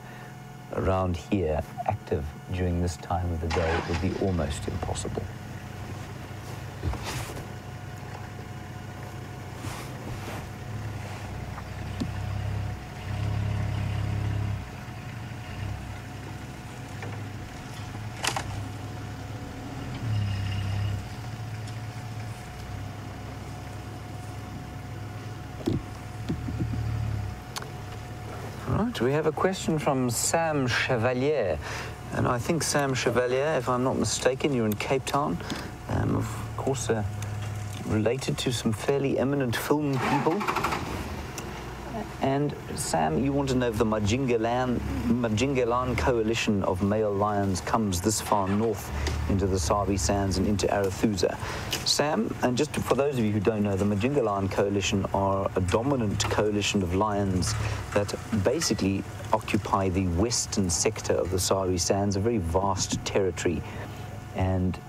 around here active during this time of the day would be almost impossible. Right, we have a question from Sam Chevalier. And I think Sam Chevalier, if I'm not mistaken, you're in Cape Town. Um, of course, uh, related to some fairly eminent film people. And Sam, you want to know if the Majingilane, Majingilane coalition of male lions comes this far north into the Sabi Sands and into Arathusa. Sam, and just for those of you who don't know, the Majingilane coalition are a dominant coalition of lions that basically occupy the western sector of the Sabi Sands, a very vast territory. And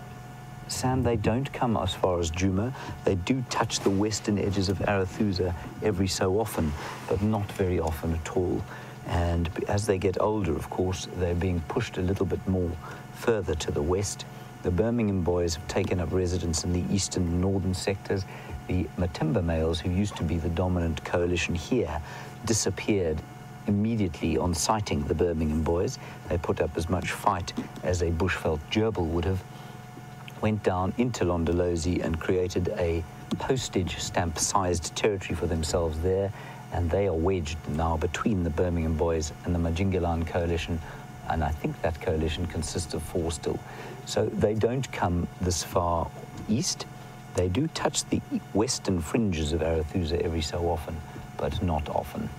Sam, they don't come as far as Djuma. They do touch the western edges of Arathusa every so often, but not very often at all. And as they get older, of course, they're being pushed a little bit more further to the west. The Birmingham boys have taken up residence in the eastern and northern sectors. The Matimba males, who used to be the dominant coalition here, disappeared immediately on sighting the Birmingham boys. They put up as much fight as a bushveld gerbil would have went down into Londolozi and created a postage stamp sized territory for themselves there. And they are wedged now between the Birmingham Boys and the Majingilane coalition. And I think that coalition consists of four still. So they don't come this far east. They do touch the western fringes of Arathusa every so often, but not often.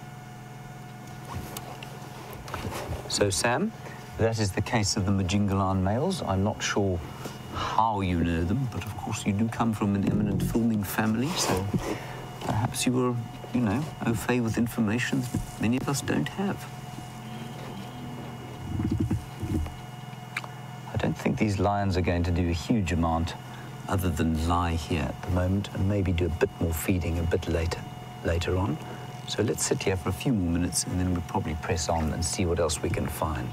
So, Sam, that is the case of the Majingilane males. I'm not sure how you know them, but of course you do come from an eminent filming family, so perhaps you were, you know, au fait with information that many of us don't have. I don't think these lions are going to do a huge amount other than lie here at the moment and maybe do a bit more feeding a bit later, later on. So let's sit here for a few more minutes and then we'll probably press on and see what else we can find.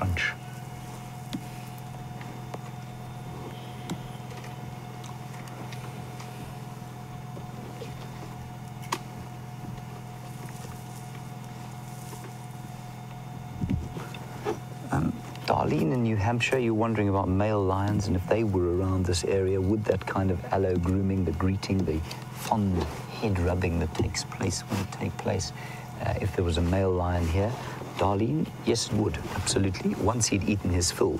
crunch. Um, Darlene in New Hampshire, you're wondering about male lions and if they were around this area, would that kind of allogrooming, the greeting, the fond head rubbing that takes place, would it take place uh, if there was a male lion here? Darlene, yes, it would, absolutely, once he'd eaten his fill.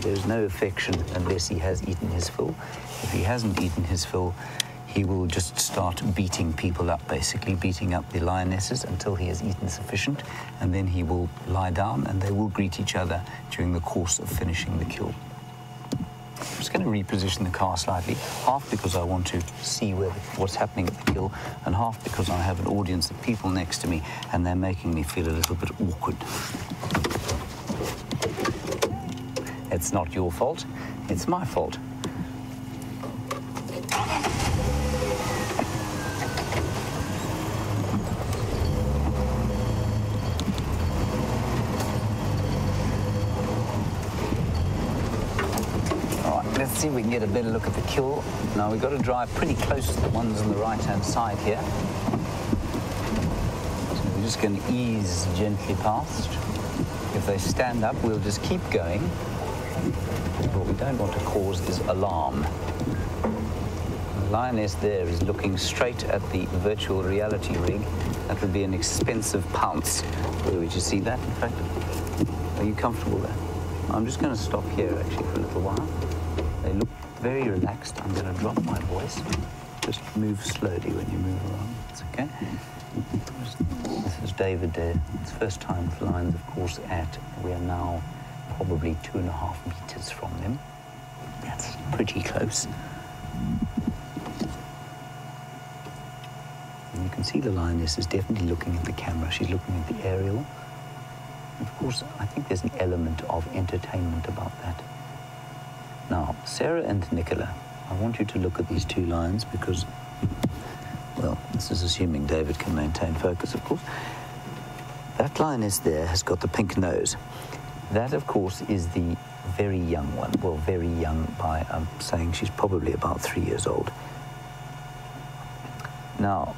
There's no affection unless he has eaten his fill. If he hasn't eaten his fill, he will just start beating people up, basically beating up the lionesses until he has eaten sufficient, and then he will lie down and they will greet each other during the course of finishing the kill. I'm just going to reposition the car slightly, half because I want to see where, what's happening at the kill, and half because I have an audience of people next to me and they're making me feel a little bit awkward. It's not your fault, it's my fault. See if we can get a better look at the kill. Now we've got to drive pretty close to the ones on the right-hand side here. So we're just going to ease gently past. If they stand up, we'll just keep going. What we don't want to cause is alarm. The lioness there is looking straight at the virtual reality rig. That would be an expensive pounce. Where would you see that, in fact? Are you comfortable there? I'm just going to stop here, actually, for a little while. They look very relaxed. I'm going to drop my voice. Just move slowly when you move around. It's okay. This is David there. It's first time lions, of course, at we are now probably two and a half meters from them. That's pretty close. And you can see the lioness is definitely looking at the camera. She's looking at the aerial. Of course, I think there's an element of entertainment about that. Now, Sarah and Nicola, I want you to look at these two lions because, well, this is assuming David can maintain focus, of course. That lioness there has got the pink nose. That, of course, is the very young one. Well, very young by, I'm saying she's probably about three years old. Now,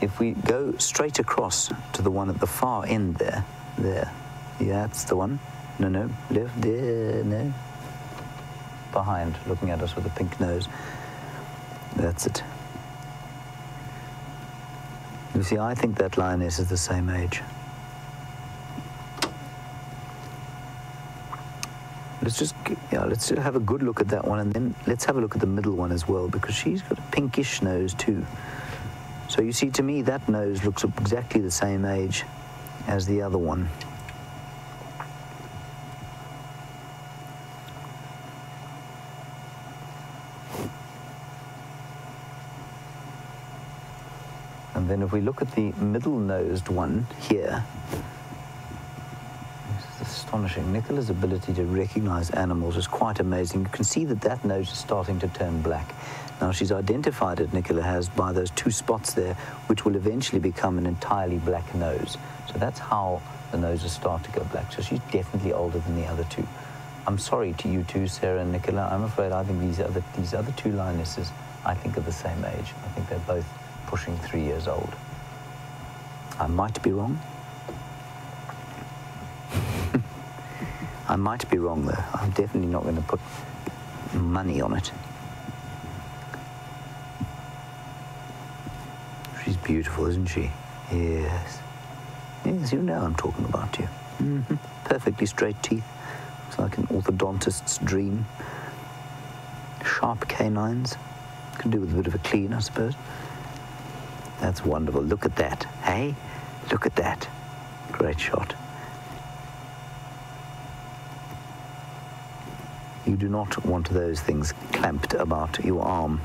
if we go straight across to the one at the far end there, there, yeah, that's the one. No, no, left there, no. Behind, looking at us with a pink nose. That's it. You see, I think that lioness is the same age. Let's just, yeah, let's have a good look at that one, and then let's have a look at the middle one as well, because she's got a pinkish nose too. So you see, to me, that nose looks exactly the same age as the other one. Then if we look at the middle-nosed one here, astonishing. Nicola's ability to recognize animals is quite amazing. You can see that that nose is starting to turn black. Now she's identified it, Nicola has, by those two spots there, which will eventually become an entirely black nose. So that's how the noses start to go black. So she's definitely older than the other two. I'm sorry to you two, Sarah and Nicola. I'm afraid I think these other these other two lionesses, I think, are the same age. I think they're both pushing three years old. I might be wrong. I might be wrong, though. I'm definitely not going to put money on it. She's beautiful, isn't she? Yes. Yes, you know I'm talking about you. Mm -hmm. Perfectly straight teeth. Looks like an orthodontist's dream. Sharp canines. Could do with a bit of a clean, I suppose. That's wonderful. Look at that. Hey? Look at that. Great shot. You do not want those things clamped about your arm.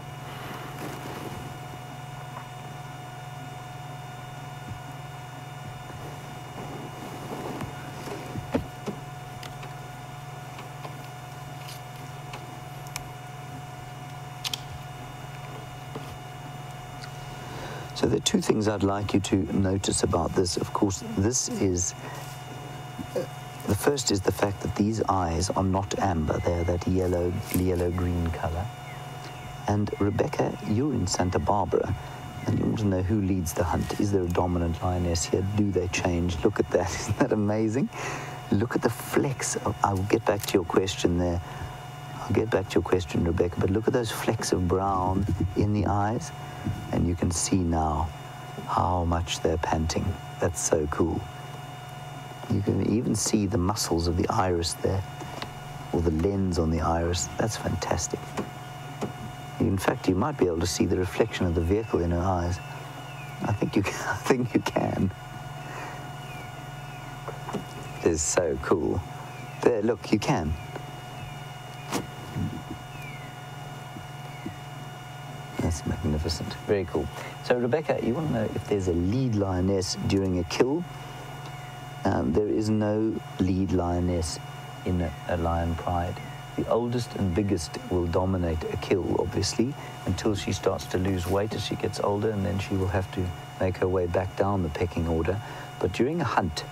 Things I'd like you to notice about this. Of course, this is uh, The first is the fact that these eyes are not amber, they're that yellow, yellow green color. And Rebecca, you're in Santa Barbara, and you want to know who leads the hunt. Is there a dominant lioness here? Do they change? Look at that. Isn't that amazing? Look at the flecks. I will get back to your question there. I'll get back to your question, Rebecca, but look at those flecks of brown in the eyes, and you can see now how much they're panting. That's so cool. You can even see the muscles of the iris there, or the lens on the iris. That's fantastic. In fact, you might be able to see the reflection of the vehicle in her eyes. I think you can. I think you can. It is so cool. There, look, you can. That's magnificent. Very cool. So, Rebecca, you want to know if there's a lead lioness during a kill? Um, there is no lead lioness in a, a lion pride. The oldest and biggest will dominate a kill, obviously, until she starts to lose weight as she gets older, and then she will have to make her way back down the pecking order. But during a hunt,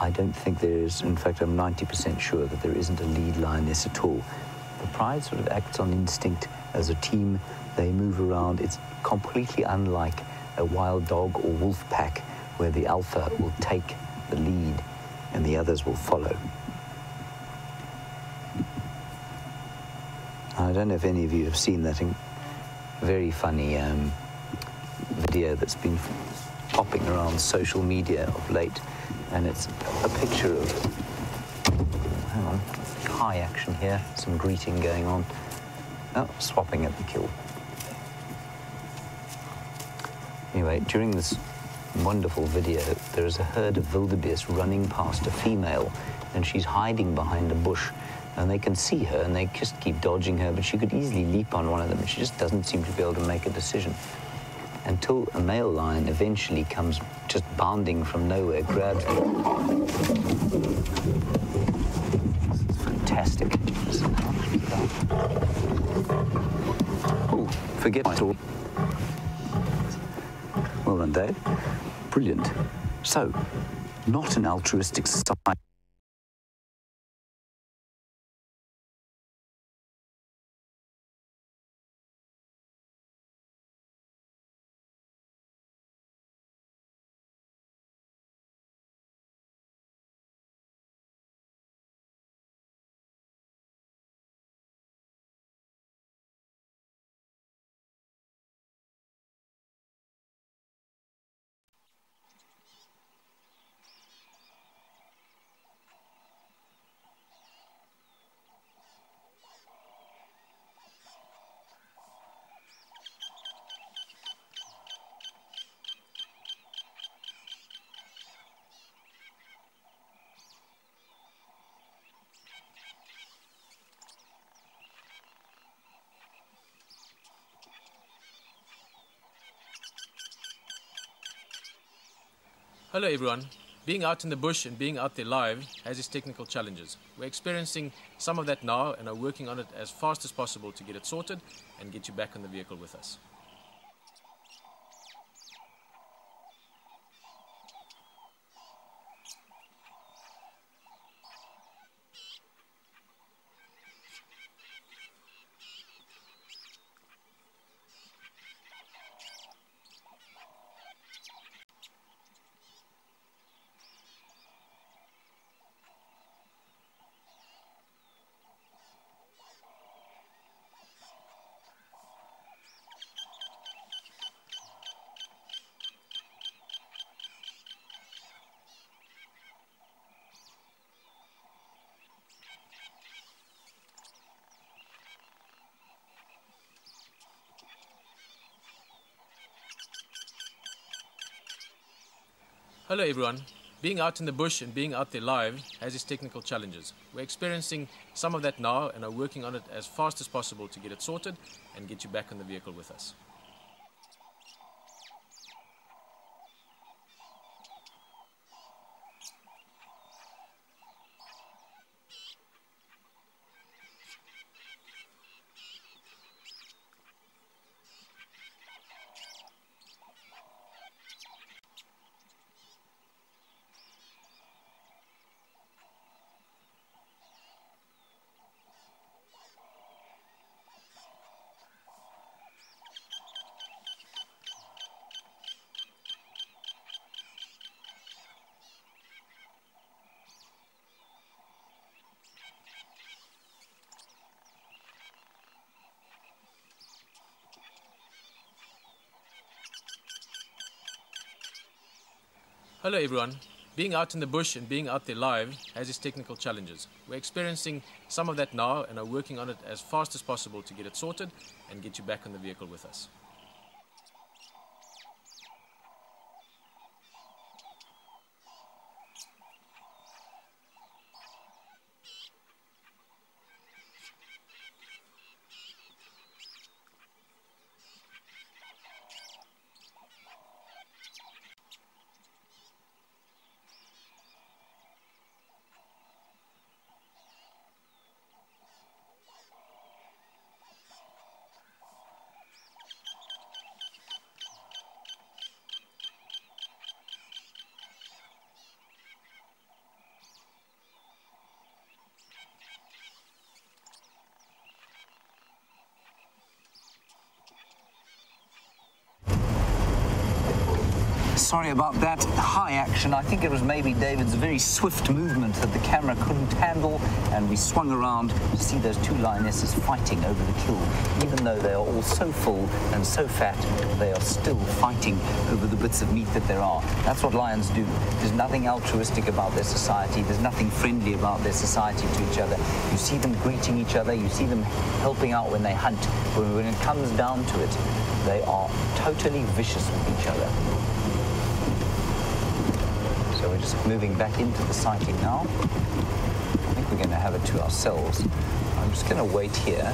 I don't think there is, in fact, I'm 90% sure that there isn't a lead lioness at all. The pride sort of acts on instinct as a team. They move around. It's completely unlike a wild dog or wolf pack where the alpha will take the lead and the others will follow. I don't know if any of you have seen that very funny um, video that's been popping around social media of late, and it's a picture of. Hang on, high action here, some greeting going on. Oh, swapping at the kill. Anyway, during this wonderful video, there is a herd of wildebeest running past a female, and she's hiding behind a bush. And they can see her, and they just keep dodging her, but she could easily leap on one of them, and she just doesn't seem to be able to make a decision. Until a male lion eventually comes just bounding from nowhere, grabs her. Fantastic. Oh, forget my talk. Well done, Dave. Brilliant. So, not an altruistic society. Hello everyone. Being out in the bush and being out there live has its technical challenges. We're experiencing some of that now and are working on it as fast as possible to get it sorted and get you back on the vehicle with us. Hello everyone. Being out in the bush and being out there live has its technical challenges. We're experiencing some of that now and are working on it as fast as possible to get it sorted and get you back on the vehicle with us. Hello everyone. Being out in the bush and being out there live has its technical challenges. We're experiencing some of that now and are working on it as fast as possible to get it sorted and get you back on the vehicle with us. Sorry about that high action. I think it was maybe David's very swift movement that the camera couldn't handle, and we swung around to see those two lionesses fighting over the kill. Even though they are all so full and so fat, they are still fighting over the bits of meat that there are. That's what lions do. There's nothing altruistic about their society. There's nothing friendly about their society to each other. You see them greeting each other. You see them helping out when they hunt. But when it comes down to it, they are totally vicious with each other. Just moving back into the sighting now. I think we're going to have it to ourselves. I'm just going to wait here.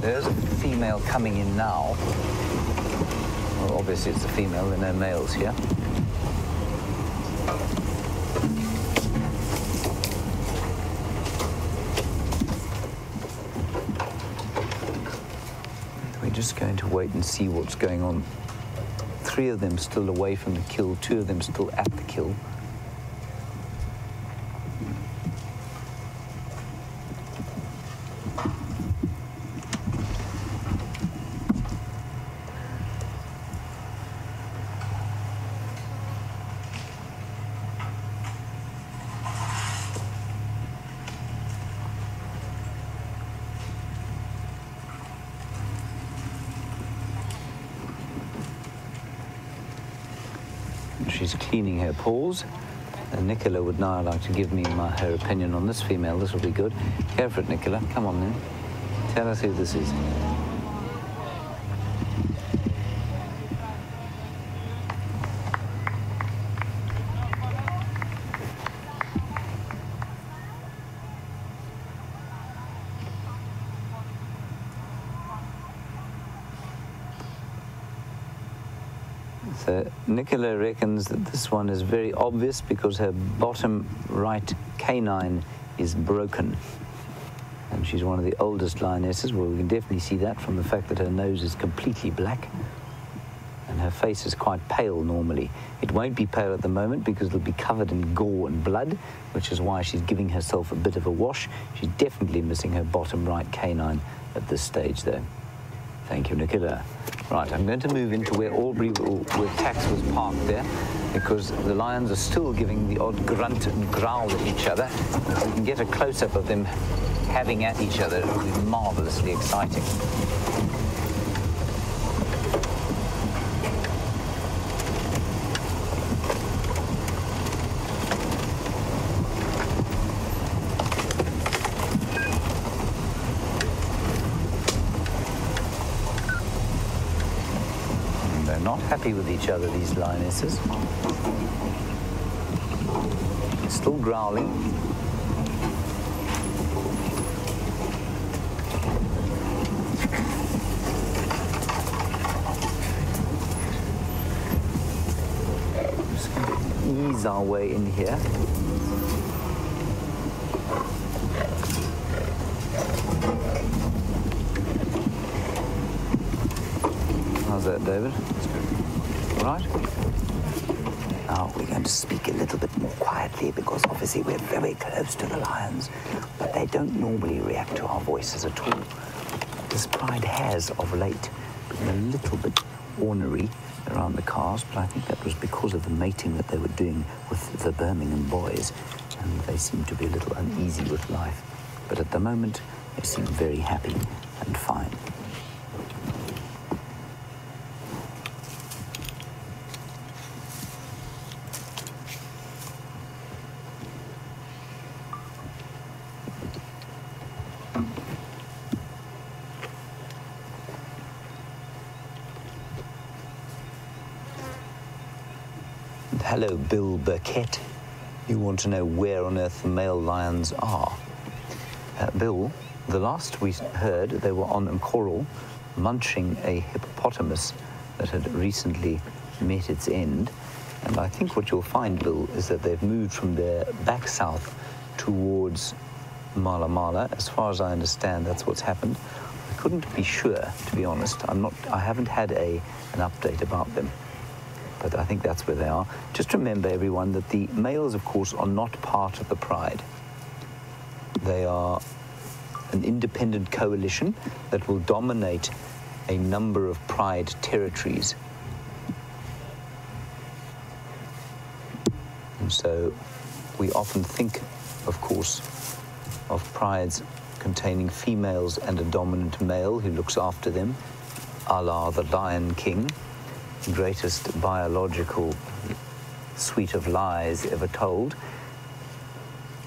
There's a female coming in now. Well, obviously it's a female, there are no males here. We're just going to wait and see what's going on three of them still away from the kill, two of them still at the kill. She's cleaning her paws. And uh, Nicola would now like to give me my, her opinion on this female. This will be good. Go for it, Nicola. Come on then. Tell us who this is. So Nicola reckons that this one is very obvious because her bottom right canine is broken. And she's one of the oldest lionesses. Well, we can definitely see that from the fact that her nose is completely black and her face is quite pale normally. It won't be pale at the moment because it'll be covered in gore and blood, which is why she's giving herself a bit of a wash. She's definitely missing her bottom right canine at this stage, though. Thank you, Nicola. Right, I'm going to move into where Aubrey, where Tax was parked there, because the lions are still giving the odd grunt and growl at each other. If we can get a close-up of them having at each other, it'll be marvelously exciting. They're not happy with each other, these lionesses. Still growling. Just going to ease our way in here. How's that, David? Right? Now, we're going to speak a little bit more quietly because obviously we're very close to the lions, but they don't normally react to our voices at all. This pride has, of late, been a little bit ornery around the cars, but I think that was because of the mating that they were doing with the Birmingham boys, and they seem to be a little uneasy with life. But at the moment, they seem very happy and fine. Hello, Bill Burkett. You want to know where on earth the male lions are. Uh, Bill, the last we heard, they were on a coral munching a hippopotamus that had recently met its end. And I think what you'll find, Bill, is that they've moved from there back south towards Mala Mala. As far as I understand, that's what's happened. I couldn't be sure, to be honest. I'm not. I haven't had a an update about them, but I think that's where they are. Just remember, everyone, that the males, of course, are not part of the pride. They are an independent coalition that will dominate a number of pride territories. And so we often think, of course, of prides containing females and a dominant male who looks after them, a la the Lion King, greatest biological suite of lies ever told.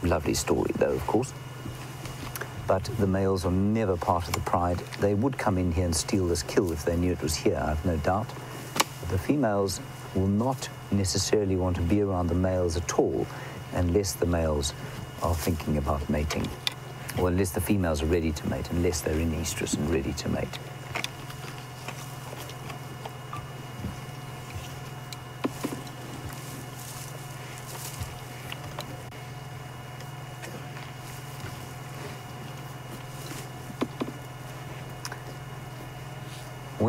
Lovely story, though, of course. But the males are never part of the pride. They would come in here and steal this kill if they knew it was here, I've no doubt. But the females will not necessarily want to be around the males at all unless the males are thinking about mating. Or unless the females are ready to mate, unless they're in estrus and ready to mate.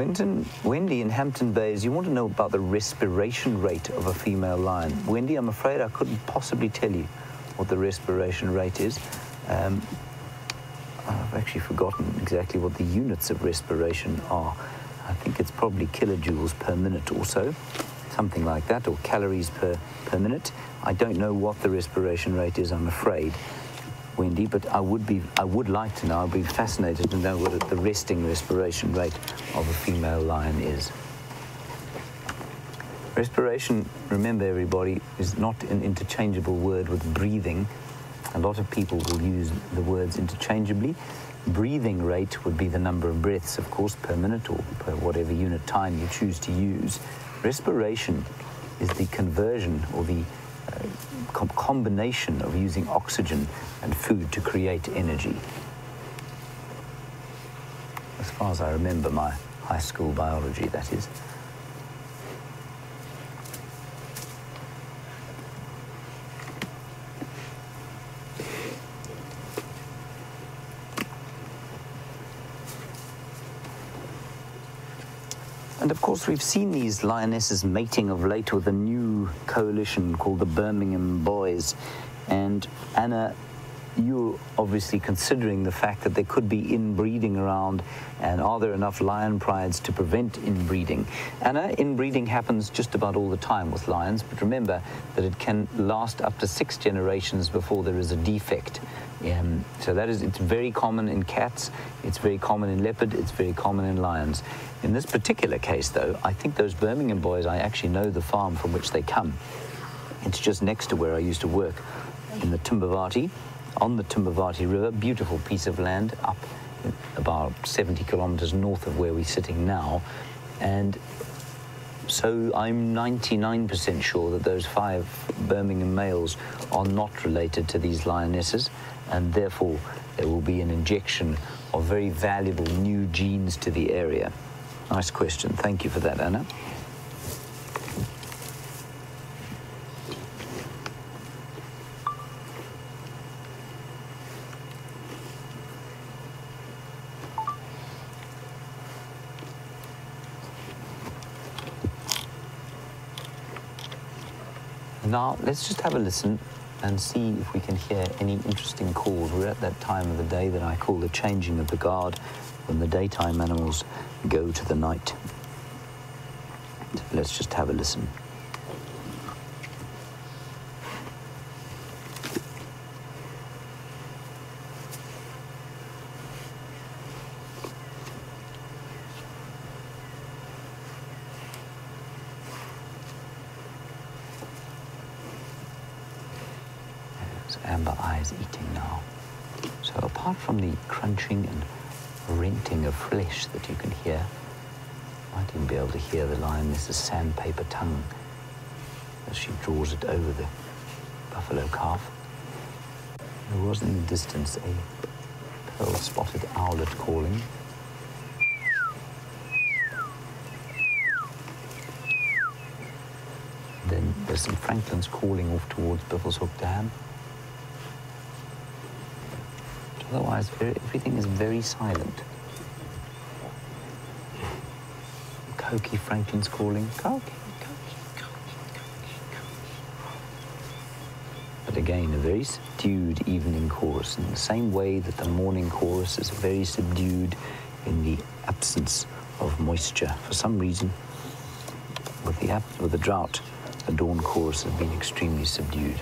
Wenton, Wendy in Hampton Bays, you want to know about the respiration rate of a female lion. Wendy, I'm afraid I couldn't possibly tell you what the respiration rate is. Um, I've actually forgotten exactly what the units of respiration are. I think it's probably kilojoules per minute or so, something like that, or calories per, per minute. I don't know what the respiration rate is, I'm afraid. Wendy, but I would be, I would like to know. I'd be fascinated to know what the resting respiration rate of a female lion is. Respiration, remember everybody, is not an interchangeable word with breathing. A lot of people will use the words interchangeably. Breathing rate would be the number of breaths, of course, per minute or per whatever unit time you choose to use. Respiration is the conversion or the Uh, combination of using oxygen and food to create energy. As far as I remember my high school biology, that is. And of course, we've seen these lionesses mating of late with a new coalition called the Birmingham Boys. And Anna, you're obviously considering the fact that there could be inbreeding around, and are there enough lion prides to prevent inbreeding? Anna, inbreeding happens just about all the time with lions, but remember that it can last up to six generations before there is a defect. Um, so that is, it's very common in cats, it's very common in leopard, it's very common in lions. In this particular case, though, I think those Birmingham boys, I actually know the farm from which they come. It's just next to where I used to work in the Timbavati, on the Timbavati River, beautiful piece of land up about 70 kilometers north of where we're sitting now. And so I'm 99% sure that those five Birmingham males are not related to these lionesses, and therefore there will be an injection of very valuable new genes to the area. Nice question. Thank you for that, Anna. Now, let's just have a listen and see if we can hear any interesting calls. We're at that time of the day that I call the changing of the guard, when the daytime animals go to the night. Let's just have a listen. There's Amber Eyes eating now. So apart from the crunching and renting of flesh that you can hear, you might even be able to hear the lioness's sandpaper tongue as she draws it over the buffalo calf. There was in the distance a pearl spotted owlet calling. Then there's some francolins calling off towards Buffelshoek Dam. But otherwise, everything is very silent. Coqui francolin's calling. But again, a very subdued evening chorus, in the same way that the morning chorus is very subdued in the absence of moisture. For some reason, with the, with the drought, the dawn chorus has been extremely subdued.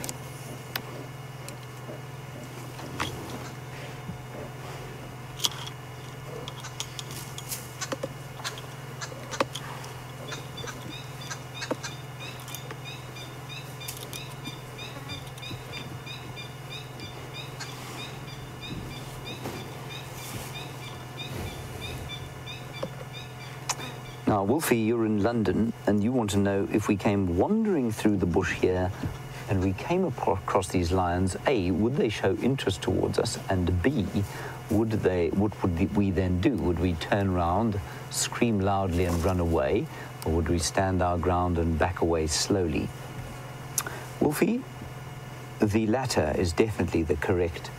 You're in London and you want to know if we came wandering through the bush here and we came across these lions, A, would they show interest towards us? And B, would they, what would we then do? Would we turn around, scream loudly and run away? Or would we stand our ground and back away slowly? Wolfie, the latter is definitely the correct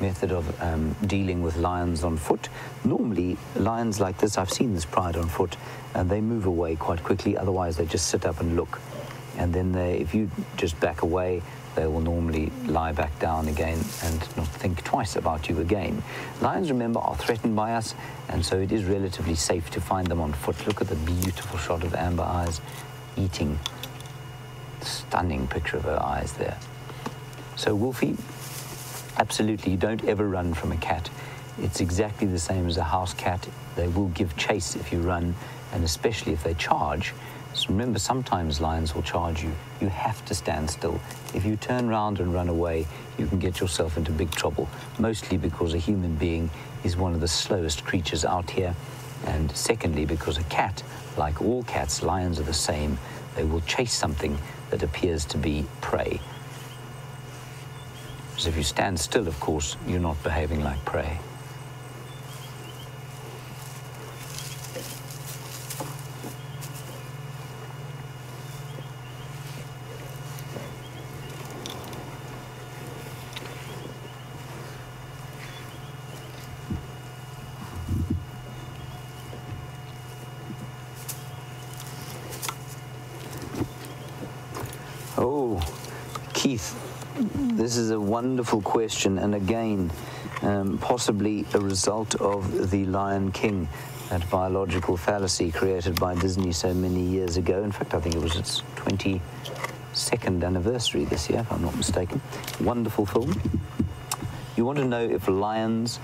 method of um, dealing with lions on foot. Normally, lions like this, I've seen this pride on foot, and they move away quite quickly. Otherwise, they just sit up and look. And then they, if you just back away, they will normally lie back down again and not think twice about you again. Lions, remember, are threatened by us, and so it is relatively safe to find them on foot. Look at the beautiful shot of Amber Eyes eating. Stunning picture of her eyes there. So, Wolfie, Absolutely, you don't ever run from a cat. It's exactly the same as a house cat. They will give chase if you run, and especially if they charge. So remember, sometimes lions will charge you. You have to stand still. If you turn around and run away, you can get yourself into big trouble, mostly because a human being is one of the slowest creatures out here. And secondly, because a cat, like all cats, lions are the same. They will chase something that appears to be prey. Because if you stand still, of course, you're not behaving like prey. Oh, Keith, this is a wonderful question, and again, um, possibly a result of the Lion King, that biological fallacy created by Disney so many years ago. In fact, I think it was its 22nd anniversary this year, if I'm not mistaken. Wonderful film. You want to know if lions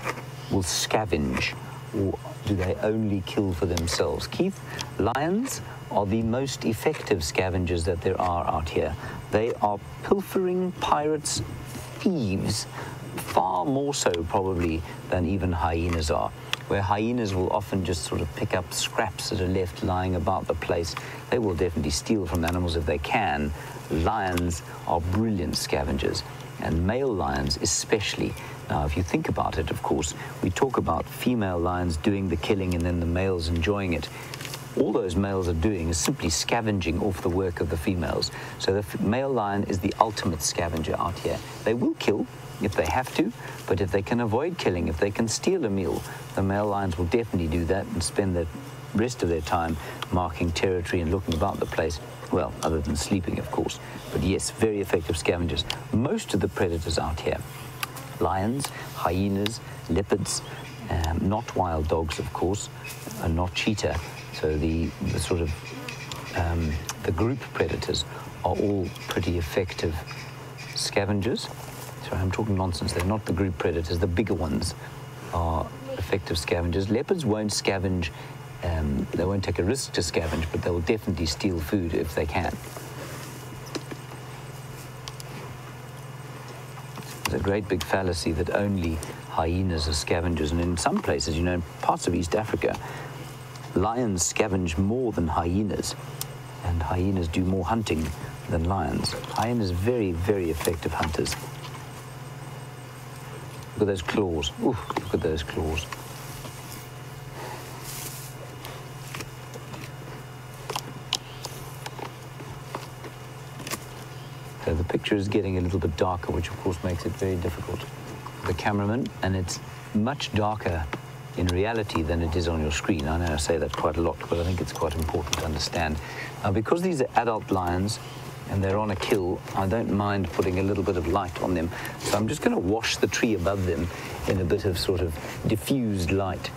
will scavenge or do they only kill for themselves? Keith, lions are the most effective scavengers that there are out here. They are pilfering pirates, thieves, far more so probably than even hyenas are. Where hyenas will often just sort of pick up scraps that are left lying about the place. They will definitely steal from animals if they can. Lions are brilliant scavengers, and male lions especially. Now, if you think about it, of course, we talk about female lions doing the killing and then the males enjoying it all those males are doing is simply scavenging off the work of the females. So the male lion is the ultimate scavenger out here. They will kill if they have to, but if they can avoid killing, if they can steal a meal, the male lions will definitely do that and spend the rest of their time marking territory and looking about the place. Well, other than sleeping, of course. But yes, very effective scavengers. Most of the predators out here lions, hyenas, leopards, um, not wild dogs, of course, and not cheetah. So the, the sort of um, the group predators are all pretty effective scavengers. Sorry, I'm talking nonsense. They're not the group predators. The bigger ones are effective scavengers. Leopards won't scavenge. Um, they won't take a risk to scavenge, but they will definitely steal food if they can. It's a great big fallacy that only hyenas are scavengers, and in some places, you know, parts of East Africa, lions scavenge more than hyenas. And hyenas do more hunting than lions. Hyenas are very, very effective hunters. Look at those claws. Ooh, look at those claws. So the picture is getting a little bit darker, which of course makes it very difficult the cameraman, and it's much darker in reality than it is on your screen. I know I say that quite a lot, but I think it's quite important to understand. Now, because these are adult lions and they're on a kill, I don't mind putting a little bit of light on them. So I'm just going to wash the tree above them in a bit of sort of diffused light,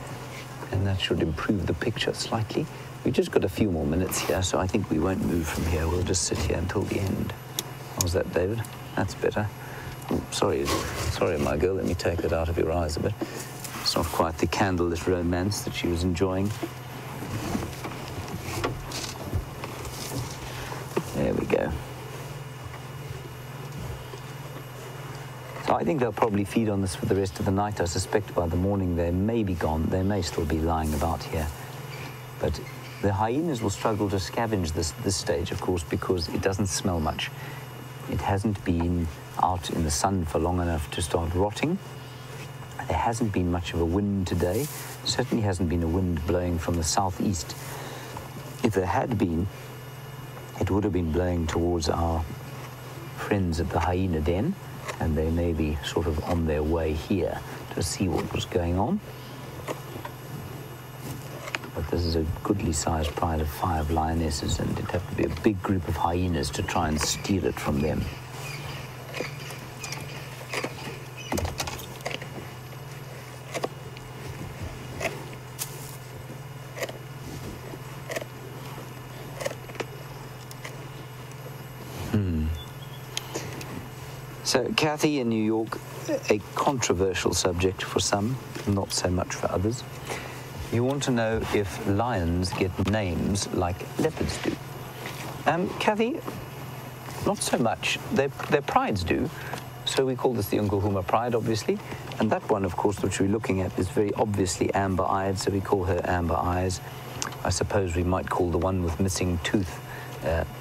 and that should improve the picture slightly. We've just got a few more minutes here, so I think we won't move from here. We'll just sit here until the end. How's that, David? That's better. Oh, sorry, sorry, my girl. Let me take that out of your eyes a bit. Not quite the candlelit romance that she was enjoying. There we go. So I think they'll probably feed on this for the rest of the night. I suspect by the morning they may be gone. They may still be lying about here. But the hyenas will struggle to scavenge this this stage, of course, because it doesn't smell much. It hasn't been out in the sun for long enough to start rotting. There hasn't been much of a wind today. Certainly hasn't been a wind blowing from the southeast. If there had been, it would have been blowing towards our friends at the hyena den, and they may be sort of on their way here to see what was going on. But this is a goodly sized pride of five lionesses, and it'd have to be a big group of hyenas to try and steal it from them. Kathy in New York, a controversial subject for some, not so much for others. You want to know if lions get names like leopards do. Um, Kathy, not so much. Their, their prides do. So we call this the Nkuhuma pride, obviously. And that one, of course, which we're looking at, is very obviously amber-eyed, so we call her Amber Eyes. I suppose we might call the one with missing tooth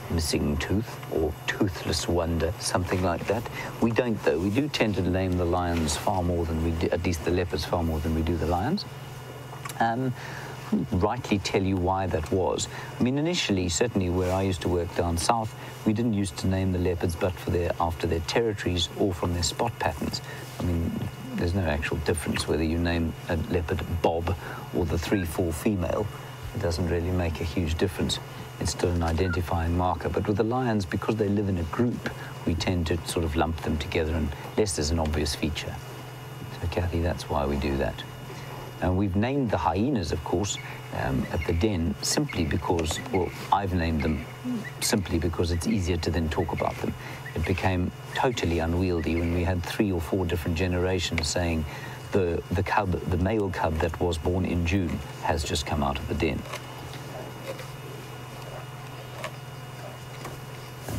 missing tooth or toothless wonder, something like that. We don't, though. We do tend to name the lions far more than we do, at least the leopards far more than we do the lions. Um, rightly tell you why that was. I mean, initially, certainly where I used to work down south, we didn't used to name the leopards but for their after their territories or from their spot patterns. I mean, there's no actual difference whether you name a leopard Bob or the 3-4 female. It doesn't really make a huge difference it's still an identifying marker. But with the lions, because they live in a group, we tend to sort of lump them together unless there's an obvious feature. So, Kathy, that's why we do that. And we've named the hyenas, of course, um, at the den simply because, well, I've named them simply because it's easier to then talk about them. It became totally unwieldy when we had three or four different generations saying the, the cub, the male cub that was born in June has just come out of the den.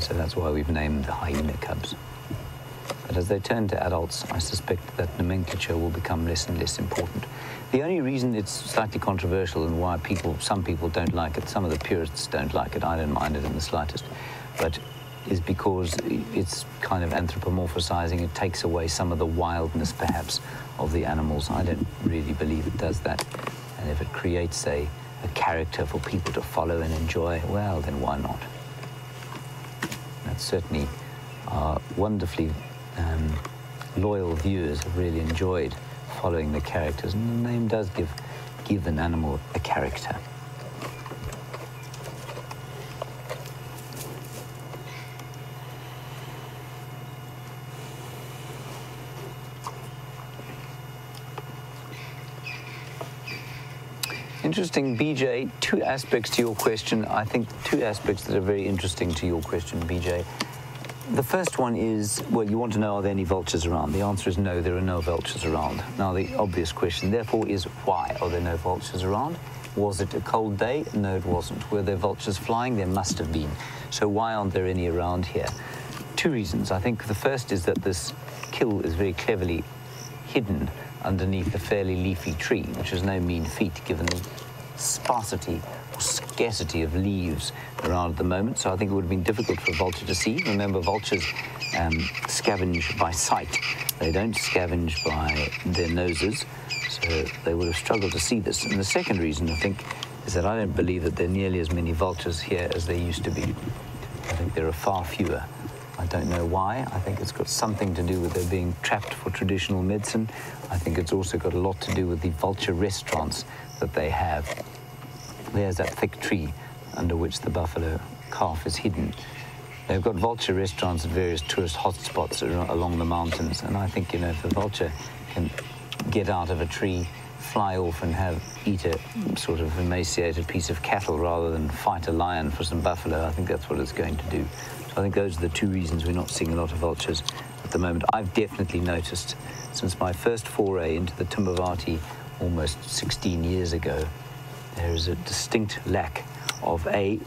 So that's why we've named the hyena cubs. But as they turn to adults, I suspect that nomenclature will become less and less important. The only reason it's slightly controversial and why people, some people don't like it, some of the purists don't like it, I don't mind it in the slightest, but is because it's kind of anthropomorphizing. It takes away some of the wildness, perhaps, of the animals. I don't really believe it does that. And if it creates a, a character for people to follow and enjoy, well, then why not? Certainly our wonderfully um, loyal viewers have really enjoyed following the characters, and the name does give, give an animal a character. Interesting, BJ. Two aspects to your question. I think two aspects that are very interesting to your question, BJ. The first one is, well, you want to know, are there any vultures around? The answer is no, there are no vultures around. Now, the obvious question, therefore, is why are there no vultures around? Was it a cold day? No, it wasn't. Were there vultures flying? There must have been. So why aren't there any around here? Two reasons. I think the first is that this kill is very cleverly hidden underneath a fairly leafy tree, which is no mean feat given the sparsity or scarcity of leaves around at the moment, so I think it would have been difficult for a vulture to see. Remember, vultures um, scavenge by sight. They don't scavenge by their noses, so they would have struggled to see this. And the second reason, I think, is that I don't believe that there are nearly as many vultures here as there used to be. I think there are far fewer. I don't know why. I think it's got something to do with there being trapped for traditional medicine. I think it's also got a lot to do with the vulture restaurants that they have. There's that thick tree under which the buffalo calf is hidden. They've got vulture restaurants at various tourist hotspots along the mountains, and I think, you know, if a vulture can get out of a tree, fly off and have eat a sort of emaciated piece of cattle rather than fight a lion for some buffalo, I think that's what it's going to do. I think those are the two reasons we're not seeing a lot of vultures at the moment. I've definitely noticed since my first foray into the Timbavati almost 16 years ago, there is a distinct lack of a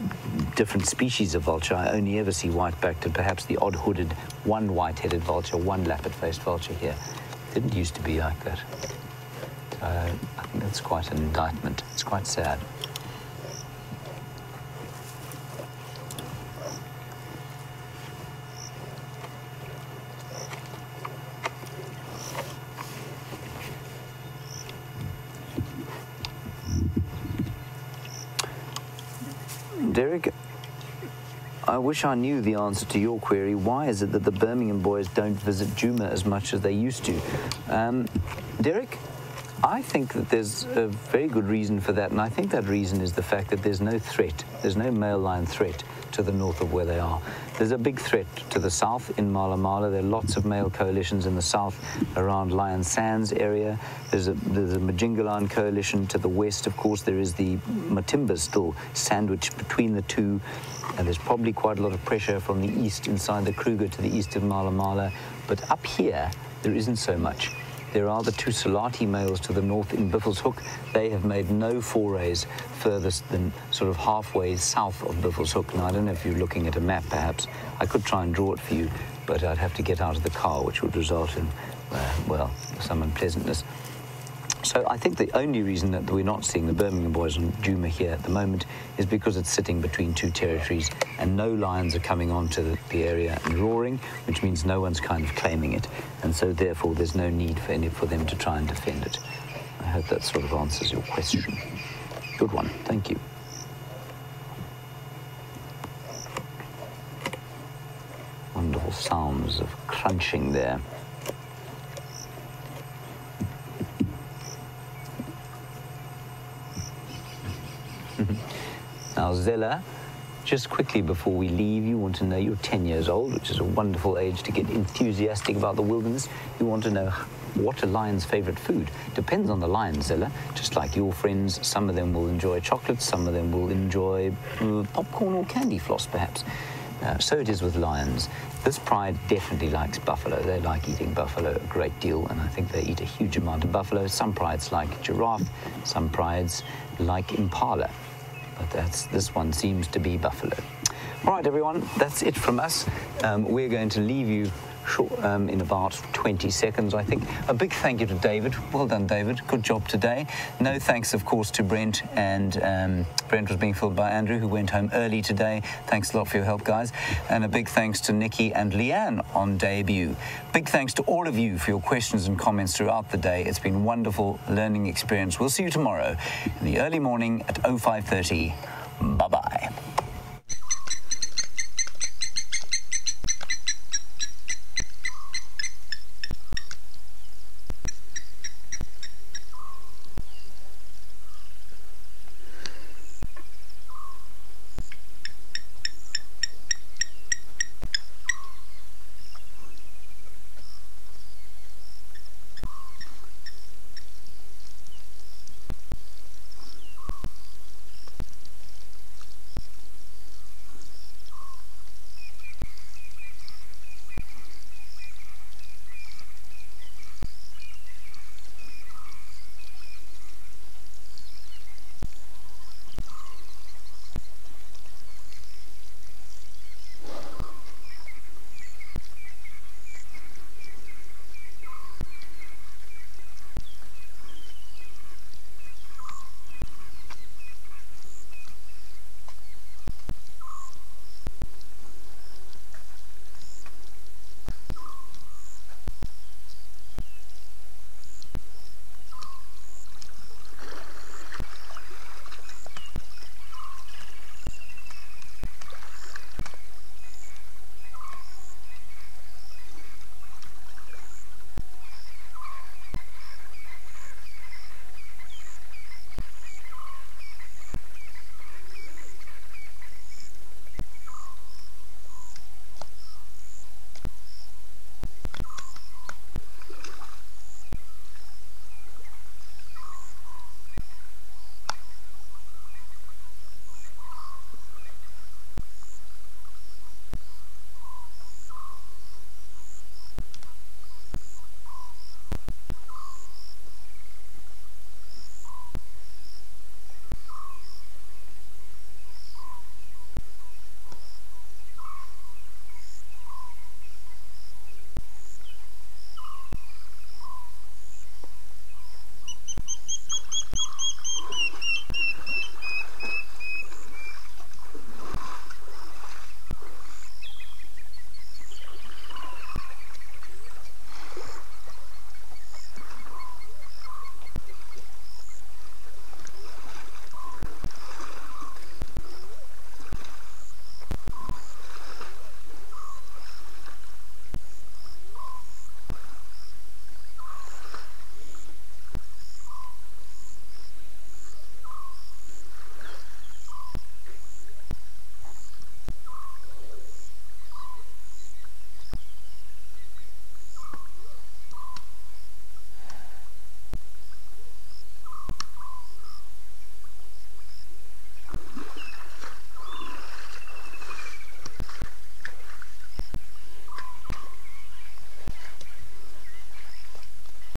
different species of vulture. I only ever see white-backed and perhaps the odd-hooded one white-headed vulture, one lappet-faced vulture here. It didn't used to be like that. So I think that's quite an indictment. It's quite sad. Derek, I wish I knew the answer to your query. Why is it that the Birmingham boys don't visit Djuma as much as they used to? Um, Derek, I think that there's a very good reason for that, and I think that reason is the fact that there's no threat, there's no male lion threat to the north of where they are. There's a big threat to the south in Mala Mala. There are lots of male coalitions in the south around Lion Sands area. There's a, there's a Majingilane coalition to the west, of course. There is the Matimba still sandwiched between the two. And there's probably quite a lot of pressure from the east inside the Kruger to the east of Mala Mala. But up here, there isn't so much. There are the two Selati males to the north in Buffelshoek. They have made no forays furthest than sort of halfway south of Buffelshoek. Now, I don't know if you're looking at a map, perhaps. I could try and draw it for you, but I'd have to get out of the car, which would result in, uh, well, some unpleasantness. So I think the only reason that we're not seeing the Birmingham boys on Djuma here at the moment is because it's sitting between two territories and no lions are coming onto the, the area and roaring, which means no one's kind of claiming it. And so therefore there's no need for, any, for them to try and defend it. I hope that sort of answers your question. Good one. Thank you. Wonderful sounds of crunching there. Now, Zella, just quickly before we leave, you want to know you're 10 years old, which is a wonderful age to get enthusiastic about the wilderness. You want to know what a lion's favorite food. Depends on the lion, Zella. Just like your friends, some of them will enjoy chocolate, some of them will enjoy uh, popcorn or candy floss, perhaps. Uh, so it is with lions. This pride definitely likes buffalo. They like eating buffalo a great deal, and I think they eat a huge amount of buffalo. Some prides like giraffe, some prides like impala but that's, this one seems to be buffalo. All right, everyone, that's it from us. Um, we're going to leave you short, um, in about 20 seconds, I think. A big thank you to David. Well done, David. Good job today. No thanks, of course, to Brent, and um, Brent was being filled by Andrew, who went home early today. Thanks a lot for your help, guys. And a big thanks to Nikki and Leanne on debut. Big thanks to all of you for your questions and comments throughout the day. It's been a wonderful learning experience. We'll see you tomorrow in the early morning at 0530. Bye-bye.